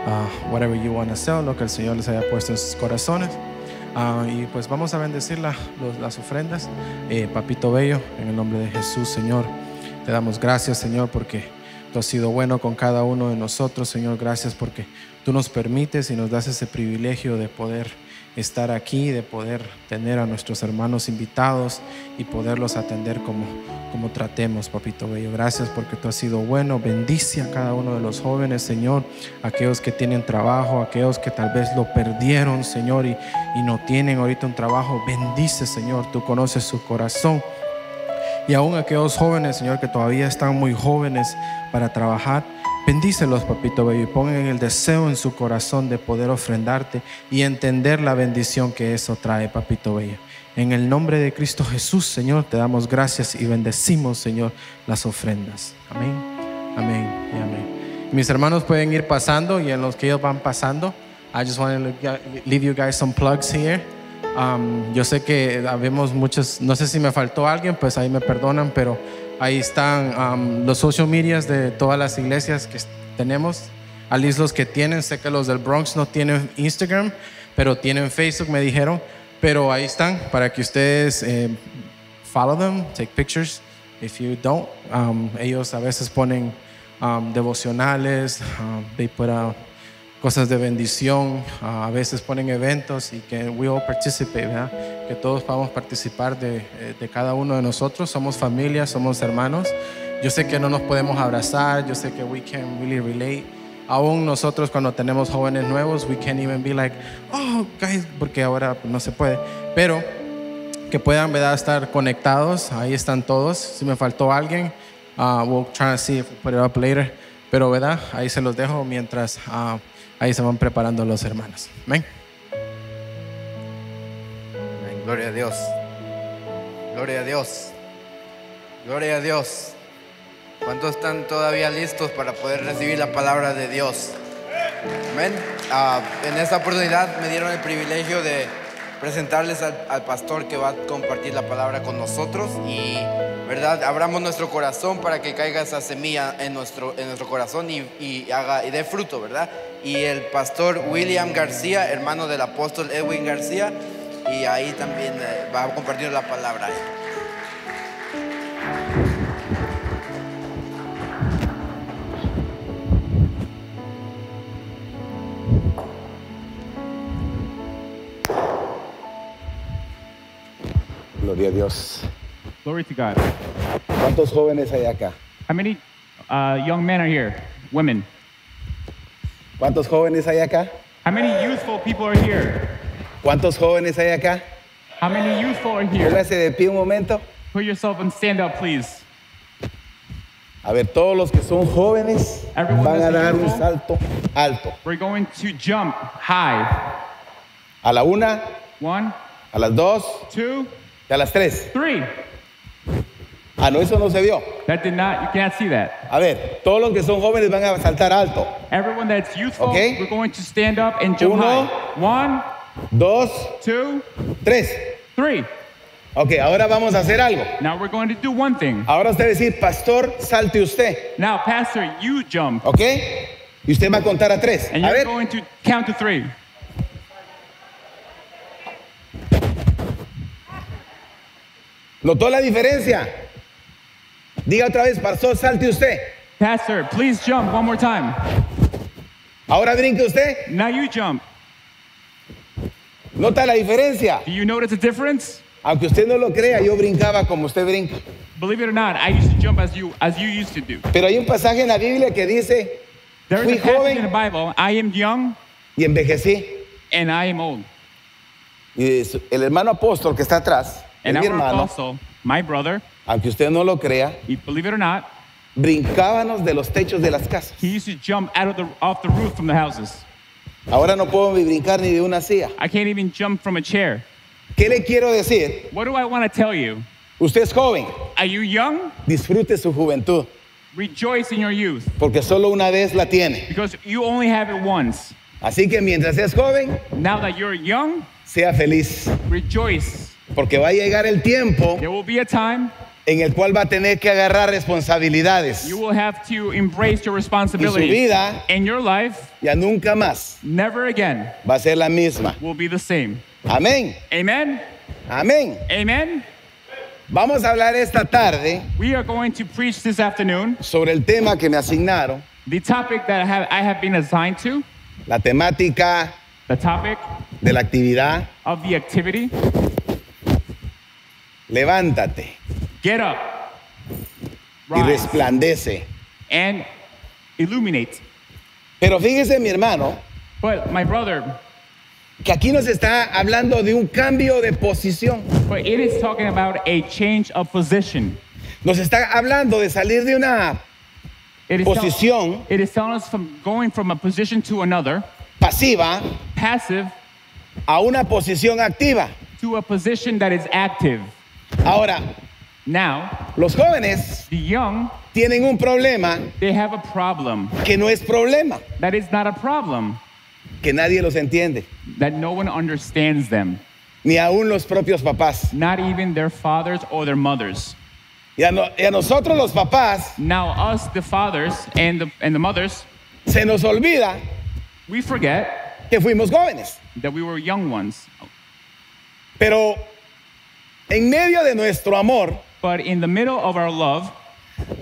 uh, whatever you want to sell, lo que el Señor les haya puesto en sus corazones. Ah, y pues vamos a bendecir las ofrendas. Eh, Papito Bello, en el nombre de Jesús, Señor, te damos gracias, Señor, porque tú has sido bueno con cada uno de nosotros, Señor. Gracias porque tú nos permites y nos das ese privilegio de poder estar aquí, de poder tener a nuestros hermanos invitados y poderlos atender como, como tratemos, Papito Bello. Gracias porque tú has sido bueno. Bendice a cada uno de los jóvenes, Señor, aquellos que tienen trabajo, aquellos que tal vez lo perdieron, Señor, y, y no tienen ahorita un trabajo. Bendice, Señor, tú conoces su corazón. Y aún aquellos jóvenes, Señor, que todavía están muy jóvenes para trabajar, bendícelos, papito bello, y pongan el deseo en su corazón de poder ofrendarte y entender la bendición que eso trae, papito bello. En el nombre de Cristo Jesús, Señor, te damos gracias y bendecimos, Señor, las ofrendas. Amén, amén y amén. Mis hermanos pueden ir pasando y en los que ellos van pasando, I just want to leave you guys some plugs here. Um, yo sé que habemos muchos, no sé si me faltó alguien, pues ahí me perdonan, pero ahí están los social medias de todas las iglesias que tenemos. Al los que tienen, sé que los del Bronx no tienen Instagram, pero tienen Facebook, me dijeron. Pero ahí están para que ustedes eh, follow them, take pictures. If you don't, um, ellos a veces ponen um, devocionales, they put out cosas de bendición, a veces ponen eventos y que we all participate, ¿verdad? que todos podamos participar de, eh, de cada uno de nosotros. Somos familia, somos hermanos. Yo sé que no nos podemos abrazar, yo sé que we can really relate. Aún nosotros cuando tenemos jóvenes nuevos, we can't even be like, oh, guys, porque ahora no se puede. Pero que puedan ¿verdad? estar conectados, ahí están todos. Si me faltó alguien, uh, we'll try to see if we put it up later. Pero verdad, ahí se los dejo mientras uh, ahí se van preparando los hermanos. Amén. Gloria a Dios. Gloria a Dios. Gloria a Dios. ¿Cuántos están todavía listos para poder recibir la palabra de Dios? Amén. Ah, en esta oportunidad me dieron el privilegio de presentarles al, pastor que va a compartir la palabra con nosotros y, ¿verdad? Abramos nuestro corazón para que caiga esa semilla en nuestro, en nuestro corazón y, y haga, y dé fruto, ¿verdad? Y el pastor William García, hermano del apóstol Edwin García, y ahí también eh, va a compartir la palabra. Gloria a Dios. Glory to God. ¿Cuántos jóvenes hay acá? How many uh, young men are here? Women. ¿Cuántos jóvenes hay acá? How many youthful people are here? ¿Cuántos jóvenes hay acá? How many youthful are here? Póngase de pie un momento. Put yourself and stand up, please. A ver, todos los que son jóvenes Everyone van a dar un salto alto. We're going to jump high. A la una, One, a las dos two, a las tres. three. Ah, no, eso no se vio. That did not, you cannot see that. A ver, todos los que son jóvenes van a saltar alto. Everyone that's youthful, Okay. we're going to stand up and jump Uno. high. One, Dos, two, tres. three. Ok, ahora vamos a hacer algo. Now we're going to do one thing. Ahora usted decir, pastor, salte usted. Now, Pastor, you jump. ¿Ok? Y usted va a contar a tres. And A you're ver, going to count to three. ¿Notó la diferencia? Diga otra vez, pastor, salte usted. Pastor, please jump one more time. Ahora brinque usted. Now you jump. ¿Nota la diferencia? Do you notice a difference? Aunque usted no lo crea, yo brincaba como usted brinca. Believe it or not, I used to jump as you as you used to do. Pero hay un pasaje en la Biblia que dice, There is fui a passage joven in the Bible. I am young y envejecí. and I am old. Y el hermano apóstol que está atrás, And mi hermano, apostle, my brother, aunque usted no lo crea, believe it or not, brincábamos de los techos de las casas. he used to jump out of the off the roof from the houses. Ahora no puedo ni brincar ni de una silla. I can't even jump from a chair. ¿Qué le quiero decir? What do I want to tell you? Usted es joven, Are you young? disfrute su juventud, Rejoice in your youth porque solo una vez la tiene. because you only have it once. Así que mientras es joven, Now that you're young, sea feliz, rejoice. Porque va a llegar el tiempo There will be a time en el cual va a tener que agarrar responsabilidades. you will have to embrace your Y su responsibilities. vida In your life, ya nunca más never again va a ser la misma. will be the same. Amén. Amen. Amén. Amen. Vamos a hablar esta tarde We are going to preach this afternoon sobre el tema que me asignaron, the topic that I have, I have been assigned to, la temática the topic de la actividad. of the activity. Levántate Get up, y rise, resplandece. and illuminate. Pero fíjese mi hermano, But my brother, que aquí nos está hablando de un cambio de posición. but it is talking about a change of position. Nos está hablando de salir de una It is, tell- posición it is telling us from going from a position to another, pasiva passive, a una posición activa. to a position that is active. Ahora, Now, los jóvenes the young, tienen un problema they have a problem. que no es problema, That is not a problem. que nadie los entiende, That no one understands them. ni aún los propios papás. Not even their fathers or their mothers. Y a, no- y a nosotros los papás Now, us, the fathers and the, and the mothers, se nos olvida we forget que fuimos jóvenes. that we were young ones. Pero en medio de nuestro amor But in the middle of our love,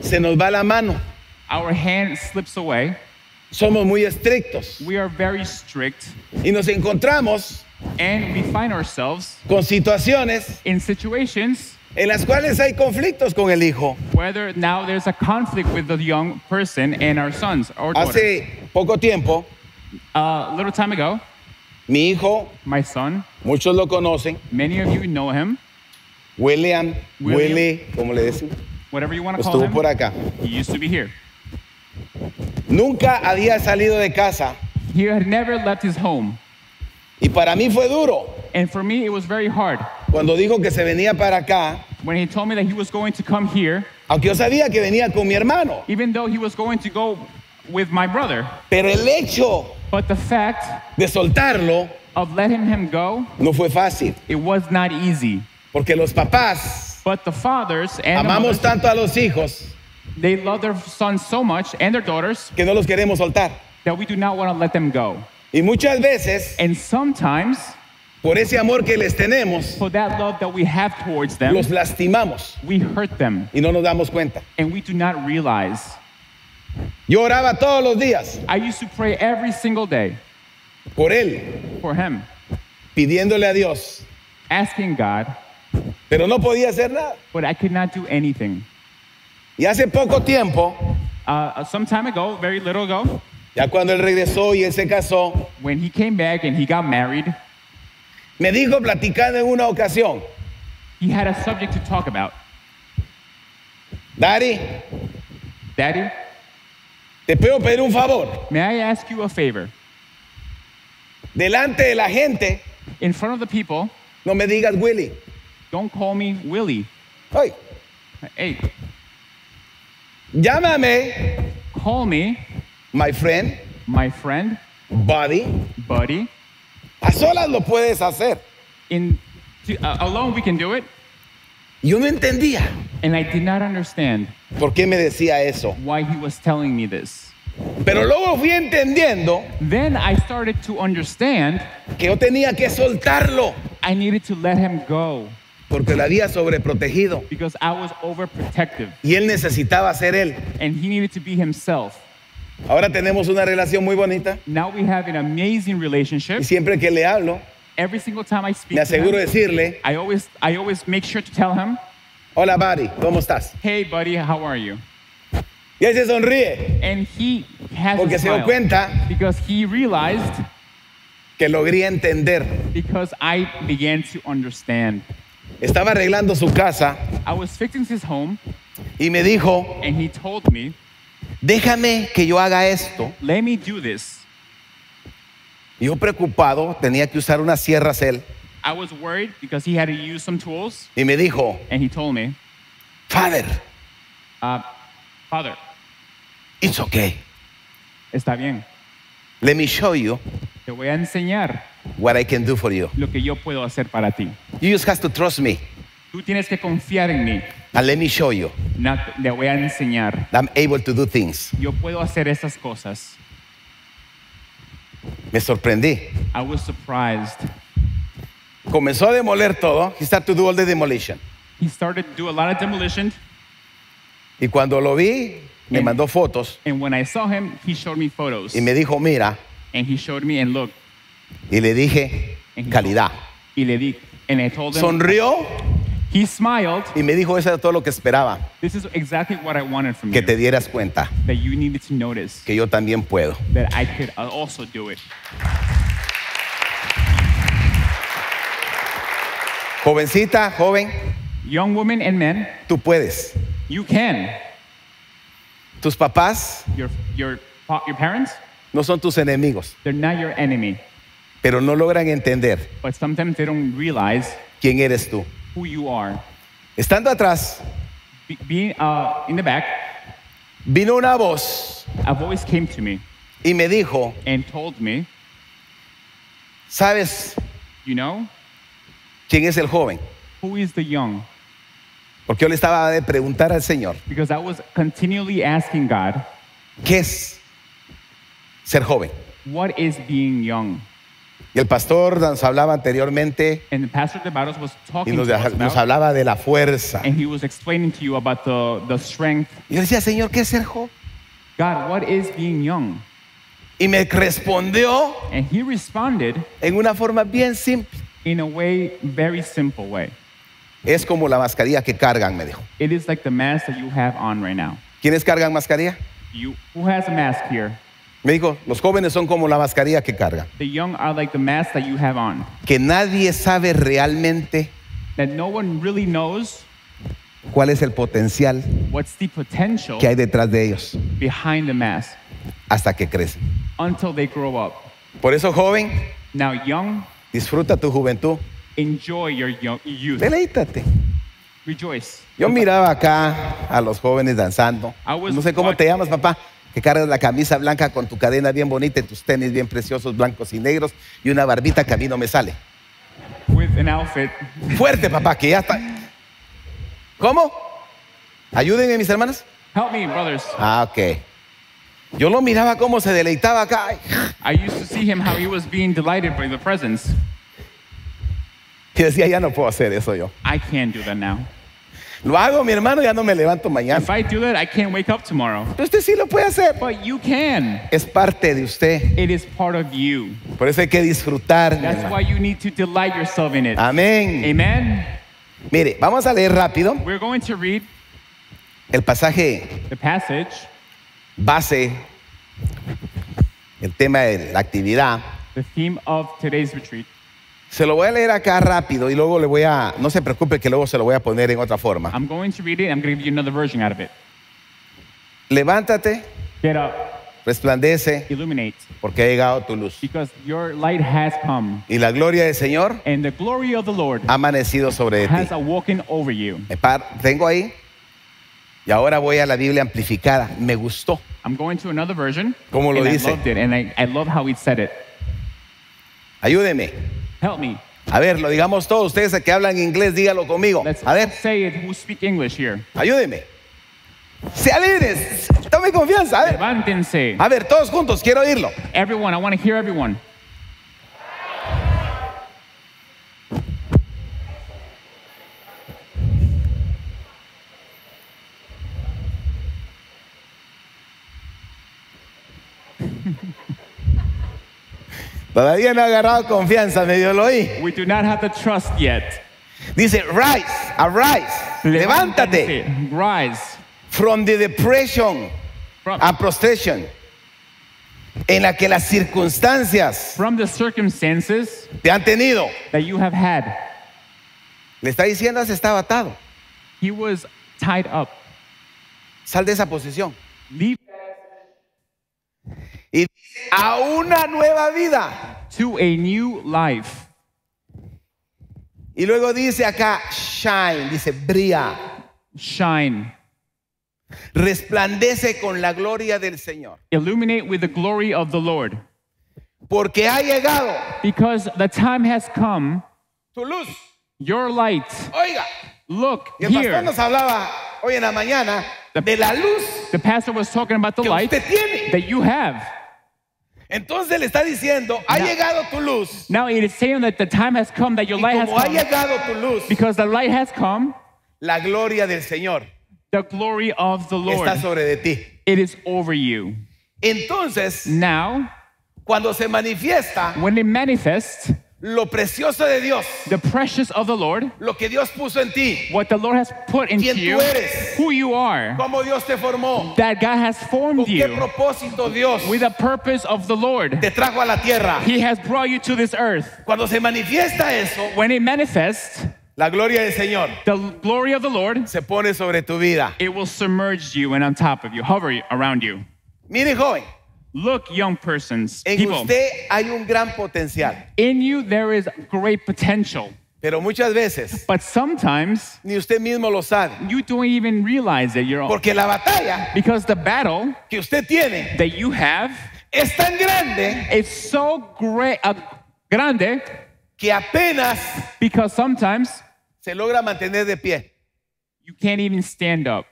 se nos va la mano. our hand slips away. Somos muy estrictos We are very strict, y nos encontramos and we find ourselves con situaciones in situations en las cuales hay conflictos con el hijo. whether now there's a conflict with the young person and our sons or. Hace poco tiempo, A little time ago, mi hijo, my son, muchos lo conocen, many of you know him, William, William. Willy, como le decimos, whatever you want to call estuvo him, por acá. he used to be here. Nunca había salido de casa He had never left his home. y para mí fue duro And for me, it was very hard. cuando dijo que se venía para acá, When he told me that he was going to come here, aunque yo sabía que venía con mi hermano. even though he was going to go with my brother. Pero el hecho But the fact de soltarlo of letting him go, no fue fácil, it was not easy. Porque los papás But the fathers and the amamos mothers, tanto a los hijos they love their sons so much and their daughters que no los queremos soltar. that we do not want to let them go. Y muchas veces, And sometimes, por ese amor que les tenemos, for that love that we have towards them, los lastimamos we hurt them y no nos damos cuenta. and we do not realize. Yo oraba todos los días I used to pray every single day por él, for him, pidiéndole a Dios, asking God, pero no podía hacer nada. but I could not do anything. Y hace poco tiempo, Uh, some time ago, very little ago, ya cuando él regresó y él se casó, when he came back and he got married, me dijo platicando en una ocasión, he had a subject to talk about. Daddy, Daddy, te puedo pedir un favor. may I ask you a favor? Delante de la gente, In front of the people, no me digas Willy. Don't call me Willie. Hey. Hey, llámame, call me my friend, my friend, buddy. buddy. A solas lo puedes hacer. In uh, alone we can do it. Yo no entendía And I did not understand por qué me decía eso. why he was telling me this. Pero luego fui entendiendo Then I started to understand que yo tenía que soltarlo I needed to let him go porque lo había sobreprotegido because I was overprotective y él necesitaba ser él. and he needed to be himself. Ahora tenemos una relación muy bonita Now we have an amazing relationship. y siempre que le hablo, Every single time I speak me him, aseguro de decirle, I always I always make sure to tell him, hola buddy, ¿cómo estás? "Hey buddy, how are you?" Y él se sonríe And he has porque a se dio cuenta because he realized que logré entender. because I began to understand. Estaba arreglando su casa I was fixing his home y me dijo, and he told me, déjame que yo haga esto. "Let me do this." Yo preocupado, tenía que usar unas sierras él. I was worried because he had to use some tools Y me dijo, and he told me, Father, uh, "Father, it's okay. está bien. Let me show you Te voy a enseñar what I can do for you. lo que yo puedo hacer para ti. You just have to trust me Tú tienes que confiar en mí. and let me show you Na- Le voy a enseñar. that I'm able to do things. Yo puedo hacer esas cosas. Me sorprendí. I was surprised. Comenzó a demoler todo. He started to do all the demolition. He started to do a lot of demolition, Y cuando lo vi, me And- mandó fotos and when I saw him, he showed me photos. y me dijo, mira, And he showed me and look, y le dije, calidad. y le di, and I told him, Sonrió he smiled. y me dijo, eso era todo lo que esperaba, This is exactly what I wanted from que you. te dieras cuenta That you needed to notice que yo también puedo. that I could also do it. Jovencita, joven, Young women and men, tú puedes. You can. Tus papás Your, your parents, no son tus enemigos, they're not your enemy. Pero no logran entender But sometimes they don't realize quién eres tú. who you are. Estando atrás, Be- being uh, in the back, vino una voz a voice came to me y me dijo, and told me, ¿sabes you know, quién es el joven? who is the young? Porque yo le estaba de preguntar al Señor, Because I was continually asking God, ¿qué es ser joven? what is being young? Y el pastor nos hablaba anteriormente And Pastor was y talking nos, to us nos about, hablaba de la fuerza. and he was explaining to you about the, the strength. Y yo decía, Señor, ¿qué es ser joven? God, what is being young? Y me respondió And he responded en una forma bien simple. in a way, very simple way. Es como la mascarilla que cargan, me dijo. It is like the mask that you have on right now. ¿Quiénes cargan mascarilla? You, who has a mask here? Me dijo, los jóvenes son como la mascarilla que cargan. The young are like the mask that you have on. Que nadie sabe realmente That no one really knows cuál es el potencial what's the potential que hay detrás de ellos behind the mask hasta que crecen. until they grow up. Por eso, joven, Now, young, disfruta tu juventud. enjoy your young, youth. Deleítate. Rejoice. Yo miraba acá a los jóvenes danzando. No sé cómo te llamas, papá. Que cargas la camisa blanca con tu cadena bien bonita y tus tenis bien preciosos, blancos y negros y una barbita que a mí no me sale. With an outfit. Fuerte, papá, que ya está. ¿Cómo? Ayúdenme, mis hermanas. Help me, brothers. Ah, ok. Yo lo miraba cómo se deleitaba acá. I used to see him how he was being delighted by the presence. Y decía, ya no puedo hacer eso yo. I can't do that now. Lo hago, mi hermano, ya no me levanto mañana. If I do that, I can't wake up tomorrow. Pero usted sí lo puede hacer. But you can. Es parte de usted. It is part of you. Por eso hay que disfrutar. That's why you need to delight yourself in it. Amén. Amen. Mire, vamos a leer rápido We're going to read el pasaje the passage, base, el tema de la actividad. the theme of today's retreat. Se lo voy a leer acá rápido y luego le voy a, no se preocupe que luego se lo voy a poner en otra forma. I'm going to read it. I'm going to give you another version out of it. Levántate, Get up, resplandece, illuminate, porque ha llegado tu luz. because your light has come, Y la gloria del Señor and the glory of the Lord ha amanecido sobre ti. has awoken over you. Tengo ahí. Y ahora voy a la Biblia amplificada. Me gustó. I'm going to another version. ¿Cómo lo and dice? I loved it, and I, I love how he said it. Ayúdeme. Help me. A ver, lo digamos todos. Ustedes que hablan inglés, dígalo conmigo. Let's A ver, say it who speak English here. ayúdeme. Sea libres. Tome confianza. A ver. Levántense. A ver, todos juntos. Quiero oírlo. Everyone, I want to hear everyone. Todavía no ha agarrado confianza, medio lo oí. We do not have the trust yet. Dice, rise, arise. Levántate. Rise. From the depression From, and prostration. En la que las circunstancias from the circumstances te han tenido. that you have had. Le está diciendo, se estaba atado. He was tied up. Sal de esa posición. Leave Y a una nueva vida. to a new life. Y luego dice acá, shine, dice, brilla, Shine. resplandece con la gloria del Señor. Illuminate with the glory of the Lord. Porque ha llegado Because the time has come, tu luz. your light. Oiga, Look y el pastor here. nos hablaba hoy en la mañana de la luz The pastor was talking about the light that you have. Entonces le está diciendo, ha Ya. llegado tu luz. Now it is saying that the time has come that your Y light has como ha come. llegado tu luz, Because the light has come, la gloria del Señor the glory of the Lord. está sobre de ti. It is over you. Entonces, Now, cuando se manifiesta when it manifests, lo precioso de Dios, the precious of the Lord, lo que Dios puso en ti, what the Lord has put into Quién tú you, eres. who you are, cómo Dios te formó, that God has con formed qué you propósito Dios with a purpose of the Lord. te trajo a la tierra. He has brought you to this earth. Cuando se manifiesta eso, When it manifests, La gloria del Señor the glory of the Lord, se pone sobre tu vida. it will submerge you and on top of you, hover around you. Mire, joven, Look, young persons, en people, usted hay un gran potencial, in you there is great potential, pero muchas veces but sometimes ni usted mismo lo sabe. you don't even realize that you're Porque la batalla because the battle que usted tiene that you have es tan grande is so great, uh, grande, que apenas because sometimes se logra mantener de pie. you can't even stand up.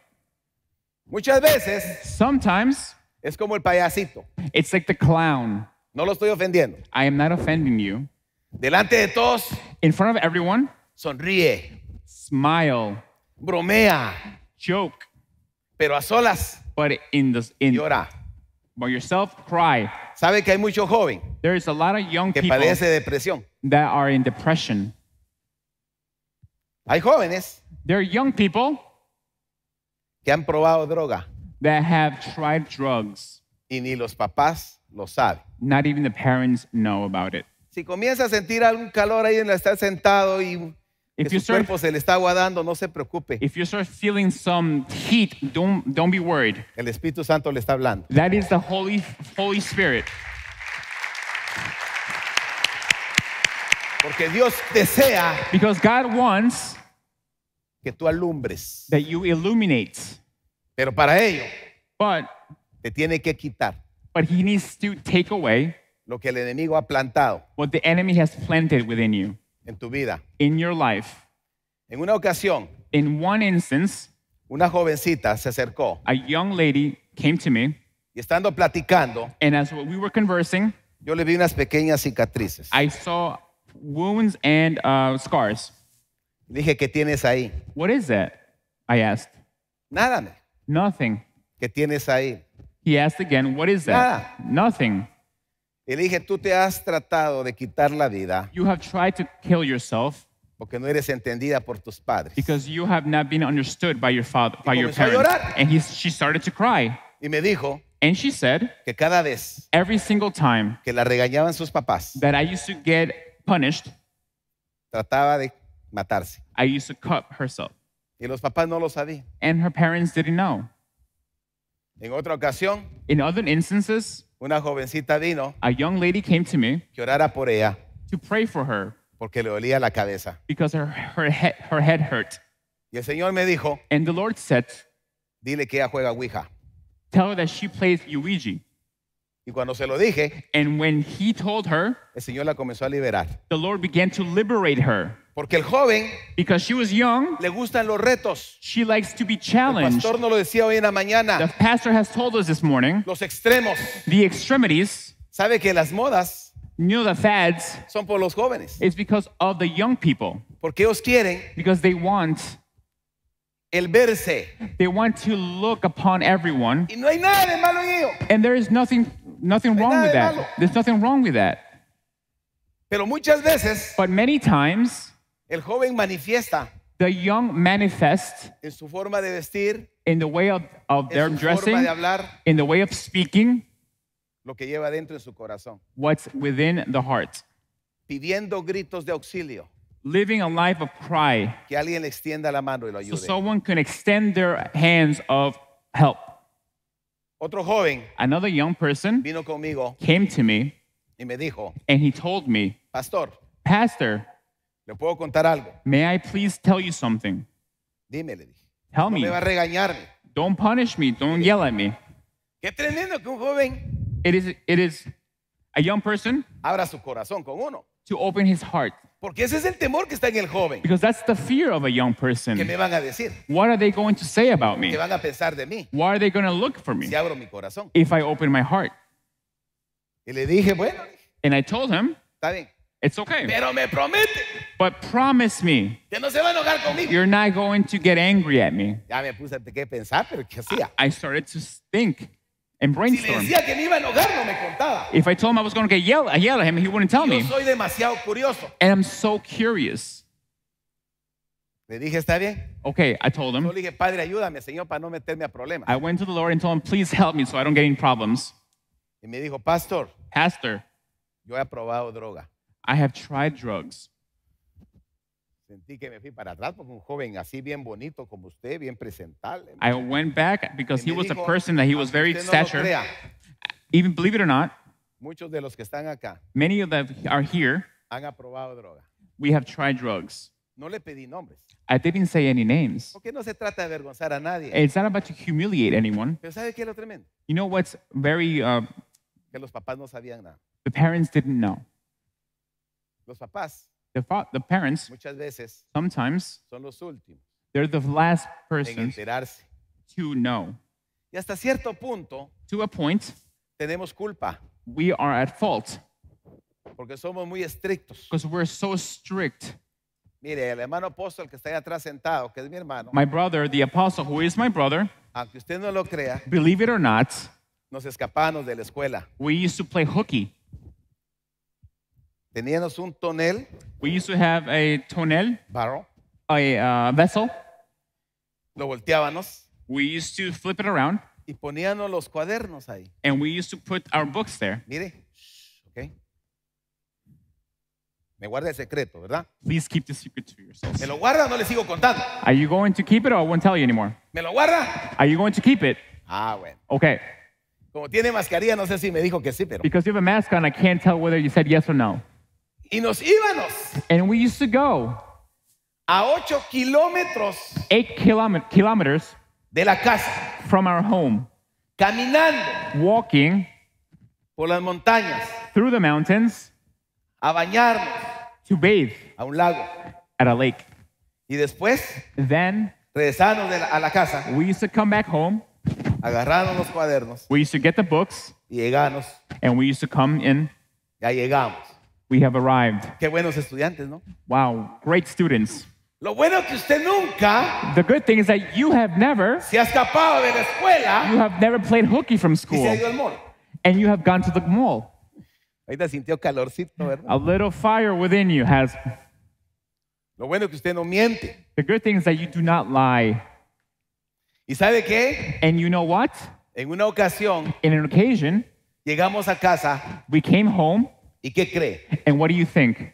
Muchas veces Sometimes es como el payasito. it's like the clown. No lo estoy ofendiendo. I am not offending you. Delante de todos, In front of everyone, sonríe, smile, bromea, joke, pero a solas but in the in llora. by yourself, cry. Sabe que hay mucho joven There is a lot of young que people padece depresión. that are in depression. Hay jóvenes There are young people que han probado droga that have tried drugs. y ni los papás lo saben. Not even the parents know about it. Si comienza a sentir algún calor ahí en estar sentado y If you su start cuerpo se le está aguadando, no se preocupe. if you start feeling some heat, don't don't be worried. El Espíritu Santo le está hablando. That is the Holy Holy Spirit. Porque Dios desea Because God wants que tú alumbres. that you illuminate. Pero para ello But te tiene que quitar but he needs to take away lo que el enemigo ha plantado what the enemy has planted within you en tu vida. in your life. En una ocasión, In one instance, una jovencita se acercó a young lady came to me, y estando platicando, and as we were conversing, yo le vi unas pequeñas cicatrices. I saw wounds and uh, scars. Le dije, ¿qué tienes ahí? What is that? I asked. Nada. Nothing. ¿qué tienes ahí? He asked again, What is that? Ah. Nothing. Y le dije, tú te has tratado de quitar la vida You have tried to kill yourself porque no eres entendida por tus padres. because you have not been understood by your father, by your comenzó a parents. llorar. And he, she started to cry. Y me dijo And she said, que cada vez Every single time que la regañaban sus papás, that I used to get punished, trataba de matarse. I used to cut herself. Y los papás no lo sabían. And her parents didn't know. En otra ocasión, In other instances, una jovencita vino a young lady came to me que orara por ella to pray for her porque le dolía la cabeza. because her, her, head, her head hurt. Y el Señor me dijo, And the Lord said, dile que ella juega Ouija. Tell her that she plays Ouija. Y cuando se lo dije, And when he told her, el Señor la comenzó a liberar. the Lord began to liberate her Porque el joven because she was young. le gustan los retos. She likes to be El challenged. pastor nos lo decía hoy en la The mañana. pastor has told us this morning Los extremos. the extremities, Sabe que las modas you know, the fads, son por los jóvenes. is because of the young people. Porque ellos quieren Because they want, el verse. they want to look upon everyone. Y no hay nada de malo en ello. And there is nothing, nothing wrong with de that. There's nothing wrong with that. Pero muchas veces But many times, el joven manifiesta the young manifest en su forma de vestir, in the way of, of their en su dressing, forma de hablar, in the way of speaking, lo que lleva dentro en su corazón. what's within the heart. Pidiendo gritos de auxilio. Living a life of cry Que alguien le extienda la mano y lo so ayude. someone can extend their hands of help. Otro joven Another young person vino conmigo came to me y me dijo, and he told me, pastor, Pastor, ¿le puedo contar algo? may I please tell you something? Dime, le dije. Tell No me. me va a regañar. Don't punish me. Don't yell at me. Qué tremendo que un joven It is, it is a young person abra su corazón con uno. To open his heart Porque ese es el temor que está en el joven. because that's the fear of a young ¿Qué person. me van a decir? What are they going to say about me? ¿Qué van a pensar de mí? Why are they going to look for me Si abro mi corazón. if I open my heart? Y le dije, bueno, And I told him, está bien. it's okay. Pero me promete But promise me que no se va a enojar conmigo. you're not going to get angry at me. Ya me puse a pensar, pero ¿qué hacía? I started to think and Si brainstorm. decía que me iba a enojar, no me. If I told him I was going to get yelled, I yell at him, he wouldn't tell me. soy demasiado curioso. And I'm so curious. Le dije, está bien. Okay, I told him. dije, ayúdame, Señor, no meterme a problemas. I went to the Lord and told him, please help me so I don't get any problems. Y me dijo, Pastor, Pastor, yo he probado droga. I have tried drugs. Sentí que me fui para atrás porque un joven así bien bonito como usted, bien presentable. I went back because he was a person that he was very "Usted no stature. Even believe it or not, muchos de los que están acá many of them are here. han aprobado droga. We have tried drugs. No le pedí nombres. I didn't say any names. Porque no se trata de avergonzar a nadie. It's not about to humiliate anyone. Pero ¿sabe qué es lo tremendo? You know what's very, uh, Que los papás no sabían nada. the parents didn't know. Los papás The, fa- the parents, muchas veces sometimes, son los últimos they're the last en person enterarse. to know. Y hasta cierto punto To a point, tenemos culpa we are at fault porque somos muy estrictos. because we're so strict. Mire, el hermano apóstol que está ahí atrás sentado, que es mi hermano, My brother, the apostle, who is my brother, aunque usted no lo crea, believe it or not, nos escapábamos de la escuela. we used to play hooky. Teníamos un tonel, We used to have a tonel, barro, a uh, vessel. lo volteábamos We used to flip it around, y poníamos los cuadernos ahí. and we used to put our books there. Mire, ¿ok? Me guarda el secreto, ¿verdad? Please keep the secret to yourselves. ¿Me lo guarda o no le sigo contando? Are you going to keep it, or I won't tell you anymore? ¿Me lo guarda? Are you going to keep it? Ah, bueno. Okay. Como tiene mascarilla, no sé si me dijo que sí, pero. Because you have a mask on, I can't tell whether you said yes or no. Y nos íbamos And we used to go a 8 kilómetros eight kilom- kilometers de la casa, from our home, caminando walking por las montañas, through the mountains a bañarnos to bathe a un lago. at a lake. Y después, Then regresarnos de la- a la casa, we used to come back home, agarrarnos los cuadernos we used to get the books, y llegarnos. and we used to come in. Ya llegamos. We have arrived. Qué buenos estudiantes, ¿no? Wow, great students. Lo bueno que usted nunca The good thing is that you have never, se ha escapado de la escuela you have never played hooky from y se school, ha ido al mall. and you have gone to the mall. Ahorita sintió calorcito, ¿verdad? A little fire within you has. Lo bueno que usted no miente. The good thing is that you do not lie. ¿Y sabe qué? And you know what? En una ocasión In an occasion, llegamos a casa we came home, y ¿qué cree? and what do you think?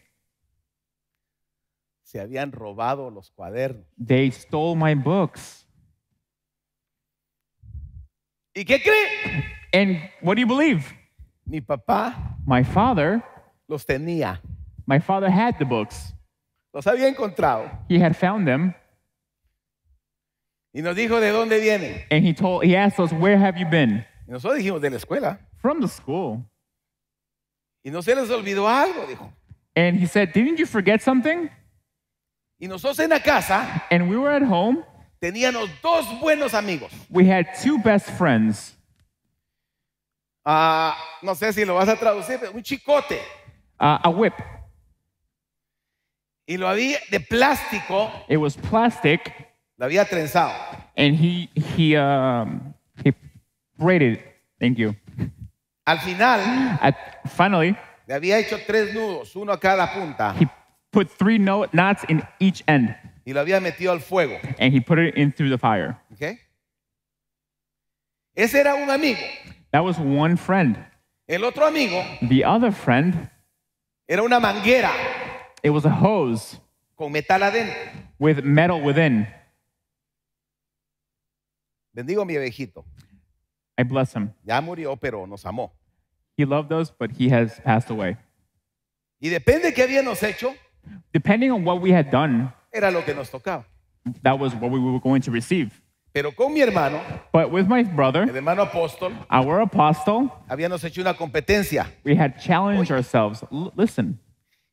Se habían robado los cuadernos. They stole my books. ¿Y qué cree? And what do you believe? Mi papá My father, los tenía. my father had the books. Los había encontrado. He had found them, Y nos dijo de dónde vienen. and he told, he asked us, "Where have you been?" Y nosotros dijimos de la escuela. From the school. Y no se les olvidó algo, dijo. And he said, "Didn't you forget something?" Y nosotros en la casa And we were at home. teníamos dos buenos amigos. We had two best friends. Ah, no sé si lo vas a traducir, pero un chicote. Uh, a whip. Y lo había de plástico, It was plastic, lo había trenzado. and he he um he braided. it. Thank you. Al final At, finally, le había hecho tres nudos, uno a cada punta, he put three no- knots in each end, y lo había metido al fuego. and he put it in through the fire. ¿ok? Ese era un amigo. That was one friend. El otro amigo The other friend, era una manguera it was a hose con metal adentro. with metal within. Bendigo a mi viejito. I bless him. Ya murió, pero nos amó. He loved us, but he has passed away. Y depende de qué habíamos hecho, Depending on what we had done, era lo que nos tocaba. that was what we were going to receive. Pero con mi hermano, But with my el brother, hermano apóstol, our apostle, habíamos hecho una competencia. we had challenged ourselves. L- listen,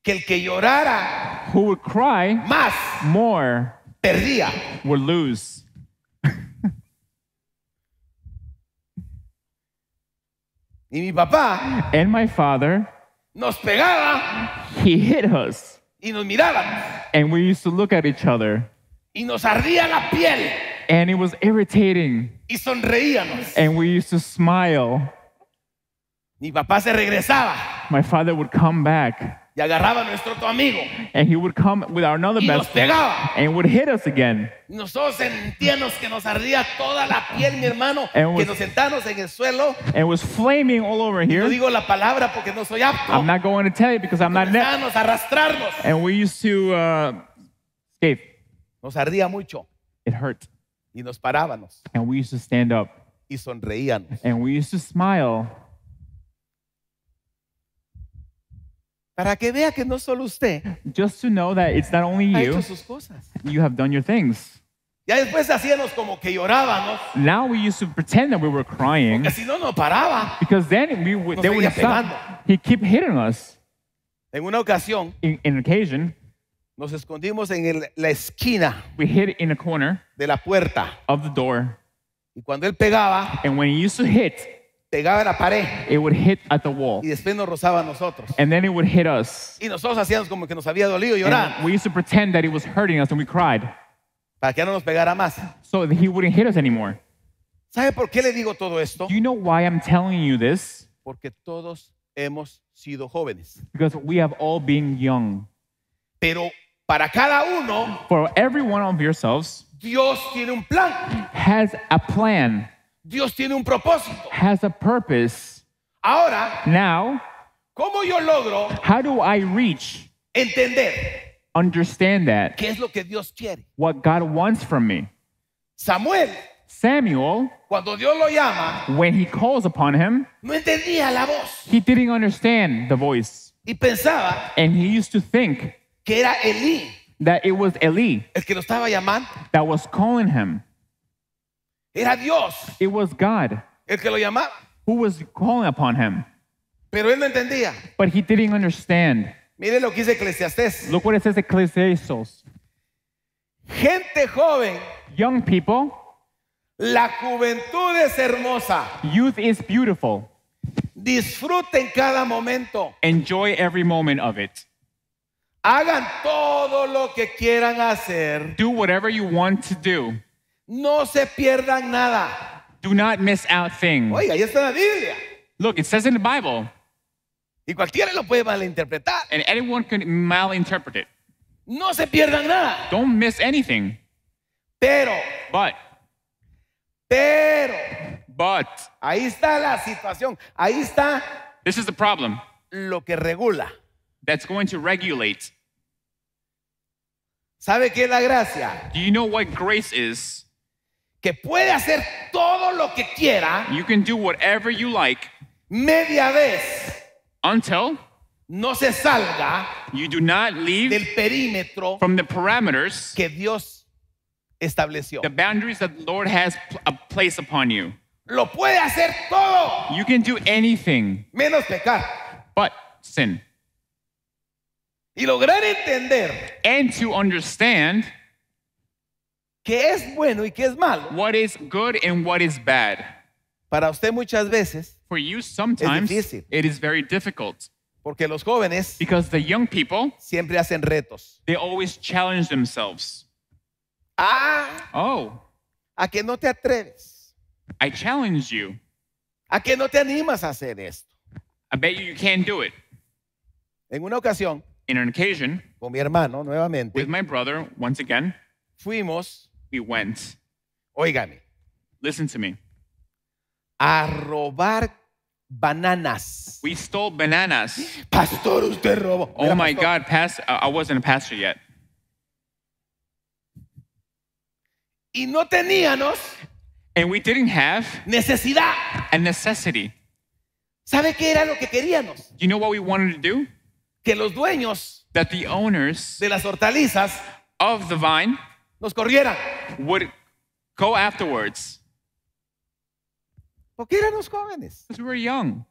Que el que llorara who would cry más more perdía. would lose. Y mi papá And my father, nos pegaba he hit us. y nos mirábamos. And we used to look at each other. Y nos ardía la piel And it was irritating. y sonreíamos. And we used to smile. Mi papá se regresaba My father would come back. Y agarraba a nuestro otro amigo And he would come with our another y nos best friend pegaba. and would hit us again. Nosotros sentíamos que nos ardía toda la piel, mi hermano, And que was- nos sentamos en el suelo. And was flaming all over No here. digo la palabra porque no soy apto. I'm not going to tell you because I'm not net. Arrastrarnos. And we used to uh, Dave, nos ardía mucho it hurt. y nos parábamos And we used to stand up y sonreíamos. and we used to smile Para que vea que no solo usted just to know that it's not only ha you, hecho sus cosas. you have done your things. Ya después hacíamos como que llorábamos, Now we used to pretend that we were crying que si no, no paraba. because then we would, Nos they would seguía stop. He keep hitting us. En una ocasión In, in occasion, nos escondimos en el- la esquina we hid in a corner de la puerta of the door, y cuando él pegaba, and when he used to hit, pegaba la pared it would hit at the wall, y después nos rozaba a nosotros. and then it would hit us. Y nosotros hacíamos como que nos había dolido llorar And we used to pretend that it was hurting us, and we cried para que ya no nos pegara más. so that he wouldn't hit us anymore. ¿Sabe por qué le digo todo esto? Do you know why I'm telling you this? Porque todos hemos sido jóvenes. Because we have all been young. Pero para cada uno, For every one of yourselves Dios tiene un plan. has a plan, Dios tiene un propósito. has a purpose. Ahora, Now, ¿cómo yo logro how do I reach, entender understand that, qué es lo que Dios quiere? what God wants from me? Samuel, Samuel, cuando Dios lo llama, when he calls upon him, no entendía la voz he didn't understand the voice. y pensaba And he used to think que era Elí that it was Eli el que lo estaba llamando. that was calling him. Era Dios It was God el que lo llamaba. who was calling upon him. Pero él no entendía. But he didn't understand. Mire lo que dice Eclesiastés. Look what it says Ecclesiastes. Gente joven, Young people, la juventud es hermosa. youth is beautiful. Disfruten cada momento. Enjoy every moment of it. Hagan todo lo que quieran hacer. Do whatever you want to do. No se pierdan nada. Do not miss out things. Oiga, ahí está la Biblia. Look, it says in the Bible, Y cualquiera lo puede malinterpretar. and anyone can malinterpret it. No se pierdan nada. Don't miss anything. Pero, But, pero, but, ahí está la situación. Ahí está this is the problem lo que regula. that's going to regulate. ¿Sabe qué es la gracia? Do you know what grace is? Que puede hacer todo lo que quiera You can do whatever you like media vez. until No se salga you do not leave del perímetro from the parameters, que Dios estableció. the boundaries that the Lord has pl- uh, placed upon you. Lo puede hacer todo You can do anything menos pecar. but sin. Y lograr entender And to understand qué es bueno y qué es malo. what is good and what is bad. Para usted muchas veces, For you, sometimes difícil. it is very difficult porque los jóvenes because the young people, siempre hacen retos. they always challenge themselves. Ah, Oh, a que no te atreves. I challenge you. A que no te animas a hacer esto. I bet you you can't do it. En una ocasión, In an occasion, con mi hermano nuevamente, with my brother, once again, fuimos, we went, óigame, listen to me, a robar bananas. we stole bananas. Pastor, usted robó. Oh Mira, my pastor, God, past, uh, I wasn't a pastor yet. Y no teníamos And we didn't have necesidad. a necessity. ¿Sabe qué era lo que queríamos? Do you know what we wanted to do? Que los dueños That the owners de las hortalizas of the vine nos corrieran. would go afterwards Porque éramos jóvenes. because we were young.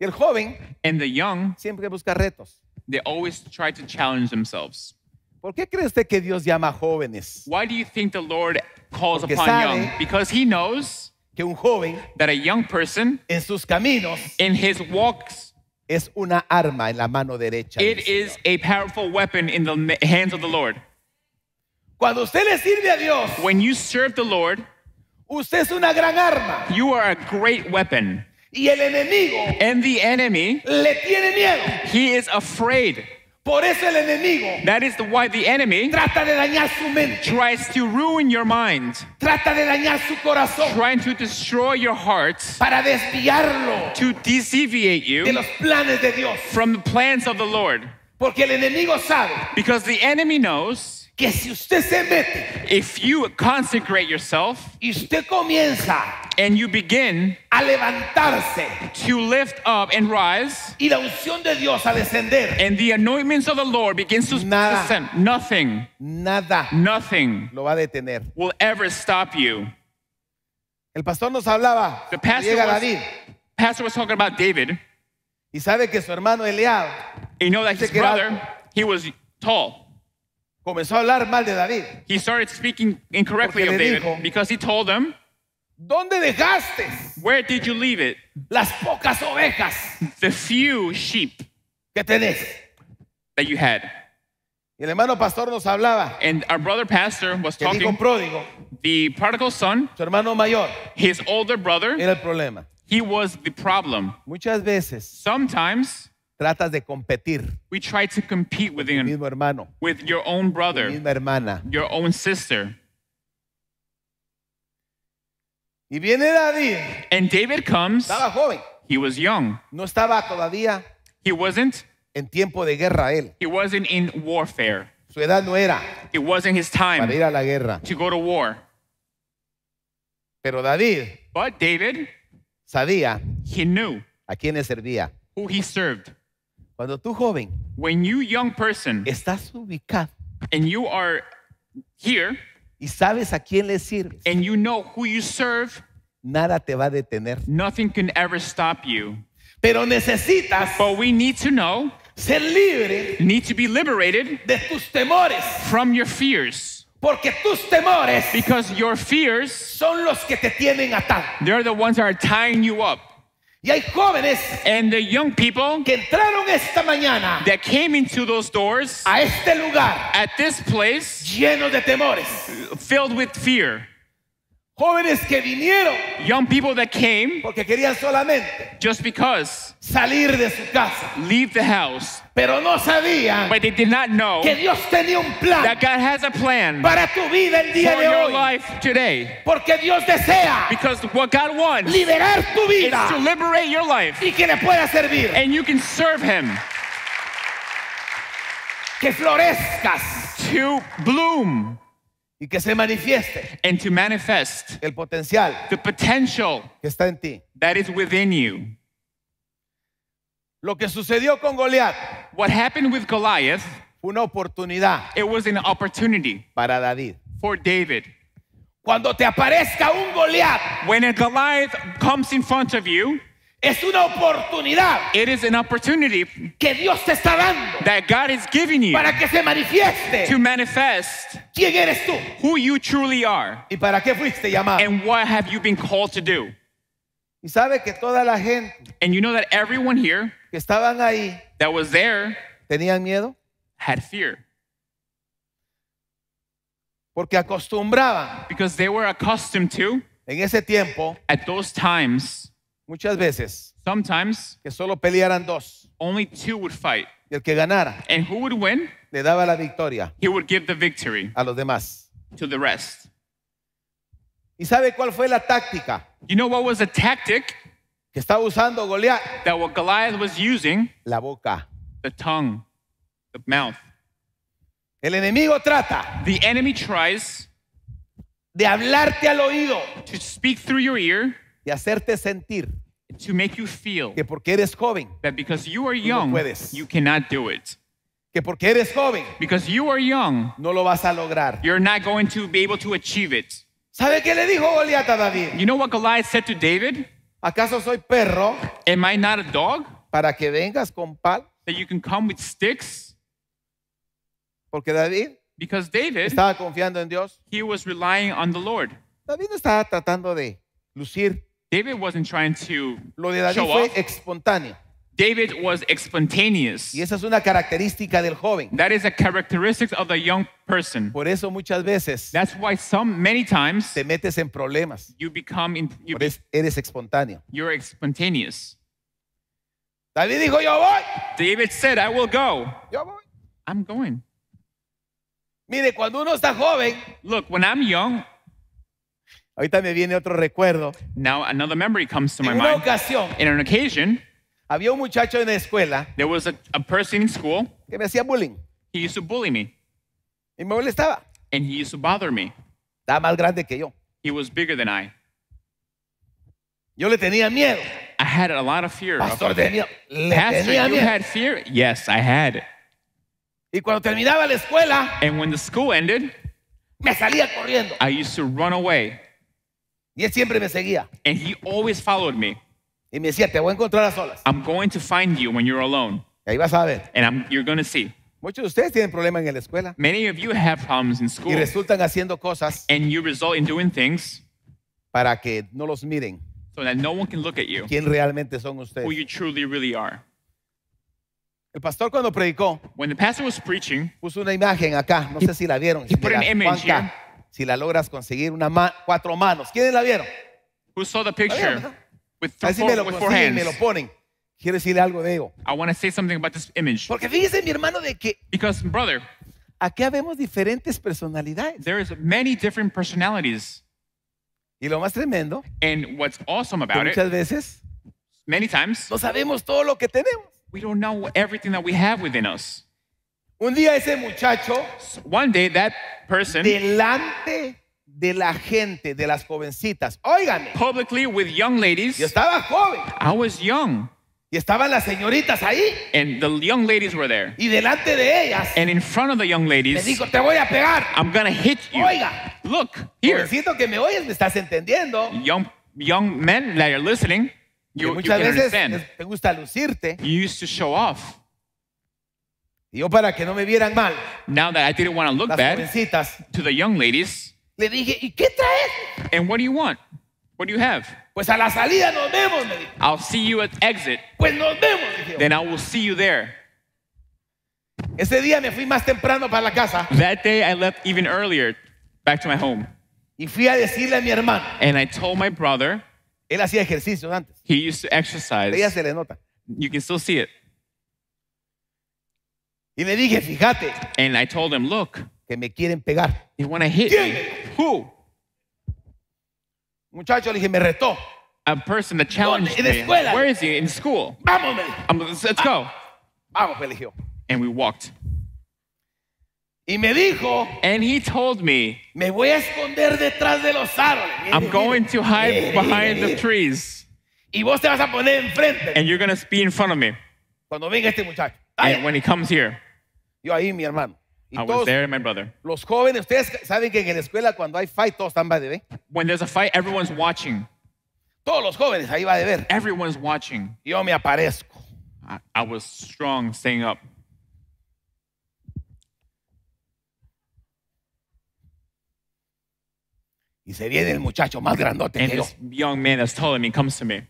Y el joven And the young, siempre busca retos. they always try to challenge themselves. ¿Por qué cree usted que Dios llama a jóvenes? Why do you think the Lord calls Porque upon sabe- young? Because he knows Que un joven that a young person en sus caminos in his walks, es una arma en la mano derecha. del it is a powerful weapon in the hands of the Lord. Cuando usted le sirve a Dios, When you serve the Lord, usted es una gran arma. you are a great weapon. Y el enemigo And the enemy, le tiene miedo. he is afraid. Por eso el enemigo That is the, why the enemy trata de dañar su mente, tries to ruin your mind, trata de dañar su corazón trying to destroy your heart, para desviarlo to deviate de you los planes de Dios. from the plans of the Lord. Porque el enemigo sabe Because the enemy knows que si usted se mete If you consecrate yourself y usted comienza and you begin a levantarse to lift up and rise, y la unción de Dios a descender, and the anointments of the Lord begins to Nada. descend, nothing, nada nothing lo va a detener. will ever stop you. El pastor nos hablaba, The pastor llega was, David, pastor was talking about David. y sabe que su hermano Eliab You know that his brother, he was tall. Comenzó a hablar mal de David. He started speaking incorrectly Porque of David dijo- because he told them, ¿Dónde dejaste Where did you leave it? las pocas ovejas The few sheep que tenés? that you had. Y el hermano pastor nos hablaba And our brother pastor was que el hijo talking, pródigo, the prodigal son, su hermano mayor, his older brother, era el problema. he was the problem. Muchas veces Sometimes tratas de competir we try to compete with, tu him, mismo hermano, with your own tu brother, misma hermana. your own sister. Y viene David, And David comes, estaba joven, he was young. no estaba todavía He wasn't, en tiempo de guerra él. he wasn't in warfare. Su edad no era It wasn't his time para ir a la guerra. to go to war. Pero David But David, sabía he knew a quién le servía. who he served. Cuando tú joven When you young person estás ubicado and you are here y sabes a quién le sirves, and you know who you serve, nada te va a detener. nothing can ever stop you. Pero necesitas But we need to know, ser libre need to be liberated de tus temores, from your fears. porque tus temores Because your fears, son los que te tienen atado. they're the ones that are tying you up. Y hay jóvenes And the young people que entraron esta mañana that came into those doors a este lugar at this place llenos de temores. filled with fear. Jóvenes que vinieron Young people that came porque querían solamente just because salir de su casa, leave the house, pero no sabían but they did not know que Dios tenía un plan that God has a plan para tu vida el for día de your hoy. life today. Porque Dios desea Because what God wants liberar tu is to liberate your life y que le pueda servir. and you can serve Him Que florezcas to bloom y que se manifieste and to manifest el potencial the potential que está en ti. that is within you. Lo que sucedió con Goliat What happened with Goliath, fue una oportunidad it was an opportunity para David. for David. Cuando te aparezca un Goliat, When a Goliath comes in front of you, es una oportunidad it is an opportunity que Dios te está dando that God is giving you para que se manifieste to manifest quién eres tú who you truly are y para qué fuiste llamado. and what have you been called to do. Y sabe que toda la gente And you know that everyone here que estaban ahí that was there tenían miedo had fear porque acostumbraban because they were accustomed to, en ese tiempo at those times, muchas veces sometimes que solo pelearan dos only two would fight. y el que ganara And who would win? le daba la victoria He would give the victory a los demás. to the rest. ¿Y sabe cuál fue la táctica You know what was a tactic que estaba usando Goliat? that what Goliath was using? La boca. The tongue, the mouth. El enemigo trata The enemy tries de hablarte al oído to speak through your ear y hacerte sentir to make you feel que porque eres joven, that because you are no young, puedes. you cannot do it. que porque eres joven Because you are young, no lo vas a lograr. you're not going to be able to achieve it. ¿Sabe qué le dijo Goliat a David? You know what Goliath said to David? ¿Acaso soy perro Am I not a dog para que vengas con pal? that you can come with sticks? Porque David Because David, estaba confiando en Dios. he was relying on the Lord. David no estaba tratando de lucir. David wasn't trying to Lo de David show fue off. espontáneo. David was spontaneous. Y esa es una característica del joven. That is a characteristic of the young person. Por eso muchas veces That's why some many times te metes en problemas. you become in, you Por eso eres espontáneo. you're spontaneous. David dijo, yo voy, David said, "I will go. yo voy. I'm going." Mire, cuando uno está joven, Look, when I'm young, ahorita me viene otro recuerdo. now another memory comes to my En una mind. ocasión, In an occasion, había un muchacho en la escuela there was a, a person in school. que me hacía bullying. He used to bully me. Y me molestaba. And he used to bother me. Estaba más grande que yo. He was bigger than I. Yo le tenía miedo. I had a lot of fear. of Pastor, tenía, le Pastor, tenía you miedo. had fear? Yes, I had. Y cuando terminaba la escuela, And when the school ended, me salía corriendo. I used to run away. Y él siempre me seguía. And he always followed me. Y me decía, te voy a encontrar a solas. I'm going to find you when you're alone. Y ahí vas a ver. And I'm, you're going to see. Muchos de ustedes tienen problemas en la escuela Many of you have problems in school. y resultan haciendo cosas And you result in doing things para que no los miren so that no one can look at you quién realmente son ustedes. who you truly, really are. El pastor cuando predicó When the pastor was preaching, puso una imagen acá, no sé si la vieron. he put an image Juanca, here. Si la logras conseguir, una ma- cuatro manos. ¿Quiénes la vieron? who saw the ¿La vieron, picture with, four, me lo with four y me hands? lo ponen. Quiero decirle algo de ello. I want to say something about this image. Porque fíjese, mi hermano, de que Because, brother, aquí habemos diferentes personalidades. there is many different personalities. Y lo más tremendo, And what's awesome que about it, muchas veces many times, no sabemos todo lo que tenemos. we don't know everything that we have within us. Un día ese muchacho, One day, that person, delante de la gente, de las jovencitas, óigame, publicly with young ladies, yo estaba joven I was young, y estaban las señoritas ahí and the young ladies were there. y delante de ellas And in front of the young me ladies, dijo, te voy a pegar. I'm gonna hit you. Oiga, Look, here. Jovencito que me oyes, me estás entendiendo. Young, young men that are listening, you, you muchas can veces understand. te gusta lucirte. You used to show off. Yo para que no me vieran mal, Now that I didn't want to look bad to the young ladies, le dije, ¿y qué traes? and what do you want? What do you have? Pues a la salida nos vemos, me dijo. I'll see you at exit. Pues nos vemos, dije. Then I will see you there. Ese día me fui más temprano para la casa That day I left even earlier back to my home. y fui a decirle a mi hermano, And I told my brother, él hacía ejercicio antes, he used to exercise. ella se le nota. You can still see it. Y le dije, fíjate, And I told him, look, que me quieren pegar. they want to hit ¿Quién? me. Who? Muchacho, le dije, me retó. A person that challenged En me. escuela. Where is he? In school. Vamos, me dijo. Let's, let's go. Vamos, me eligió. And we walked. Y me dijo, And he told me, me voy a esconder detrás de los árboles. Mire, I'm mire. going to hide Mire, behind the mire. trees. Y vos te vas a poner enfrente And you're going to be in front of me. cuando venga este muchacho. And when he comes here, yo ahí, mi hermano. Y I was todos there, my brother. los jóvenes, ustedes saben que en la escuela cuando hay fight todos están va de ver. When there's a fight, everyone's watching. Todos los jóvenes ahí va de ver. Everyone's watching. Yo me aparezco. I, I was strong staying up. Y se viene el muchacho más grandote And que yo. this young man that's taller than me comes to me.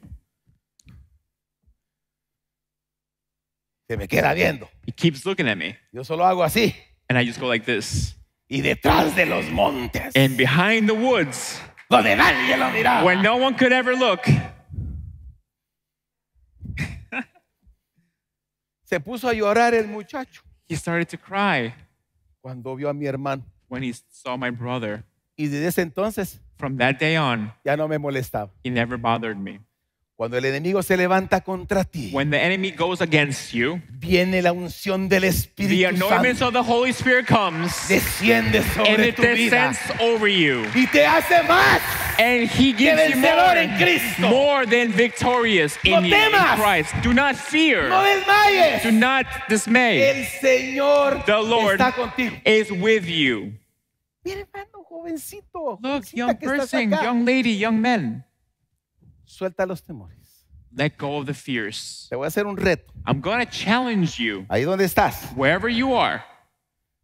Se me queda viendo. He keeps looking at me. Yo solo hago así. And I just go like this. Y detrás de los montes, And behind the woods, donde nadie lo miraba, where no one could ever look, se puso a llorar el muchacho he started to cry cuando vio a mi hermano. when he saw my brother. Y desde ese entonces From that day on, ya no me molestaba. he never bothered me. Cuando el enemigo se levanta contra ti, When the enemy goes against you, viene la unción del the Espíritu anointment Santo. of the Holy Spirit comes Desciende and sobre it tu vida descends over you. y te hace más. And he gives you vencedor en more, Cristo. more than victorious in No you in temas. Christ. Do not fear. No desmayes. Do not dismay. El Señor The Lord está contigo. is with you. Mira, hermano, jovencito. Look, jovencita young que estás person, acá. young lady, young men. Suelta los temores. Let go of the fears. Te voy a hacer un reto. I'm going to challenge you Ahí donde estás. wherever you are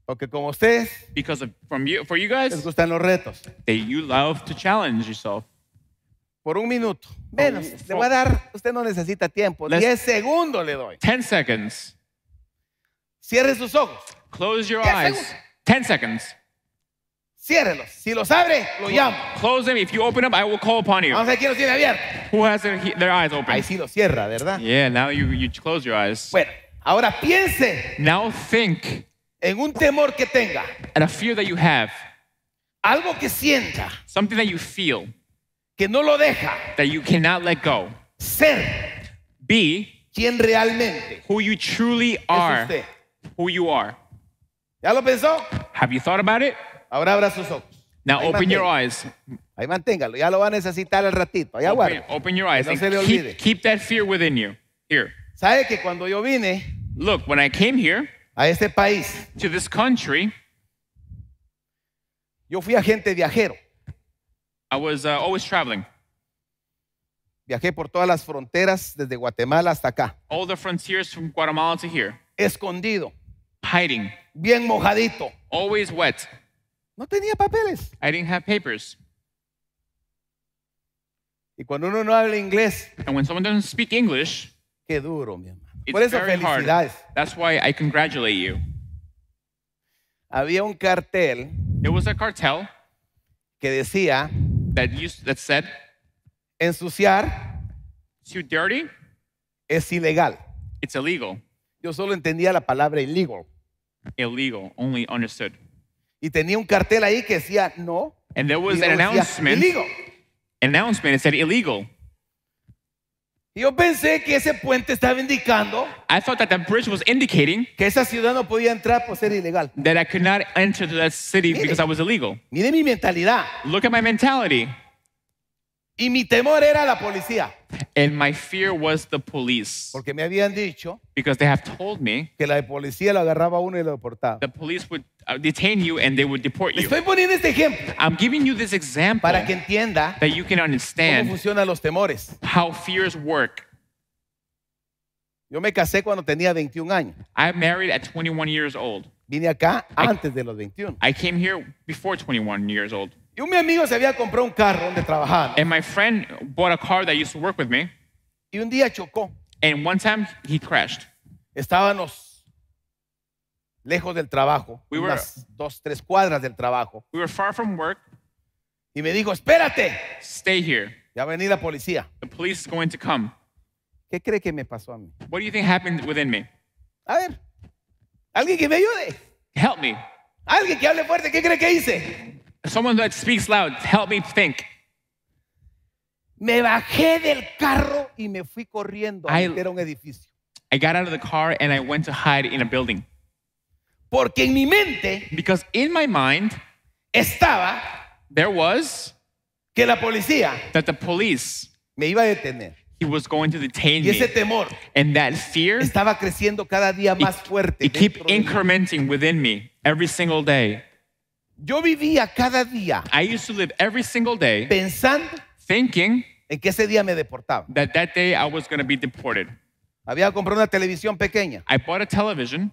Porque como ustedes because of, from you for you les guys gustan los retos. that you love to challenge yourself. Por un minuto. Menos. Oh, Le voy a dar. Usted no necesita tiempo. Let's- 10 segundos le doy. 10 seconds. Cierre sus ojos. Close your eyes. segundos. 10 seconds. Ciérrelos. Si los abre, lo llamo. Close them. If you open them, I will call upon you. Vamos a ver quién los tiene abiertos. Who has their, their eyes open? Ahí sí los cierra, ¿verdad? Yeah, now you, you close your eyes. Bueno, ahora piense Now think en un temor que tenga. at a fear that you have, Algo que sienta. something that you feel Que no lo deja that you cannot let go. ser Be quien realmente who you truly es are, usted. who you are. ¿Ya lo pensó? Have you thought about it? Ahora abra sus ojos. Now Ahí open your manténgalo. eyes. Ahí manténgalo, ya lo va a necesitar al ratito. Ahí Open, aguarde. open your eyes Que no and se le keep, olvide. keep that fear within you. Here. ¿Sabe que cuando yo vine Look, when I came here a este país, to this country, yo fui agente viajero. I was uh, always traveling. Viajé por todas las fronteras desde Guatemala hasta acá. All the frontiers from Guatemala to here. Escondido, Hiding. bien mojadito. Always wet. No tenía papeles. I didn't have papers. Y cuando uno no habla inglés, And when someone doesn't speak English, qué duro, mi hermano. it's Por eso very hard. felicidades. That's why I congratulate you. Había un cartel It was a cartel que decía that used that said ensuciar too dirty, es ilegal. it's illegal. Yo solo entendía la palabra illegal. Illegal, only understood. Y tenía un cartel ahí que decía no. And there was y an luego decía, announcement. Illegal. Announcement. It said illegal. Yo pensé que ese puente estaba indicando I thought that that bridge was indicating que esa ciudad no podía entrar por ser ilegal. that I could not enter that city because I was illegal. Mire mi mentalidad. Look at my mentality. Y mi temor era la policía. And my fear was the police Porque me habían dicho because they have told me que la policía lo agarraba a uno y lo deportaba. the police would uh, detain you and they would deport Le you. estoy poniendo este ejemplo I'm giving you this example para que entienda that you can cómo understand funcionan los temores. how fears work. Yo me casé cuando tenía 21 años. I married at 21 years old. Vine acá antes de los 21. I came here before 21 years old. Y un mi amigo se había comprado un carro donde trabajaba. And my friend bought a car that used to work with me. Y un día chocó. And one time he crashed. Estábamos lejos del trabajo, We were- unas dos, tres cuadras del trabajo. We were far from work. Y me dijo, espérate, Stay here. ya va a venir la policía. The police is going to come. ¿Qué cree que me pasó a mí? What do you think happened within me? A ver, alguien que me ayude. Help me. Alguien que hable fuerte, ¿qué cree que hice? Someone that speaks loud, help me think. Me bajé del carro y me fui corriendo a I- meter a un edificio. I got out of the car and I went to hide in a building. Porque en mi mente Because in my mind, estaba there was que la policía that the police, me iba a detener. he was going to detain Y ese me. And that fear, estaba creciendo cada día más fuerte. it de mí. incrementing within me every single day. Yo vivía cada día I used to live every single day pensando thinking en que ese día me deportaban. that that day I was going to be deported. Había comprado una televisión pequeña I bought a television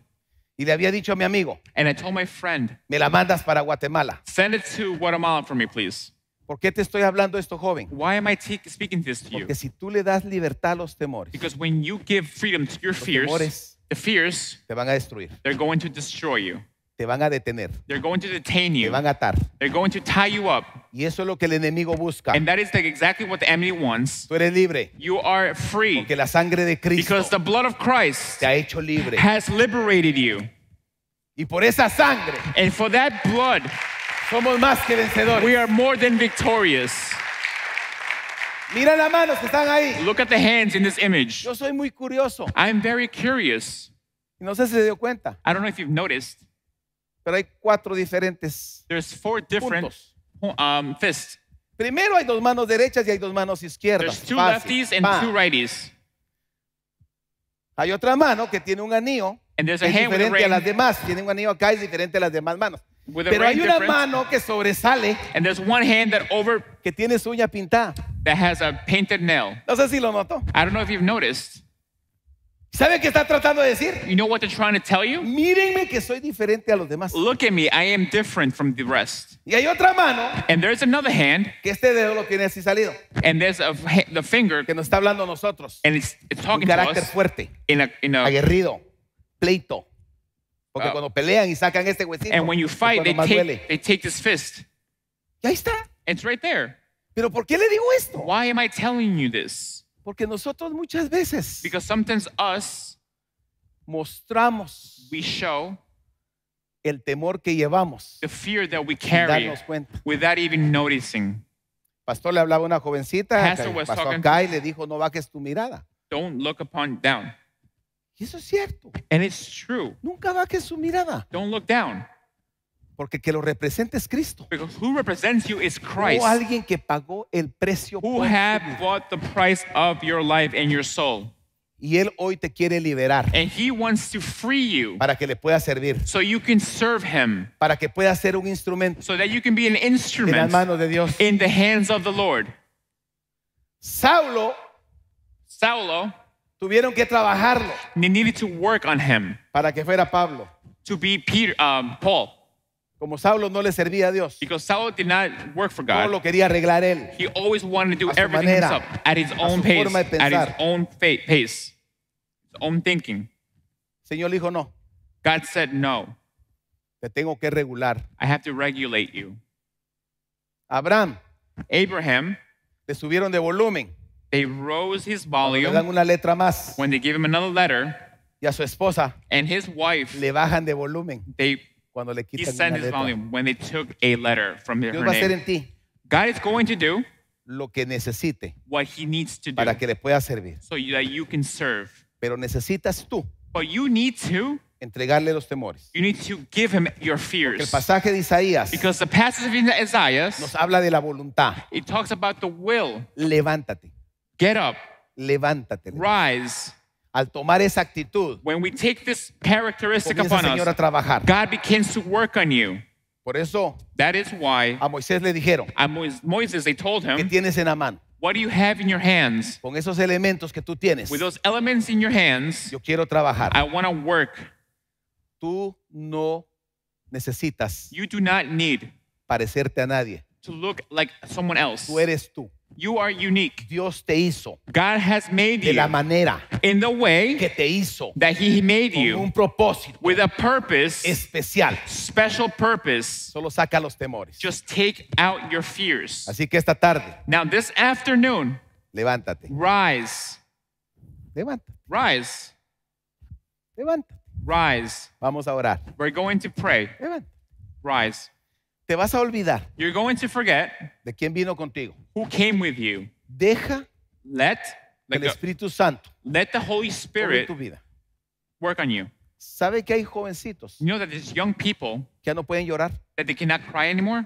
y le había dicho a mi amigo, and I told my friend, me la mandas para Guatemala. send it to Guatemala for me, please. ¿Por qué te estoy hablando esto, joven? Why am I speaking this to you? Porque si tú le das libertad a los temores, Because when you give freedom to your los fears, temores the fears, te van a destruir, they're going to destroy you. Te van a detener, They're going to detain te you. van a atar. They're going to tie you up. Y eso es lo que el enemigo busca. And that is like exactly what the enemy wants. Tú eres libre You are free porque la sangre de Cristo because the blood of Christ te ha hecho libre. has liberated you. Y por esa sangre And for that blood, somos más que vencedores. we are more than victorious. Mira las manos que están ahí. Look at the hands in this image. Yo soy muy curioso. I'm very curious. No sé si se dio cuenta, I don't know if you've noticed, pero hay cuatro diferentes there's four different puntos. um, fists. Primero hay dos manos derechas y hay dos manos izquierdas. There's two Fácil. lefties and two righties. Hay otra mano que tiene un anillo And there's a es hand with a diferente a las ring, demás. Tiene un anillo acá y es diferente a las demás manos. with a Pero hay ring una mano que sobresale And there's one hand that over que tiene su uña pintada. that has a painted nail. No sé si lo notó. I don't know if you've noticed. ¿Sabe qué está tratando de decir? You know what they're trying to tell you? Mírenme que soy diferente a los demás. Look at me, I am different from the rest. Y hay otra mano And there's another hand, que este dedo lo tiene así salido. and there's a, the finger, Que nos está hablando a nosotros. and it's, it's Un talking to carácter us fuerte, in a, in a, aguerrido, pleito. Porque cuando pelean y sacan este huesito, and when you fight, they duele. take, they take this fist. Y ahí está. It's right there. Pero ¿por qué le digo esto? Why am I telling you this? Porque nosotros muchas veces Because sometimes us, mostramos we show el temor que llevamos the fear that we sin carry darnos cuenta. without even noticing. Pastor le hablaba a una jovencita, Pastor que was pasó talking acá y le dijo, no bajes tu mirada. Don't look upon down. Y eso es cierto. And it's true. Nunca bajes su mirada. Don't look down. Porque que lo represente es Cristo. Because who represents you is Christ, O alguien que pagó el precio who por have tu vida. bought the price of your life and your soul. Y Él hoy te quiere liberar And he wants to free you para que le puedas servir, so you can serve him, para que puedas ser un instrumento so that you can be an en las instrument manos de Dios. in the hands of the Lord. Saulo Saulo, tuvieron que trabajarlo they needed to work on him para que fuera Pablo. to be Peter, um, Paul, Como Saulo no le servía a Dios, because Saulo did not work for todo God. lo quería arreglar él. He always wanted to do A su everything manera, himself at his a own su pace, forma de at his pensar. own fa- pace, his own thinking. Señor le dijo, no, God said, No, te tengo que regular. I have to regulate you. Abraham, Abraham, le subieron de volumen, they rose his le volume dan una letra más. when they gave him another letter, Y a su esposa and his wife, le bajan de volumen they cuando le quitan una his letra. volume when they took a letter from her Dios va a hacer name. en ti God is going to do lo que necesite what he needs to do para que le puedas servir. so you- that you can serve. Pero necesitas tú But you need to, entregarle los temores. you need to give him your El fears. pasaje de Isaías Because the passage of Isaiah, nos habla de la voluntad. it talks about the will. Levántate, Get up, levántate. rise. Al tomar esa actitud, When we take this characteristic comienza upon Señor a us, trabajar. God begins to work on you. Por eso That is why a Moisés le dijeron, a Mois- Moses, they told ¿qué him, tienes en la mano? What do you have in your hands? Con esos elementos que tú tienes, With those elements in your hands, yo quiero trabajar. I want to work. Tú no necesitas You do not need parecerte a nadie. to look like someone else. Tú eres tú. You are unique. Dios te hizo God has made de la you manera in the way que te hizo that He made con you un propósito with a purpose, especial. special purpose. Solo saca los temores. Just take out your fears. Así que esta tarde, Now, this afternoon, levántate, rise, levántate, rise, levántate. rise. Vamos a orar. We're going to pray. Levántate. Rise. Te vas a olvidar You're going to forget de quién vino contigo. who came with you. Deja Let que el Espíritu Santo let the Holy sobre Spirit tu vida. work on you. ¿Sabe que hay jovencitos You know that there's young people que ya no pueden llorar that they cannot cry anymore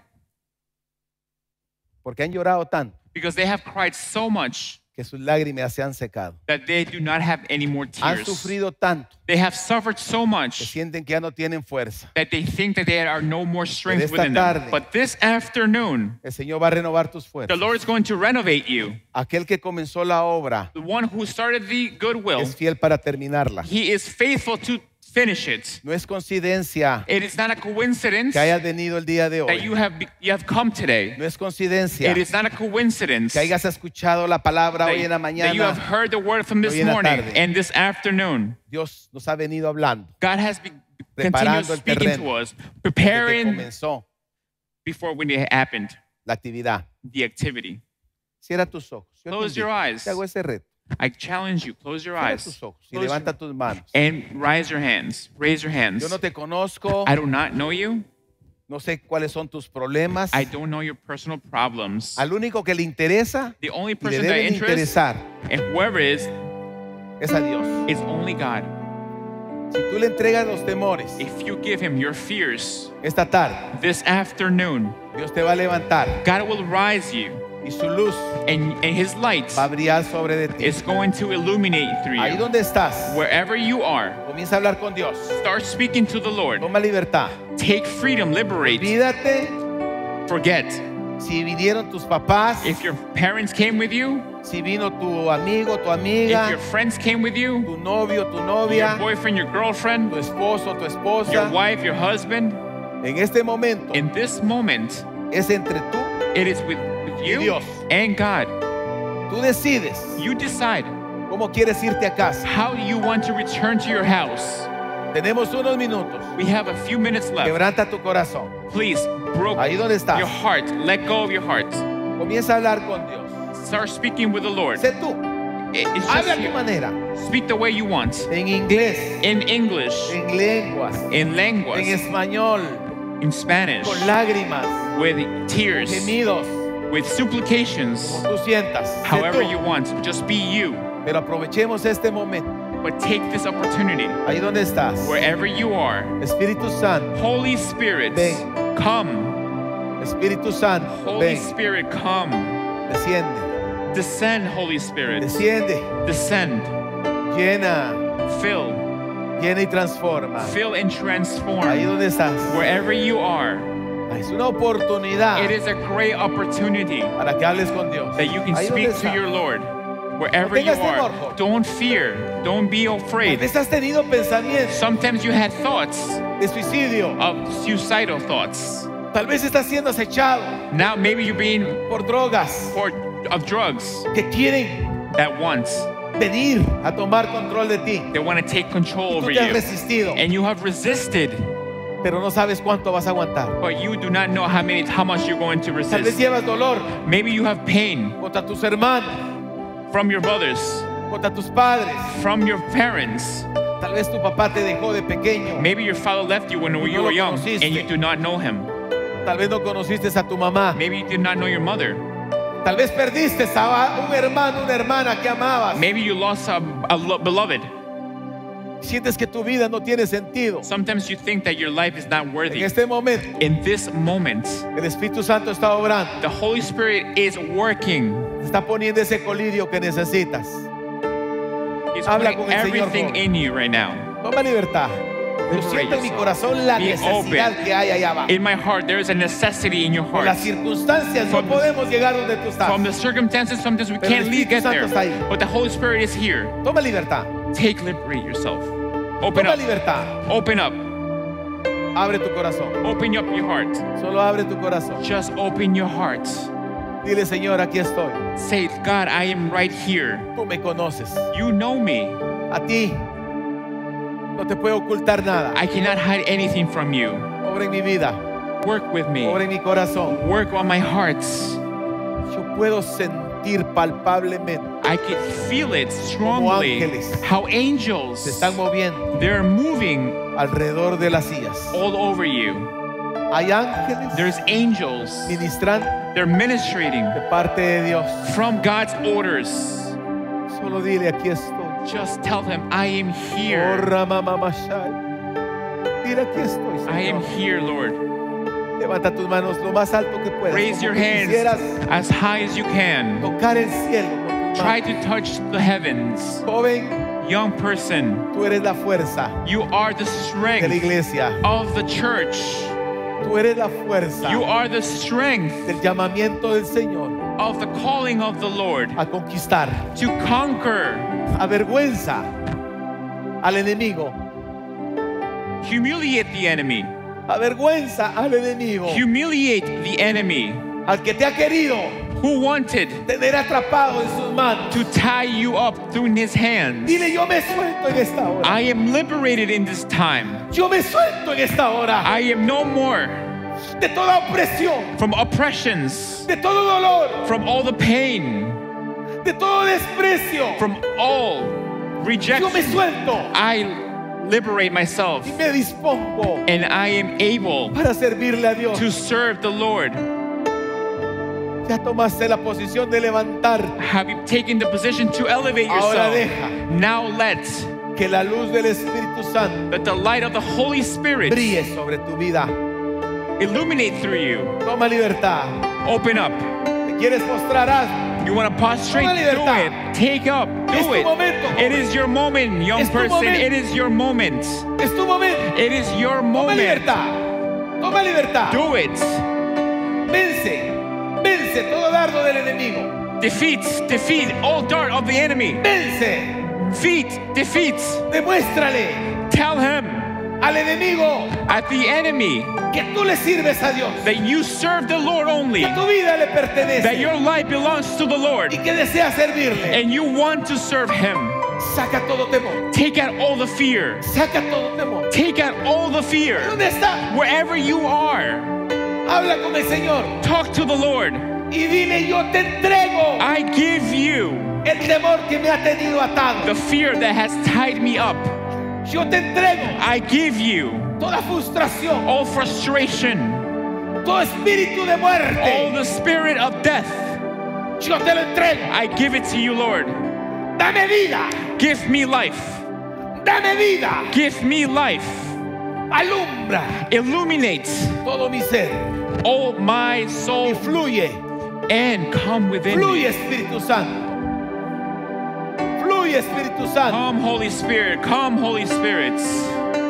porque han llorado tanto because they have cried so much que sus lágrimas se han secado? that they do not have any more Han tears. sufrido tanto They have suffered so que much sienten que ya no tienen fuerza. that they think that there are no more strength esta within them. tarde- But this afternoon, El Señor va a renovar tus the fuerzas. Lord is going to renovate you. Aquel que comenzó la obra The one who started the good will, es fiel para terminarla. he is faithful to finish it. No es coincidencia It is not a coincidence que hayas venido el día de that you have be- you have come today. No es coincidencia It is not a coincidence que hayas escuchado la palabra that, hoy en la that you have mañana. heard the word from this en la morning tarde. and this afternoon. Dios nos ha venido hablando. God has be, Preparando continued el speaking terreno to us, desde que preparing comenzó before when it happened, la actividad. the activity. Cierra tus ojos. Yo te Close your invito. eyes. Te hago ese reto. I challenge you, close your eyes tus ojos y Close levanta tus manos. and raise your hands. Raise your hands. Yo no te conozco. I do not know you. No sé cuáles son tus problemas. I don't know your personal problems. Al único que le interesa The only y le person that deben interests interesar and whoever is es a Dios. is only God. Si tú le entregas los temores If you give him your fears esta tarde, this afternoon, Dios te va a levantar God will rise you y su luz and, and his light va a brillar sobre de ti. is going to illuminate through Ahí you. donde estás, Wherever you are, comienza a hablar con Dios. start speaking to the Lord. Toma libertad. Take freedom, liberate, Olvídate forget. si vinieron tus papás, If your parents came with you, si vino tu amigo, tu if your friends came with you, tu novio, tu your boyfriend, your girlfriend, tu esposo, tu your wife, your husband, En este momento in this moment, es entre tú. it is with, with you Dios. and God. Tú decides You decide cómo quieres irte a casa. how you want to return to your house. Tenemos unos minutos. We have a few minutes left. Quebranta tu corazón. Please, broke Ahí donde estás. your heart. Let go of your heart. Comienza a hablar con Dios. Start speaking with the Lord. Sé tú. Habla a tu manera. Speak the way you want. En inglés, In English, en lenguas, in en lenguas, español, in Spanish, con lágrimas, with tears, gemidos, with supplications, tú sientas. However tú. you want. Just be you. Pero aprovechemos este momento But take this opportunity. Ahí donde estás. Wherever you are. Espíritu Santo. Holy Spirit. Ven. Come. Espíritu Santo. Holy ven. Spirit, come. Desciende. Descend, Holy Spirit. Desciende. Descend. Llena. Fill. Llena y transforma. Fill and transform. Ahí donde estás. Wherever you are. Es una oportunidad It is a great opportunity para que hables con Dios. that you can Ahí speak to your Lord. Wherever No you are. temor. Don't fear. Don't be afraid. has tenido Sometimes you had thoughts de suicidio. of suicidal thoughts. Tal vez estás siendo acechado Now maybe you're being por drogas for of drugs que quieren that once venir a tomar control de ti. they want to take control over you. resistido, And you have resisted, pero no sabes cuánto vas a aguantar. but you do not know how many how much you're going to Tal vez resist. llevas dolor Maybe you have pain contra tus hermanos, from your brothers, contra tus padres. from your parents. Tal vez tu papá te dejó de pequeño. Maybe your father left you when you were young and you do not know him. Tal vez no conociste a tu mamá. Maybe you did not know your mother. Tal vez perdiste a un hermano, una hermana que amabas. Maybe you lost a, a lo- beloved. Sientes que tu vida no tiene sentido. Sometimes you think that your life is not En worthy. este momento, In this moment, el Espíritu Santo está obrando. the Holy Spirit is working. Está poniendo ese colirio que necesitas. He's Habla con el Señor, everything joven. in you right now. Toma libertad. Yo siento en mi corazón la Be necesidad open. que hay allá abajo. In my heart, there is a necessity in your Por heart. las circunstancias no From- podemos llegar donde tú estás. From the circumstances, sometimes we Pero can't leave, Espíritu get Santo there. But the Holy Spirit is here. Toma libertad. Take liberate yourself. Open Toma up. libertad. Open up. Abre tu corazón. Open up your heart. Solo abre tu corazón. Just open your heart. Dile, Señor, aquí estoy. Say, God, I am right here. Tú me conoces. You know me. A ti no te puedo ocultar nada. I cannot hide anything from you. Obra en mi vida. Work with me. Obra en mi corazón. Work on my heart. Yo puedo sentir palpablemente I can feel it strongly. How se angels, están moviendo they're moving alrededor de las sillas. all over you. Hay ángeles There's angels. ministrando They're ministrating de parte de Dios. from God's orders. Solo dile, aquí estoy. Just tell them I am Oh, here. Ramamamashai. Dile, aquí estoy, I am here, Lord. Levanta tus manos lo más alto que puedas. Raise your hands as high as you can. tocar el cielo Try to touch the heavens. Joven, Young person, tú eres la fuerza you are the de la strength iglesia. of the church. Tú eres la fuerza You are the strength del llamamiento del Señor of the calling of the Lord a conquistar. to conquer. Avergüenza al enemigo. Humiliate the enemy. Avergüenza al enemigo. Humiliate the enemy Al que te ha querido who wanted tener atrapado en sus manos. to tie you up through his hands. Dile, yo me suelto en esta hora. I am liberated in this time. Yo me suelto en esta hora I am no more de toda opresión, from oppressions, de todo dolor, from all the pain, de todo desprecio. from all Yo me rejection. suelto I liberate myself y me dispongo and I am able para servirle a Dios. to serve the Lord. Ya tomaste la posición de levantar. Have you taken the position to elevate Ahora yourself? deja Now let que la luz del Espíritu Santo that the light of the Holy Spirit brille sobre tu vida. illuminate through you. Toma libertad. Open up. ¿Te quieres postrar? Hazlo. You want to prostrate? Toma Do it. Take up. Do it. momento, It is your moment, young person. momento. It is your moment. Es tu momento. It is your Toma moment. libertad. Toma libertad. Do it. Vence. Vence todo dardo del enemigo. Defeat, defeat all dart of the enemy. Vence. Defeat, defeat. Demuéstrale Tell him al enemigo at the enemy que tú le sirves a Dios. that you serve the Lord only, Que tu vida le that your life belongs to the Lord, y que desea servirle. and you want to serve Him. Saca todo temor. Take out all the fear. Saca todo temor. Take out all the fear. ¿Dónde está? Wherever you are, Habla con el Señor talk to the Lord. y dile yo te entrego I give you el temor que me ha tenido atado. the fear that has tied me up. Yo te entrego I give you toda frustración, all frustration, todo espíritu de all the spirit of death. Yo te lo entrego. I give it to you, Lord. Dame vida. Give me life. Dame vida. Give me life. Alumbra Illuminate todo mi ser. all my soul. Fluye. And come within Fluye me. Espíritu Santo. Fluye Espíritu Santo. Come, Holy Spirit. Come, Holy Spirit.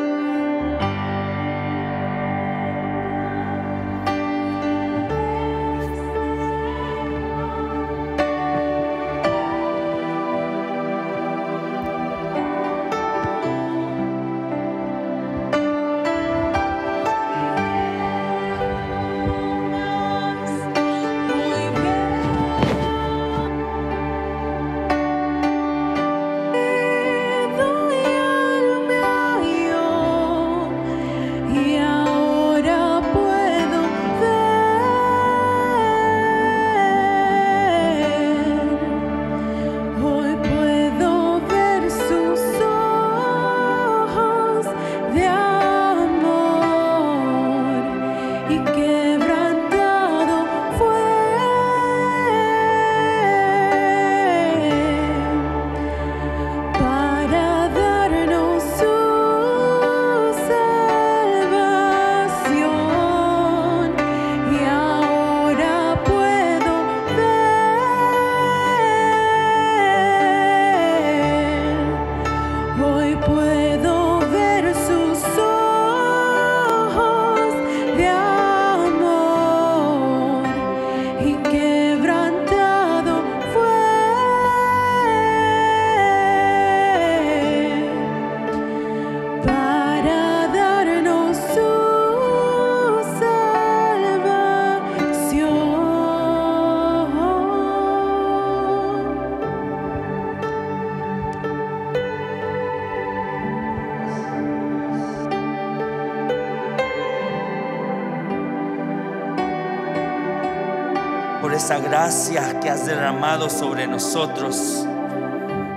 Gracia que has derramado sobre nosotros,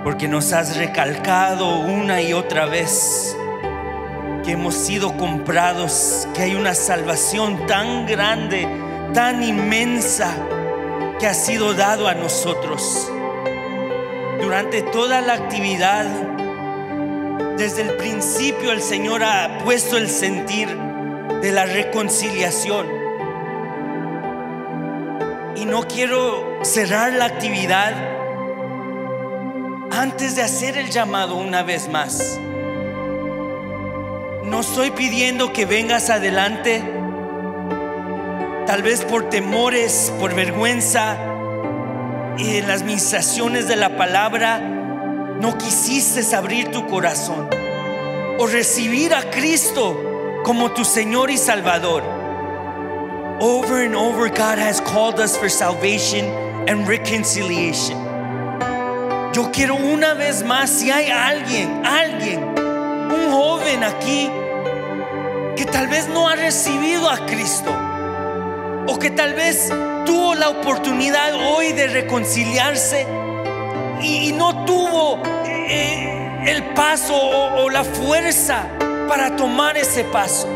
porque nos has recalcado una y otra vez que hemos sido comprados, que hay una salvación tan grande, tan inmensa, que ha sido dado a nosotros. Durante toda la actividad, desde el principio el Señor ha puesto el sentir de la reconciliación. Quiero cerrar la actividad antes de hacer el llamado una vez más. No estoy pidiendo que vengas adelante, tal vez por temores, por vergüenza, y en las ministraciones de la palabra no quisiste abrir tu corazón o recibir a Cristo como tu Señor y Salvador. Over and over, God has called us for salvation and reconciliation. Yo quiero una vez más, si hay alguien, alguien, un joven aquí que tal vez no ha recibido a Cristo o que tal vez tuvo la oportunidad hoy de reconciliarse y, no tuvo eh, el paso o la fuerza para tomar ese paso.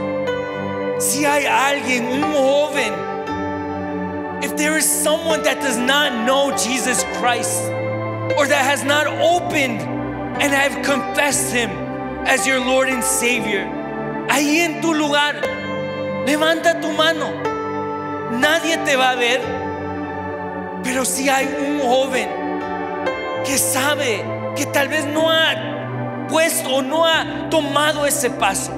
Si hay alguien, un joven, if there is someone that does not know Jesus Christ or that has not opened and have confessed Him as your Lord and Savior, ahí en tu lugar, levanta tu mano. Nadie te va a ver, pero si hay un joven que sabe que tal vez no ha puesto o no ha tomado ese paso,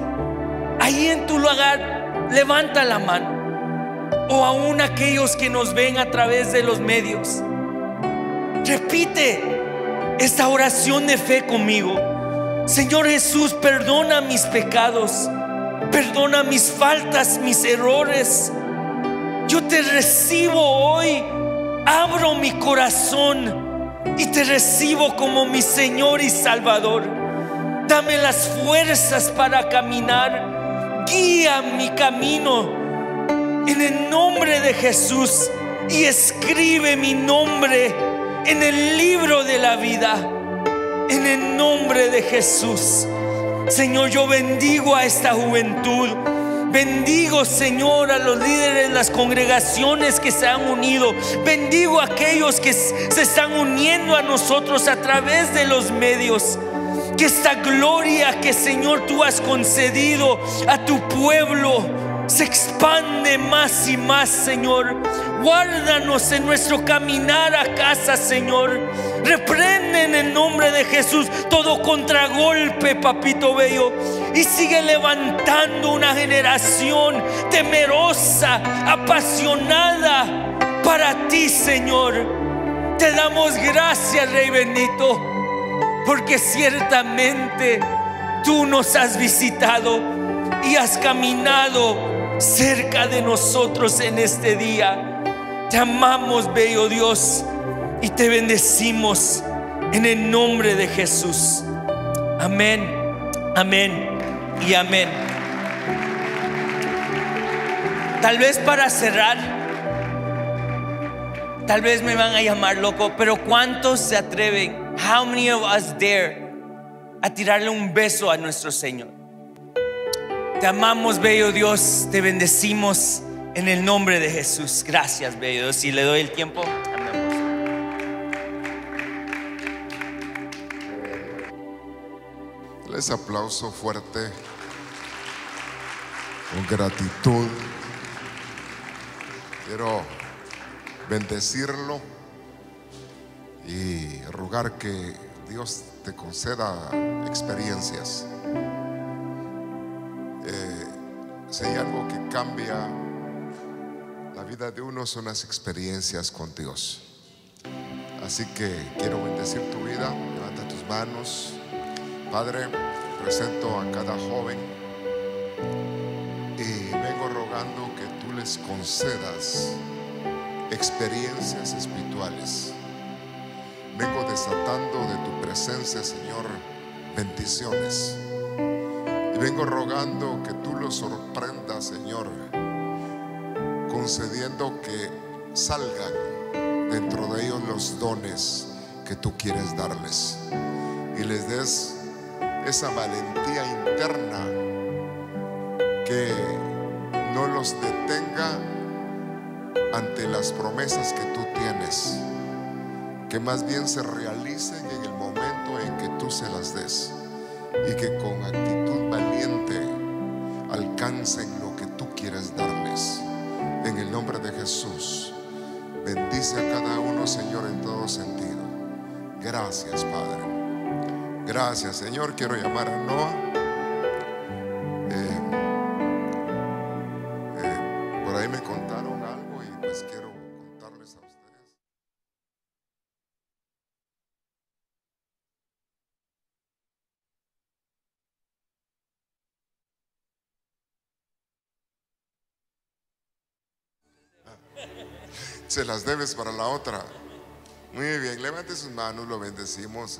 ahí en tu lugar, levanta la mano. O aún aquellos que nos ven a través de los medios. Repite esta oración de fe conmigo. Señor Jesús, perdona mis pecados, perdona mis faltas, mis errores. Yo te recibo hoy, abro mi corazón y te recibo como mi Señor y Salvador. Dame las fuerzas para caminar, guía mi camino en el nombre de Jesús y escribe mi nombre en el libro de la vida. En el nombre de Jesús. Señor, yo bendigo a esta juventud. Bendigo, Señor, a los líderes de las congregaciones que se han unido. Bendigo a aquellos que se están uniendo a nosotros a través de los medios. Que esta gloria que Señor tú has concedido a tu pueblo se expande más y más, Señor. Guárdanos en nuestro caminar a casa, Señor. Reprende en el nombre de Jesús todo contragolpe, papito bello. Y sigue levantando una generación temerosa, apasionada para ti, Señor. Te damos gracias, Rey bendito, porque ciertamente tú nos has visitado y has caminado cerca de nosotros en este día. Te amamos, bello Dios, y te bendecimos en el nombre de Jesús. Amén, amén y amén. Tal vez para cerrar, tal vez me van a llamar loco, pero ¿cuántos se atreven? How many of us dare a tirarle un beso a nuestro Señor? Te amamos, bello Dios, te bendecimos en el nombre de Jesús. Gracias, bello Dios. Si le doy el tiempo, Les aplauso fuerte, con gratitud. Quiero bendecirlo y rogar que Dios te conceda experiencias. Eh, si hay algo que cambia la vida de uno son las experiencias con Dios. Así que quiero bendecir tu vida. Levanta tus manos. Padre, presento a cada joven y vengo rogando que tú les concedas experiencias espirituales. Vengo desatando de tu presencia, Señor, bendiciones. Y vengo rogando que tú los sorprendas, Señor, concediendo que salgan dentro de ellos los dones que tú quieres darles. Y les des esa valentía interna que no los detenga ante las promesas que tú tienes, que más bien se realicen en el momento en que tú se las des y que con actitud valiente alcancen lo que tú quieres darles. En el nombre de Jesús, bendice a cada uno, Señor, en todo sentido. Gracias, Padre. Gracias, Señor. Quiero llamar a Noah. Se las debes para la otra. Muy bien, levante sus manos, lo bendecimos.